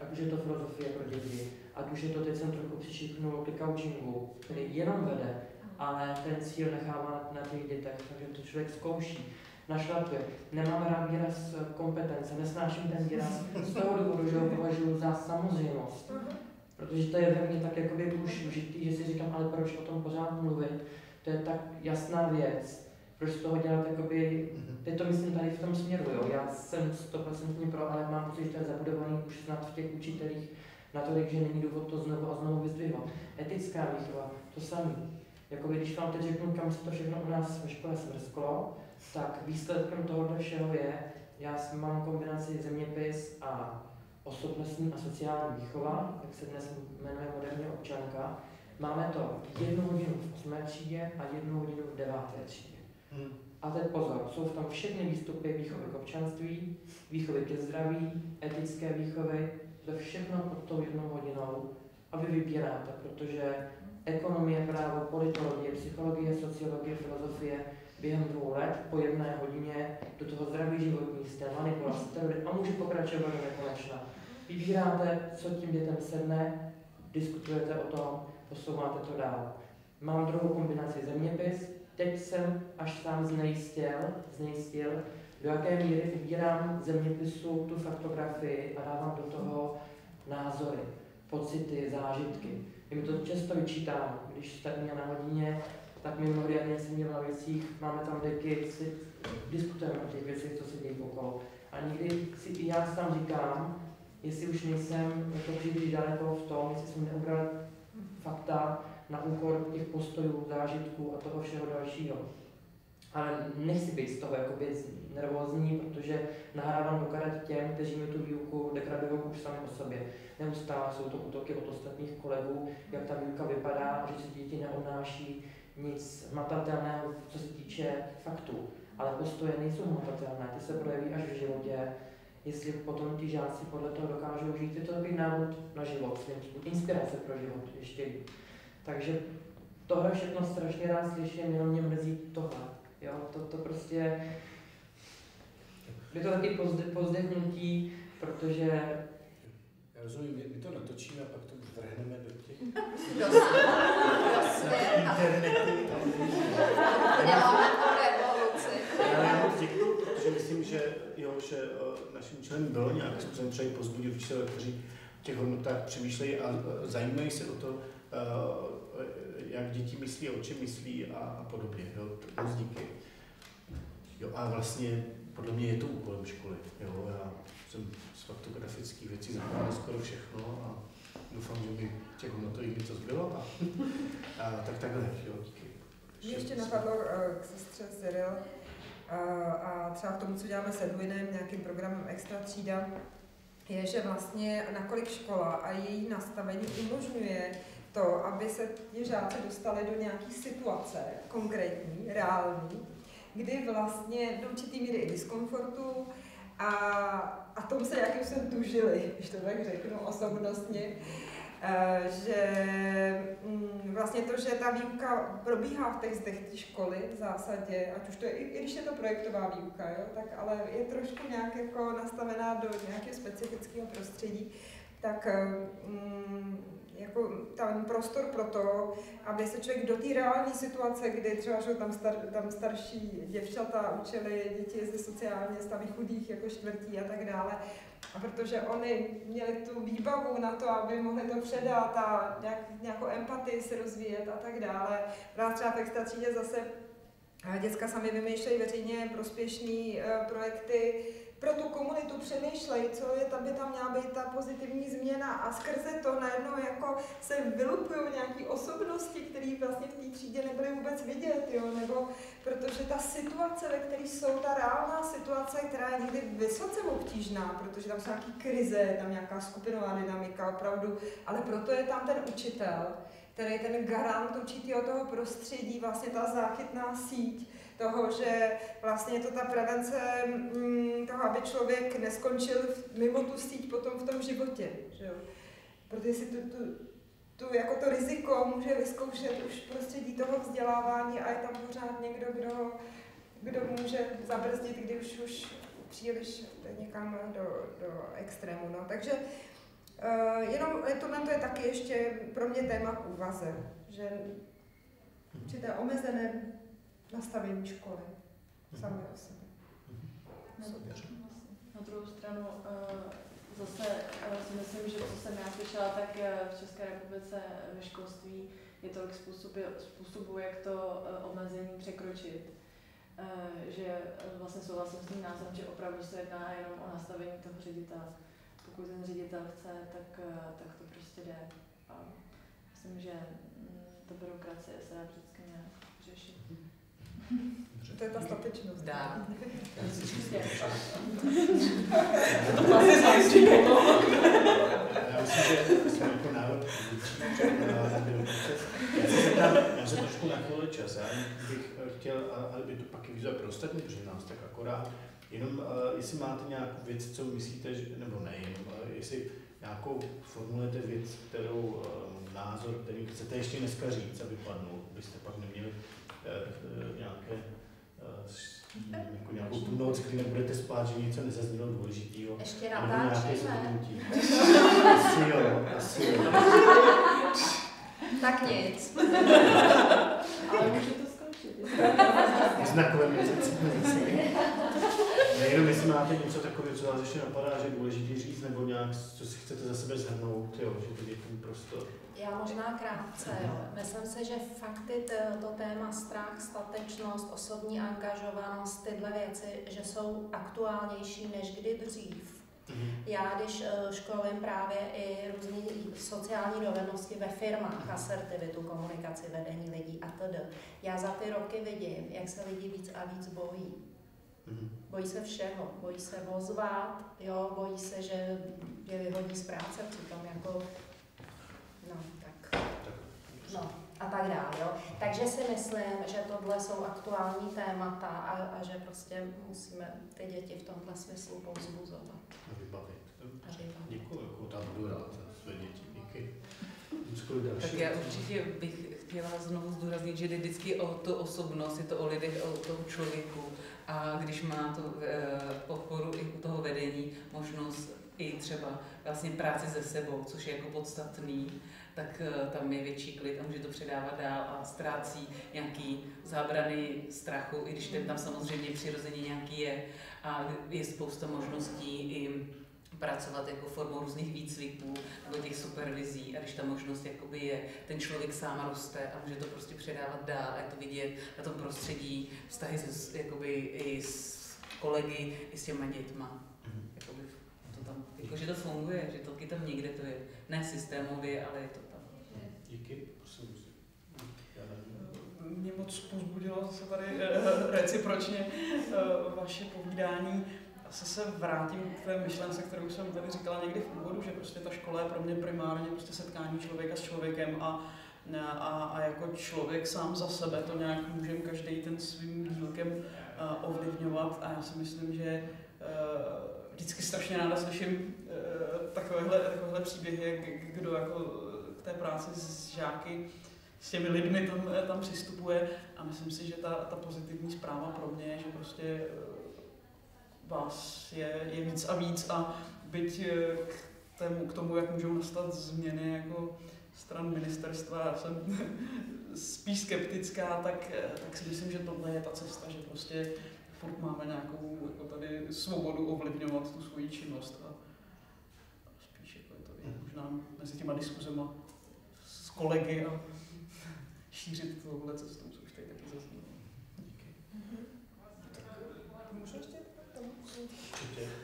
ať už je to filozofie pro děti, ať už je to, teď jsem trochu přišiknul ke coachingu, který jenom vede, ale ten cíl nechává na těch dětech, takže to člověk zkouší, našlapuje. Nemám rád výraz kompetence, nesnáším ten výraz z toho důvodu, že ho považuji za samozřejmost. Protože to je ve mně tak jakoby už užitý, že si říkám, ale proč o tom pořád mluvit, to je tak jasná věc, proč z toho dělat, jakoby, mhm. teď to myslím tady v tom směru, jo. Já jsem 100% pro, ale mám pocit, že to je zabudovaný už snad v těch učitelích natolik, že není důvod to znovu a znovu vyzdvihovat. Etická výchova, to samé. Jakoby, když vám teď řeknu, kam se to všechno u nás ve škole smrsklo, tak výsledkem tohoto všeho je, já mám kombinaci zeměpis a osobnostní a sociální výchova, jak se dnes jmenuje moderní občanka. Máme to jednu hodinu v 8. třídě a jednu hodinu v 9. třídě. Hmm. A teď pozor, jsou v tom všechny výstupy výchovy k občanství, výchovy ke zdraví, etické výchovy, to všechno pod tou jednou hodinou a vy vybíráte, protože ekonomie, právo, politologie, psychologie, sociologie, filozofie během dvou let po jedné hodině do toho zdravý životní styl, manipulace, a můžu pokračovat do nekonečna. Vybíráte, co tím dětem sedne, diskutujete o tom, posouváte to dál. Mám druhou kombinaci zeměpis, teď jsem až sám znejistil, znejistil do jaké míry vybírám zeměpisu tu faktografii a dávám do toho názory, pocity, zážitky. My to často vyčítám, když jste mě na hodině, tak my mnohdy, jak jsem měl na věcích, máme tam deky, si diskutujeme o těch věcech, co se dějí okolo. A někdy si i já sám říkám, jestli už nejsem jako příliš daleko v tom, jestli jsem neubral fakta na úkor těch postojů, zážitků a toho všeho dalšího. Ale nechci být z toho jakoby nervózní, protože nahrávám do karet těm, kteří mi tu výuku degradují už sami o sobě. Neustále jsou to útoky od ostatních kolegů, jak ta výuka vypadá, že se děti neodnáší nic matatelného, co se týče faktů. Ale postoje nejsou matatelné, ty se projeví až v životě, jestli potom ti žáci podle toho dokážou žít, je to takový návod na život, inspirace pro život ještě. Takže tohle všechno strašně rád slyším, jenom mě mrzí tohle. Jo, to, to prostě je to taky pozdechnutí, protože... Já rozumím, my to natočíme a pak to vrhneme do těch internetu. Děláme revoluci. Já moc děkuji, protože myslím, že, jo, že uh, naším členem bylo nějakým způsobem třeba pozbudit učitele, kteří v těch hodnotách přemýšlejí a uh, zajímají se o to, uh, jak děti myslí, o čem myslí a, a podobně. Jo. Moc díky. Jo, a vlastně podle mě je to úkolem školy. Jo. Já jsem z faktografických věcí zapomněl skoro všechno a doufám, že by těch hodnotových něco zbylo. A, a tak takhle, jo, díky. Mě ještě napadlo k sestře Cyril a třeba v tom, co děláme s Edwinem, nějakým programem Extra třída, je, že vlastně nakolik škola a její nastavení umožňuje to, aby se ti žáci dostali do nějaké situace konkrétní, reální, kdy vlastně do určitý míry i diskomfortu a, a tom se jakým jsem tužili, když to tak řeknu osobnostně, Eh, že mm, vlastně to, že ta výuka probíhá v textech té školy v zásadě, ať už to je, i když je to projektová výuka, jo, tak ale je trošku nějak jako nastavená do nějakého specifického prostředí, tak eh, mm, jako tam prostor pro to, aby se člověk do té reální situace, kdy třeba že tam, star, tam starší děvčata učili děti ze sociálně stavy chudých jako čtvrtí a tak dále, a protože oni měli tu výbavu na to, aby mohli to předat a nějak, nějakou empatii se rozvíjet a tak dále. Právě třeba v extratřídě zase děcka sami vymýšlejí veřejně prospěšné uh, projekty, pro tu komunitu přemýšlej, co je, tam by tam měla být ta pozitivní změna a skrze to najednou jako se vylupují nějaké osobnosti, které vlastně v té třídě nebyly vůbec vidět, jo, nebo protože ta situace, ve které jsou, ta reálná situace, která je někdy vysoce obtížná, protože tam jsou nějaké krize, tam nějaká skupinová dynamika opravdu, ale proto je tam ten učitel, který je ten garant určitého toho prostředí, vlastně ta záchytná síť, toho, že vlastně je to ta prevence mm, toho, aby člověk neskončil mimo tu síť potom v tom životě. Že jo? Protože si tu, tu, tu, jako to riziko může vyzkoušet už prostředí toho vzdělávání a je tam pořád někdo, kdo, kdo může zabrzdit, když už, příliš někam do, do extrému. No. Takže uh, jenom tohle to je taky ještě pro mě téma k úvaze, že určité omezené nastavení školy mm-hmm. sami o sobě. Mm-hmm. Na druhou stranu uh, zase uh, si myslím, že co jsem já slyšela, tak uh, v České republice ve školství je tolik způsobů, způsobů jak to omezení překročit. Že vlastně souhlasím s tím názorem, že opravdu se jedná jenom o nastavení toho ředitele. Pokud ten ředitel chce, tak, tak to prostě jde. A myslím, že mm, ta byrokracie se dá. To je ta statečnost. Dá. Já myslím, že jsme jako národ já se trošku nachylil čas. Já bych chtěl, aby to pak i pro ostatní, protože nás tak akorát, jenom jestli máte nějakou věc, co myslíte, že, nebo ne, jenom, jestli nějakou formulujete věc, kterou názor, který chcete ještě dneska říct, aby padnul, byste pak neměli nějaké jako nějakou tu noc, kdy nebudete spát, že něco nezaznělo důležitého. Ještě natáčíme. Asi jo, asi jo. tak nic. Ale může to skončit. Znakové měsíce. Nejenom jestli máte něco takového, co vás ještě napadá, že je důležité říct, nebo nějak, co si chcete za sebe zhrnout, jo, že to je ten prostor. Já možná krátce. Jo. Myslím si, že fakt ty, to téma strach, statečnost, osobní angažovanost, tyhle věci, že jsou aktuálnější než kdy dřív. Mm-hmm. Já, když uh, školím právě i různé sociální dovednosti ve firmách, mhm. asertivitu, komunikaci, vedení lidí a td. Já za ty roky vidím, jak se lidi víc a víc bojí. Mm-hmm. Bojí se všeho, bojí se ozvat, jo, bojí se, že je vyhodí z práce, přitom jako, no, tak, no, a tak dále. Jo. Takže si myslím, že tohle jsou aktuální témata a, a že prostě musíme ty děti v tomhle smyslu povzbuzovat. A vybavit. Děkuji, jako tam budu rád za své děti. Díky. Tak já určitě bych chtěla znovu zdůraznit, že jde vždycky o tu osobnost, je to o lidech, o tom člověku. A když má to eh, podporu i u toho vedení, možnost i třeba vlastně práci se sebou, což je jako podstatný, tak eh, tam je větší klid a může to předávat dál a ztrácí nějaký zábrany strachu, i když ten tam samozřejmě přirozeně nějaký je a je spousta možností i pracovat jako formou různých výcviků nebo těch supervizí a když ta možnost jakoby je, ten člověk sám roste a může to prostě předávat dál a je to vidět na tom prostředí, vztahy se, jakoby i s kolegy, i s těma dětma. Mhm. Jakoby to tam, jako, že to funguje, že to tam někde to je. Ne systémově, ale je to. Díky, prosím. Mě moc pozbudilo se tady eh, recipročně eh, vaše povídání. Asi se vrátím k té myšlence, kterou jsem tady říkala někdy v úvodu, že prostě ta škola je pro mě primárně prostě setkání člověka s člověkem a, a, a jako člověk sám za sebe to nějak můžeme každý ten svým dílkem uh, ovlivňovat. A já si myslím, že vždycky strašně ráda slyším takovéhle, takovéhle příběhy, kdo jako té práci s žáky s těmi lidmi tam, tam přistupuje a myslím si, že ta, ta pozitivní zpráva pro mě je, že prostě vás je, je víc a víc a byť eh, k, tému, k tomu, jak můžou nastat změny jako stran ministerstva, já jsem spíš skeptická, tak, eh, tak si myslím, že tohle je ta cesta, že prostě furt máme nějakou jako tady svobodu ovlivňovat tu svoji činnost a, spíš jako je to i možná mezi těma diskuzema kolegy a šířit tohle cestu, co už tady taky zaznělo.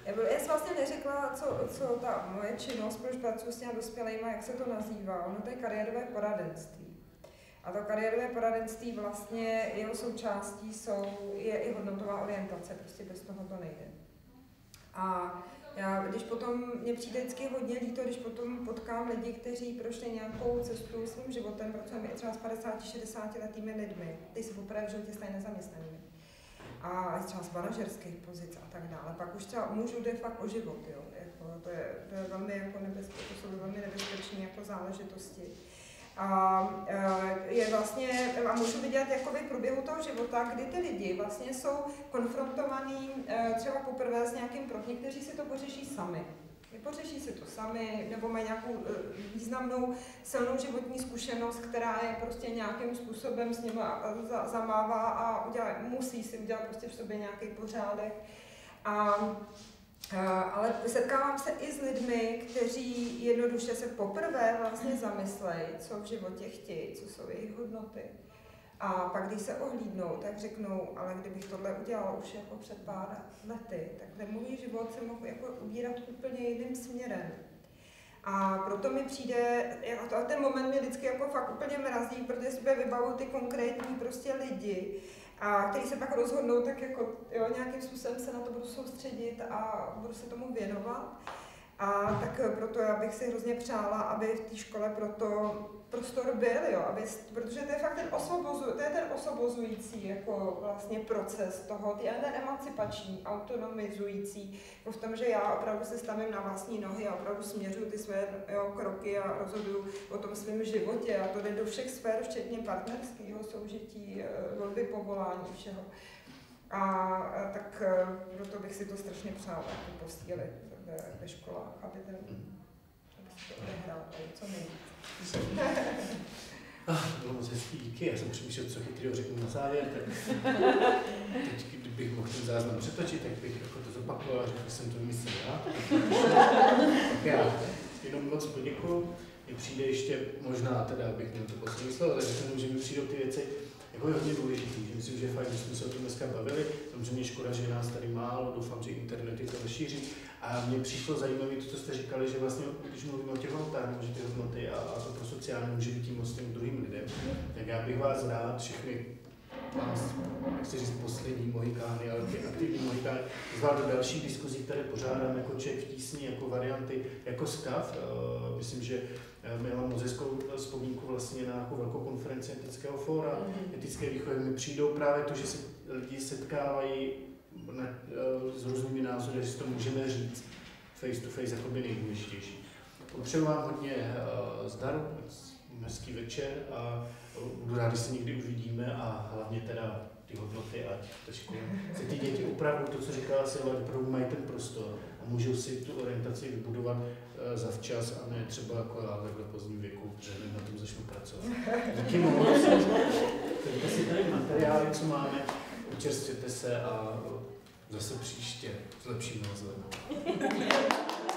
Já jsem vlastně neřekla, co, co ta moje činnost, proč pracuji s těmi dospělými, jak se to nazývá. Ono to je kariérové poradenství. A to kariérové poradenství vlastně jeho součástí jsou, je i hodnotová orientace, prostě bez toho to nejde. A já, když potom, mě přijde vždycky hodně líto, když potom potkám lidi, kteří prošli nějakou cestu svým životem, protože třeba s 50-60 letými lidmi, ty se poprvé v životě stají nezaměstnanými a třeba z manažerských pozic a tak dále. Pak už třeba můžu jde fakt o život, jo. Jako, to, je, to je velmi jako nebezpečné, to jsou velmi nebezpečné jako záležitosti. A e, je vlastně, a můžu vidět jakoby průběhu toho života, kdy ty lidi vlastně jsou konfrontovaní e, třeba poprvé s nějakým proti, někteří si to pořeší sami pořeší si to sami, nebo mají nějakou eh, významnou silnou životní zkušenost, která je prostě nějakým způsobem s nimi zamává a udělá, musí si udělat prostě v sobě nějaký pořádek. A ale setkávám se i s lidmi, kteří jednoduše se poprvé vlastně zamyslejí, co v životě chtějí, co jsou jejich hodnoty. A pak, když se ohlídnou, tak řeknou, ale kdybych tohle udělala už jako před pár lety, tak ten můj život se mohl jako ubírat úplně jiným směrem. A proto mi přijde, a ten moment mě vždycky jako fakt úplně mrazí, protože si vybavu ty konkrétní prostě lidi, a kteří se pak rozhodnou, tak jako jo, nějakým způsobem se na to budu soustředit a budu se tomu věnovat. A tak proto já bych si hrozně přála, aby v té škole proto prostor byl, jo, aby, protože to je fakt ten, osvobozu, to je ten osobozující jako vlastně proces toho, je ten emancipační, autonomizující, jako v tom, že já opravdu se stavím na vlastní nohy a opravdu směřuju ty své jo, kroky a rozhoduju o tom svém životě a to jde do všech sfér, včetně partnerského soužití, eh, volby povolání, všeho. A, tak eh, proto bych si to strašně přála jako posílit ve, ve školách, aby ten aby se to odehrál co nejvíc. Ah, bylo moc hezký, díky. Já jsem přemýšlel, co chytrého řeknu na závěr, tak teď, kdybych mohl ten záznam přetočit, tak bych jako to zopakoval a řekl jsem to vymyslel já. tak já jenom moc poděkuju. Mně přijde ještě, možná teda, abych to slovo, ale řeknu, že mi přijdou ty věci, jako je hodně důležitý. Že myslím, že je fajn, že jsme se o tom dneska bavili. Samozřejmě škoda, že nás tady málo, doufám, že internet to rozšíří. A mně přišlo zajímavé to, co jste říkali, že vlastně, když mluvíme o těch hodnotách, že ty hodnoty a, a to pro sociální může být tím mostem druhým lidem, tak já bych vás rád všechny nechci říct poslední mohikány, ale ty aktivní mohikány, zvlášť do dalších diskuzí, které pořádáme jako Čech v tísni, jako varianty, jako stav. Eh, myslím, že eh, Měla moc hezkou vzpomínku vlastně na nějakou velkou konferenci etického fóra, mm. etické výchovy. Mi přijdou právě to, že se lidi setkávají na, eh, s různými názory, že si to můžeme říct face to face jako by nejdůležitější. Popřeju vám hodně uh, zdaru, hezký večer a budu rád, když se někdy uvidíme a hlavně teda ty hodnoty a ta škola. Se ty děti opravdu, to, co říkala Silva, opravdu mají ten prostor můžou si tu orientaci vybudovat uh, zavčas a ne třeba jako já takhle pozdním věku, že na tom začnu pracovat. Díky moc. Teď si tady materiály, co máme, učerstvete se a zase příště s lepším názorem.